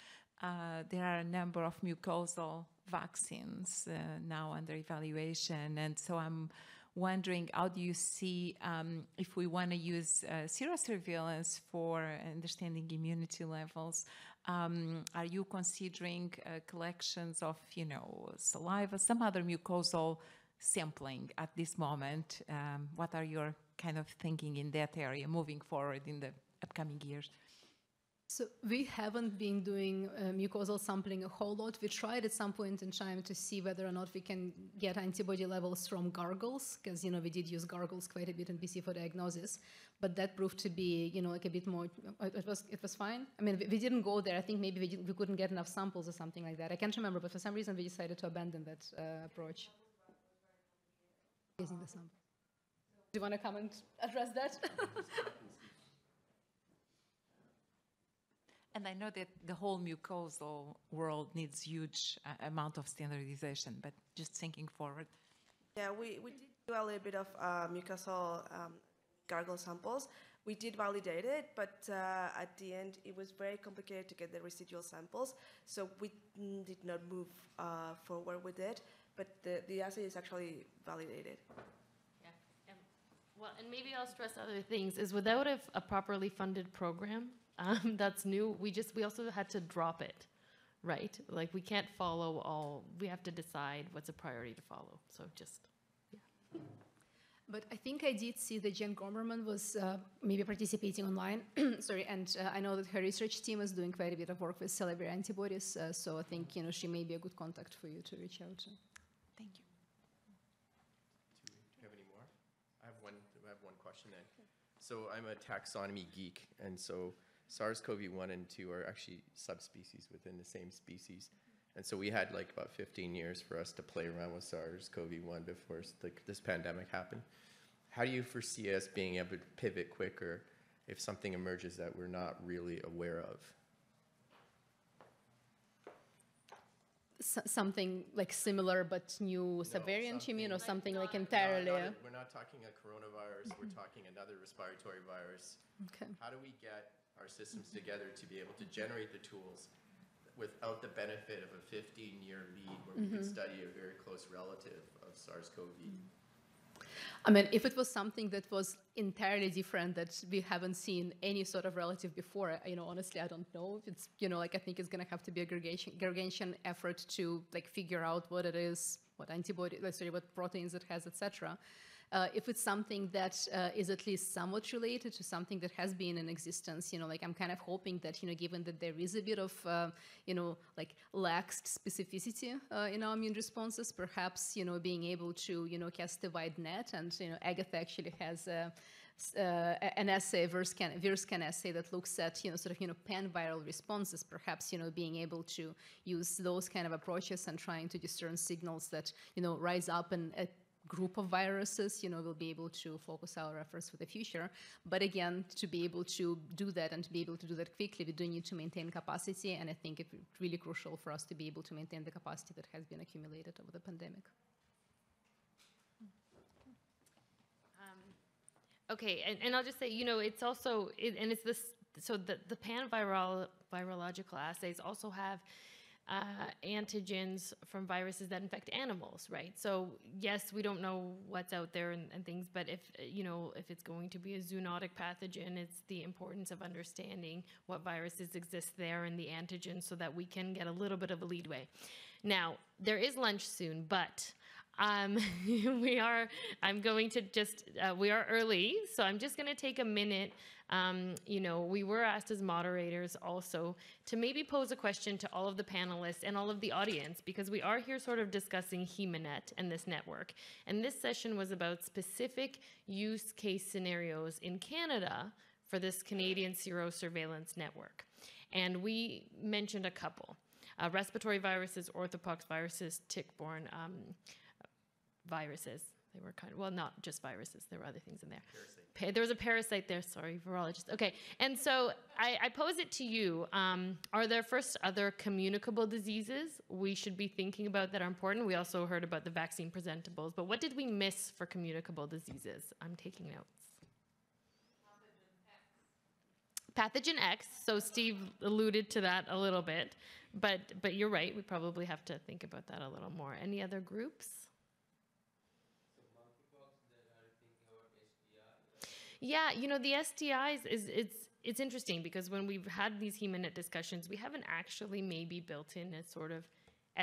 Uh, there are a number of mucosal vaccines uh, now under evaluation. And so I'm wondering how do you see um, if we want to use uh, serosurveillance for understanding immunity levels? Um, are you considering uh, collections of, you know, saliva, some other mucosal sampling at this moment? Um, what are your kind of thinking in that area moving forward in the upcoming years? So we haven't been doing uh, mucosal sampling a whole lot. We tried at some point in time to see whether or not we can get antibody levels from gargles, because you know we did use gargles quite a bit in BC for diagnosis, but that proved to be you know like a bit more. Uh, it was it was fine. I mean we, we didn't go there. I think maybe we, we couldn't get enough samples or something like that. I can't remember, but for some reason we decided to abandon that uh, approach. Using the sample. Do you want to come and address that? And I know that the whole mucosal world needs huge uh, amount of standardization, but just thinking forward. Yeah, we, we did do a little bit of uh, mucosal um, gargle samples. we did validate it, but uh, at the end it was very complicated to get the residual samples, so we did not move uh, forward with it. But the, the assay is actually validated. Yeah. and- Well, and maybe I'll stress other things, is without a, a properly funded program, um, that's new, we just, we also had to drop it, right? Like, we can't follow all, we have to decide what's a priority to follow, so just, yeah. But I think I did see that Jen Gormerman was uh, maybe participating online. Sorry, and uh, I know that her research team is doing quite a bit of work with salivary antibodies. Uh, so I think you know she may be a good contact for you to reach out to. Thank you. Do you have any more? I have one, I have one question then. So I'm a taxonomy geek, and so SARS-CoV-1 and 2 are actually subspecies within the same species. And so we had like about 15 years for us to play around with SARS-CoV-1 before s- this pandemic happened. How do you foresee us being able to pivot quicker if something emerges that we're not really aware of? S- something like similar but new subvariant, you mean, or something like entirely? No, not a- we're not talking a coronavirus, we're talking another respiratory virus. Okay. How do we get our systems together to be able to generate the tools without the benefit of a 15-year lead where we could Mhm. study a very close relative of SARS-CoV? I mean, if it was something that was entirely different that we haven't seen any sort of relative before, you know, honestly, I don't know. If it's, you know, like I think it's going to have to be a aggregation, effort to like figure out what it is, what antibody, like, sorry, what proteins it has, etc. Uh, if it's something that uh, is at least somewhat related to something that has been in existence, you know, like I'm kind of hoping that, you know, given that there is a bit of, uh, you know, like laxed specificity uh, in our immune responses, perhaps, you know, being able to, you know, cast a wide net and, you know, Agatha actually has a, uh, an assay, VirScan, VirScan assay that looks at, you know, sort of, you know, pan-viral responses, perhaps, you know, being able to use those kind of approaches and trying to discern signals that, you know, rise up in a group of viruses, you know, we'll be able to focus our efforts for the future. But again, to be able to do that and to be able to do that quickly, we do need to maintain capacity. And I think it's really crucial for us to be able to maintain the capacity that has been accumulated over the pandemic. Um, okay, and, and I'll just say, you know, it's also, it, and it's this, so the, the pan-viral, virological assays also have uh, antigens from viruses that infect animals, right? So yes, we don't know what's out there and, and things, but if, you know, if it's going to be a zoonotic pathogen, it's the importance of understanding what viruses exist there and the antigens so that we can get a little bit of a leadway. Now, there is lunch soon, but um, we are, I'm going to just, uh, we are early, so I'm just going to take a minute. Um, you know, we were asked as moderators also to maybe pose a question to all of the panelists and all of the audience because we are here sort of discussing HEMANET and this network. And this session was about specific use case scenarios in Canada for this Canadian Sero Surveillance Network. And we mentioned a couple. Uh, respiratory viruses, orthopox viruses, tick-borne um, viruses. They were kind of, well, not just viruses, there were other things in there. There was a parasite there, sorry, virologist. Okay, and so I, I pose it to you. Um, are there first other communicable diseases we should be thinking about that are important? We also heard about the vaccine presentables, but what did we miss for communicable diseases? I'm taking notes. Pathogen X, so Steve alluded to that a little bit, but but you're right, we probably have to think about that a little more. Any other groups? Yeah, you know, the STIs is it's it's interesting because when we've had these HEMANET discussions, we haven't actually maybe built in a sort of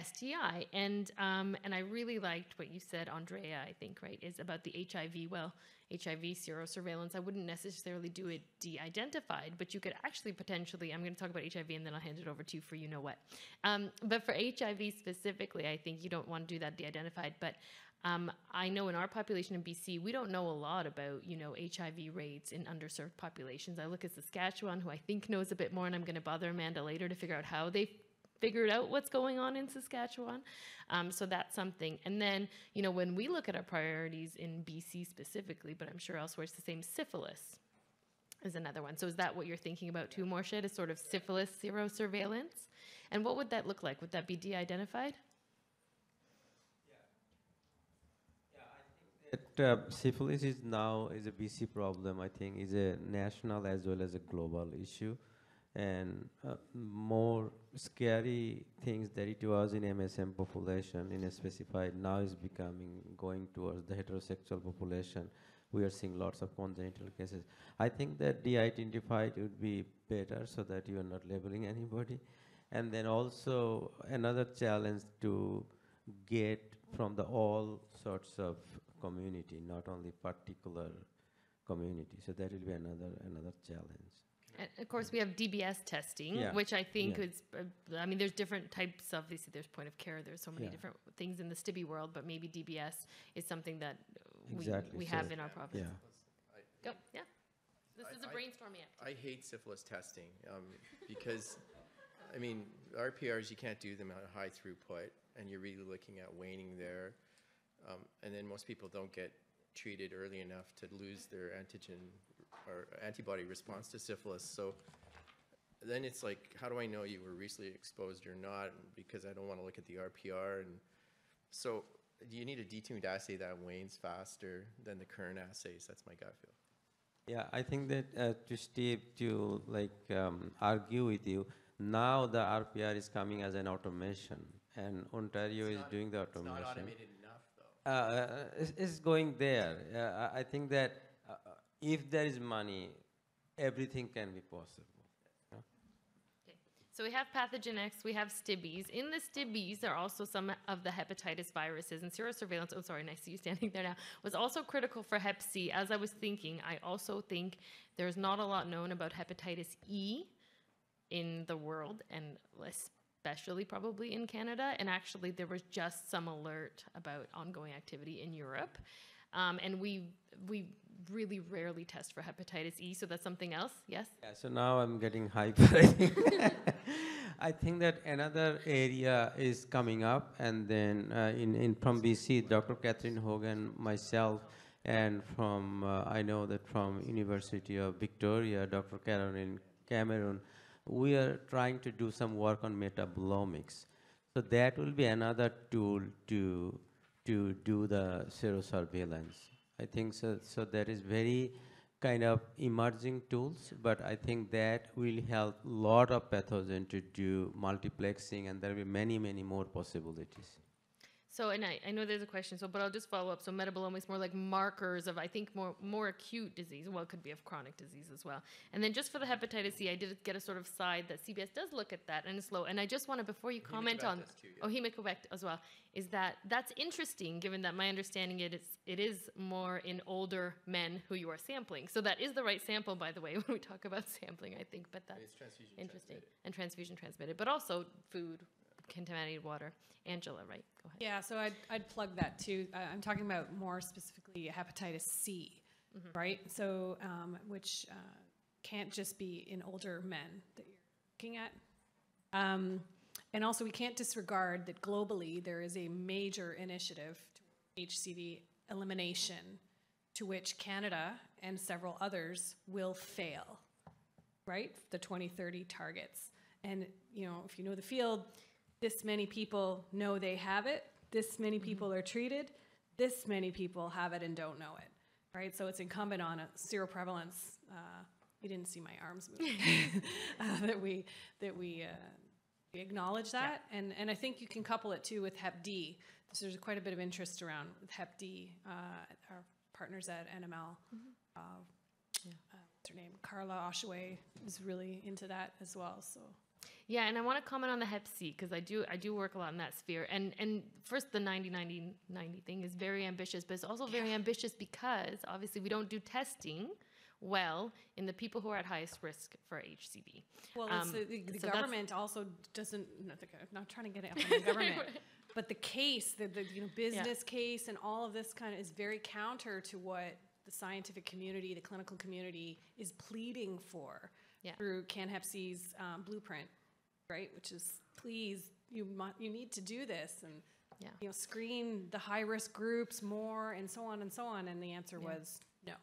STI. And um, and I really liked what you said, Andrea, I think, right, is about the HIV. Well, HIV serosurveillance, I wouldn't necessarily do it de-identified, but you could actually potentially, I'm going to talk about HIV and then I'll hand it over to you for you know what. Um, but for HIV specifically, I think you don't want to do that de-identified, but um, I know in our population in BC, we don't know a lot about, you know, HIV rates in underserved populations. I look at Saskatchewan, who I think knows a bit more, and I'm going to bother Amanda later to figure out how they figured out what's going on in Saskatchewan. Um, so that's something. And then, you know, when we look at our priorities in BC specifically, but I'm sure elsewhere it's the same, syphilis is another one. So is that what you're thinking about too, Morshed, is sort of syphilis serosurveillance? And what would that look like? Would that be de-identified? Uh, syphilis is now is a BC problem. I think is a national as well as a global issue, and uh, more scary things that it was in MSM population in a specified now is becoming going towards the heterosexual population. We are seeing lots of congenital cases. I think that de-identified would be better so that you are not labeling anybody, and then also another challenge to get from the all sorts of community, not only particular community. So that will be another another challenge. And of course, we have DBS testing, Yeah. which I think Yeah. is, uh, I mean, there's different types. Of, obviously, there's point of care. There's so many Yeah. different things in the Stibby world, but maybe DBS is something that we, Exactly, we so- have in our province. yeah. Go, yeah. This is a brainstorming activity. I hate syphilis testing um, because, I mean, RPRs, you can't do them at a high throughput, and you're really looking at waning there. Um, and then most people don't get treated early enough to lose their antigen or antibody response to syphilis. So then it's like, how do I know you were recently exposed or not? Because I don't want to look at the RPR. And so do you need a detuned assay that wanes faster than the current assays? That's my gut feel. Yeah, I think that uh, to Steve, to like um, argue with you, now the RPR is coming as an automation, and Ontario is not- doing the it's not automation. Uh, uh, it's, going there. Uh, I think that uh, uh, if there is money, everything can be possible. Yeah. So we have pathogen X, we have stibbies. In the stibbies, there are also some of the hepatitis viruses, and serosurveillance, oh, sorry, and I see you standing there now, was also critical for Hep C. As I was thinking, I also think there's not a lot known about hepatitis E in the world, and especially probably in Canada. And actually, there was just some alert about ongoing activity in Europe. Um, and we we really rarely test for hepatitis E, so that's something else. Yes. Yeah, so now I'm getting think. I think that another area is coming up, and then uh, in, in from BC, Dr. Catherine Hogan, myself, and from uh, I know that from University of Victoria, Dr. Caroline Cameron, we are trying to do some work on metabolomics. So that will be another tool to to do the serosurveillance. I think so. So that is very kind of emerging tools, but I think that will help a lot of pathogen to do multiplexing, and there will be many, many more possibilities. So, and I, I know there's a question, so but I'll just follow up. So, metabolomics more like markers of I think more more acute disease. Well, it could be of chronic disease as well. And then just for the hepatitis C, I did get a sort of side that CBS does look at that and it's low. And I just want to before you comment on too, yeah. oh as well is that that's interesting given that my understanding it is it is more in older men who you are sampling. So that is the right sample, by the way, when we talk about sampling. I think, but that's It's transfusion interesting transmitted. and transfusion transmitted, but also food, contaminated water. Angela, right? Go ahead. Yeah, so I'd, I'd plug that too. I- I'm talking about more specifically hepatitis C, right? So, um, which uh, can't just be in older men that you're looking at. Um, and also, we can't disregard that globally there is a major initiative to HCV elimination to which Canada and several others will fail, right? The 2030 targets. And, you know, if you know the field, this many people know they have it, this many people are treated, this many people have it and don't know it, right? So it's incumbent on a seroprevalence. Uh, you didn't see my arms moving. uh, that we that we, uh, we acknowledge that, and and I think you can couple it too with Hep D. So there's quite a bit of interest around with Hep D. Uh, our partners at NML. Uh, uh, what's her name? Carla Osiowy is really into that as well. So. Yeah, and I want to comment on the Hep C because I do I do work a lot in that sphere. And and first the 90 90 90 thing is very ambitious, but it's also very ambitious because obviously we don't do testing well in the people who are at highest risk for HCV. Well, Um, the, the, the so government also doesn't. Not the, I'm not trying to get it up on the government, but the case, the, the you know business case, and all of this kind of is very counter to what the scientific community, the clinical community, is pleading for Yeah. through CanHepC's um, blueprint, right? Which is please you mu- you need to do this and Yeah. you know screen the high risk groups more and so on and so on. And the answer Yeah. was no.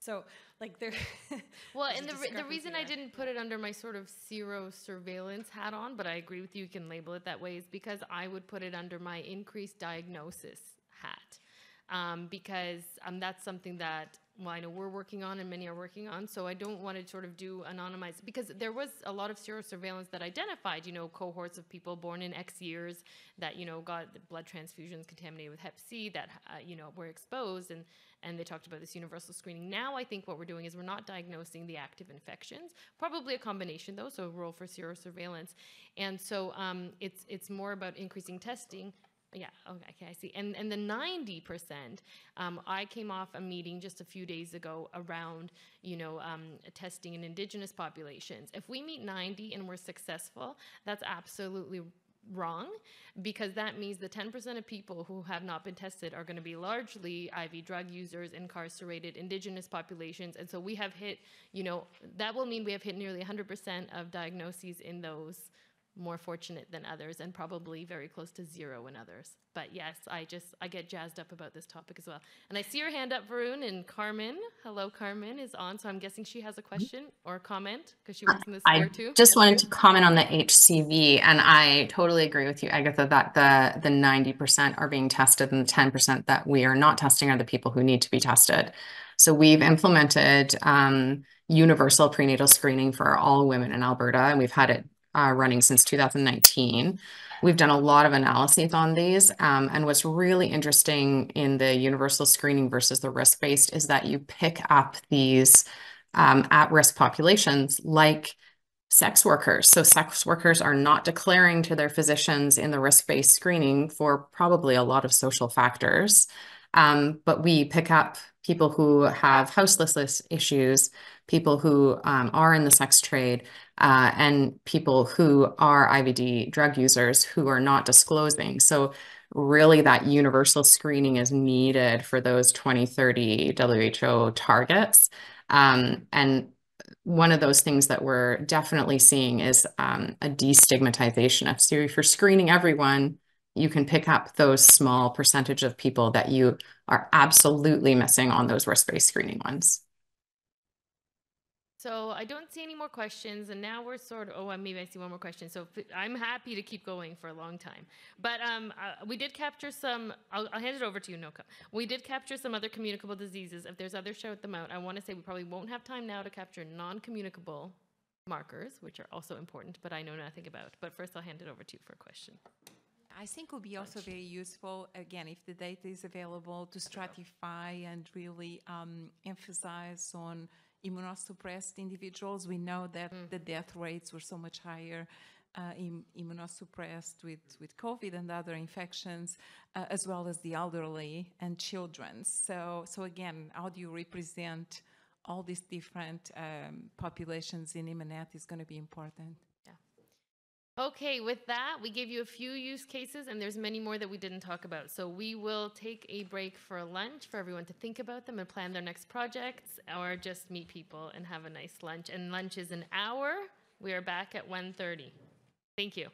So like there. Well, and the, re- the reason I didn't put it under my sort of serosurveillance hat on, but I agree with you, you can label it that way, is because I would put it under my increased diagnosis hat. um, because um, that's something that well, I know we're working on and many are working on. So I don't want to sort of do anonymized because there was a lot of serosurveillance that identified, you know, cohorts of people born in X years that, you know, got blood transfusions contaminated with Hep C that, uh, you know, were exposed and, and they talked about this universal screening. Now I think what we're doing is we're not diagnosing the active infections, probably a combination though, so a role for serosurveillance. And so um, it's, it's more about increasing testing yeah, okay, I see. And and the 90%, um, I came off a meeting just a few days ago around, you know, um, testing in indigenous populations. If we meet 90 and we're successful, that's absolutely wrong because that means the 10% of people who have not been tested are going to be largely IV drug users, incarcerated, indigenous populations. And so we have hit, you know, that will mean we have hit nearly 100% of diagnoses in those more fortunate than others and probably very close to zero in others. But yes, I just I get jazzed up about this topic as well. And I see your hand up, Varun, and Carmen. Hello, Carmen is on, so I'm guessing she has a question or a comment because she works in this I too. just wanted to comment on the HCV, and I totally agree with you, Agatha, that the the 90% are being tested and the 10% that we are not testing are the people who need to be tested. So we've implemented um, universal prenatal screening for all women in Alberta, and we've had it uh, running since 2019. We've done a lot of analyses on these. Um, and what's really interesting in the universal screening versus the risk based is that you pick up these um, at risk populations like sex workers. So, sex workers are not declaring to their physicians in the risk based screening for probably a lot of social factors. Um, but we pick up people who have houselessness issues, people who um, are in the sex trade, uh, and people who are IVD drug users who are not disclosing. So really that universal screening is needed for those 2030 WHO targets. Um, and one of those things that we're definitely seeing is um, a destigmatization of so if you're screening everyone, you can pick up those small percentage of people that you are absolutely missing on those risk-based screening ones. So I don't see any more questions, and now we're sort of, oh, maybe I see one more question. So I'm happy to keep going for a long time. But um, uh, we did capture some, I'll, I'll, hand it over to you, Noka. We did capture some other communicable diseases. If there's others, shout them out. I want to say we probably won't have time now to capture non-communicable markers, which are also important, but I know nothing about. But first, I'll hand it over to you for a question. I think would be also very useful, again, if the data is available to stratify and really um, emphasize on immunosuppressed individuals. We know that Mm. the death rates were so much higher uh, in immunosuppressed with, with COVID and other infections, uh, as well as the elderly and children. So, so again, how do you represent all these different um, populations in IMANET is going to be important. Okay, with that, we gave you a few use cases, and there's many more that we didn't talk about. So we will take a break for lunch for everyone to think about them and plan their next projects, or just meet people and have a nice lunch. And lunch is an hour. We are back at 1.30. Thank you.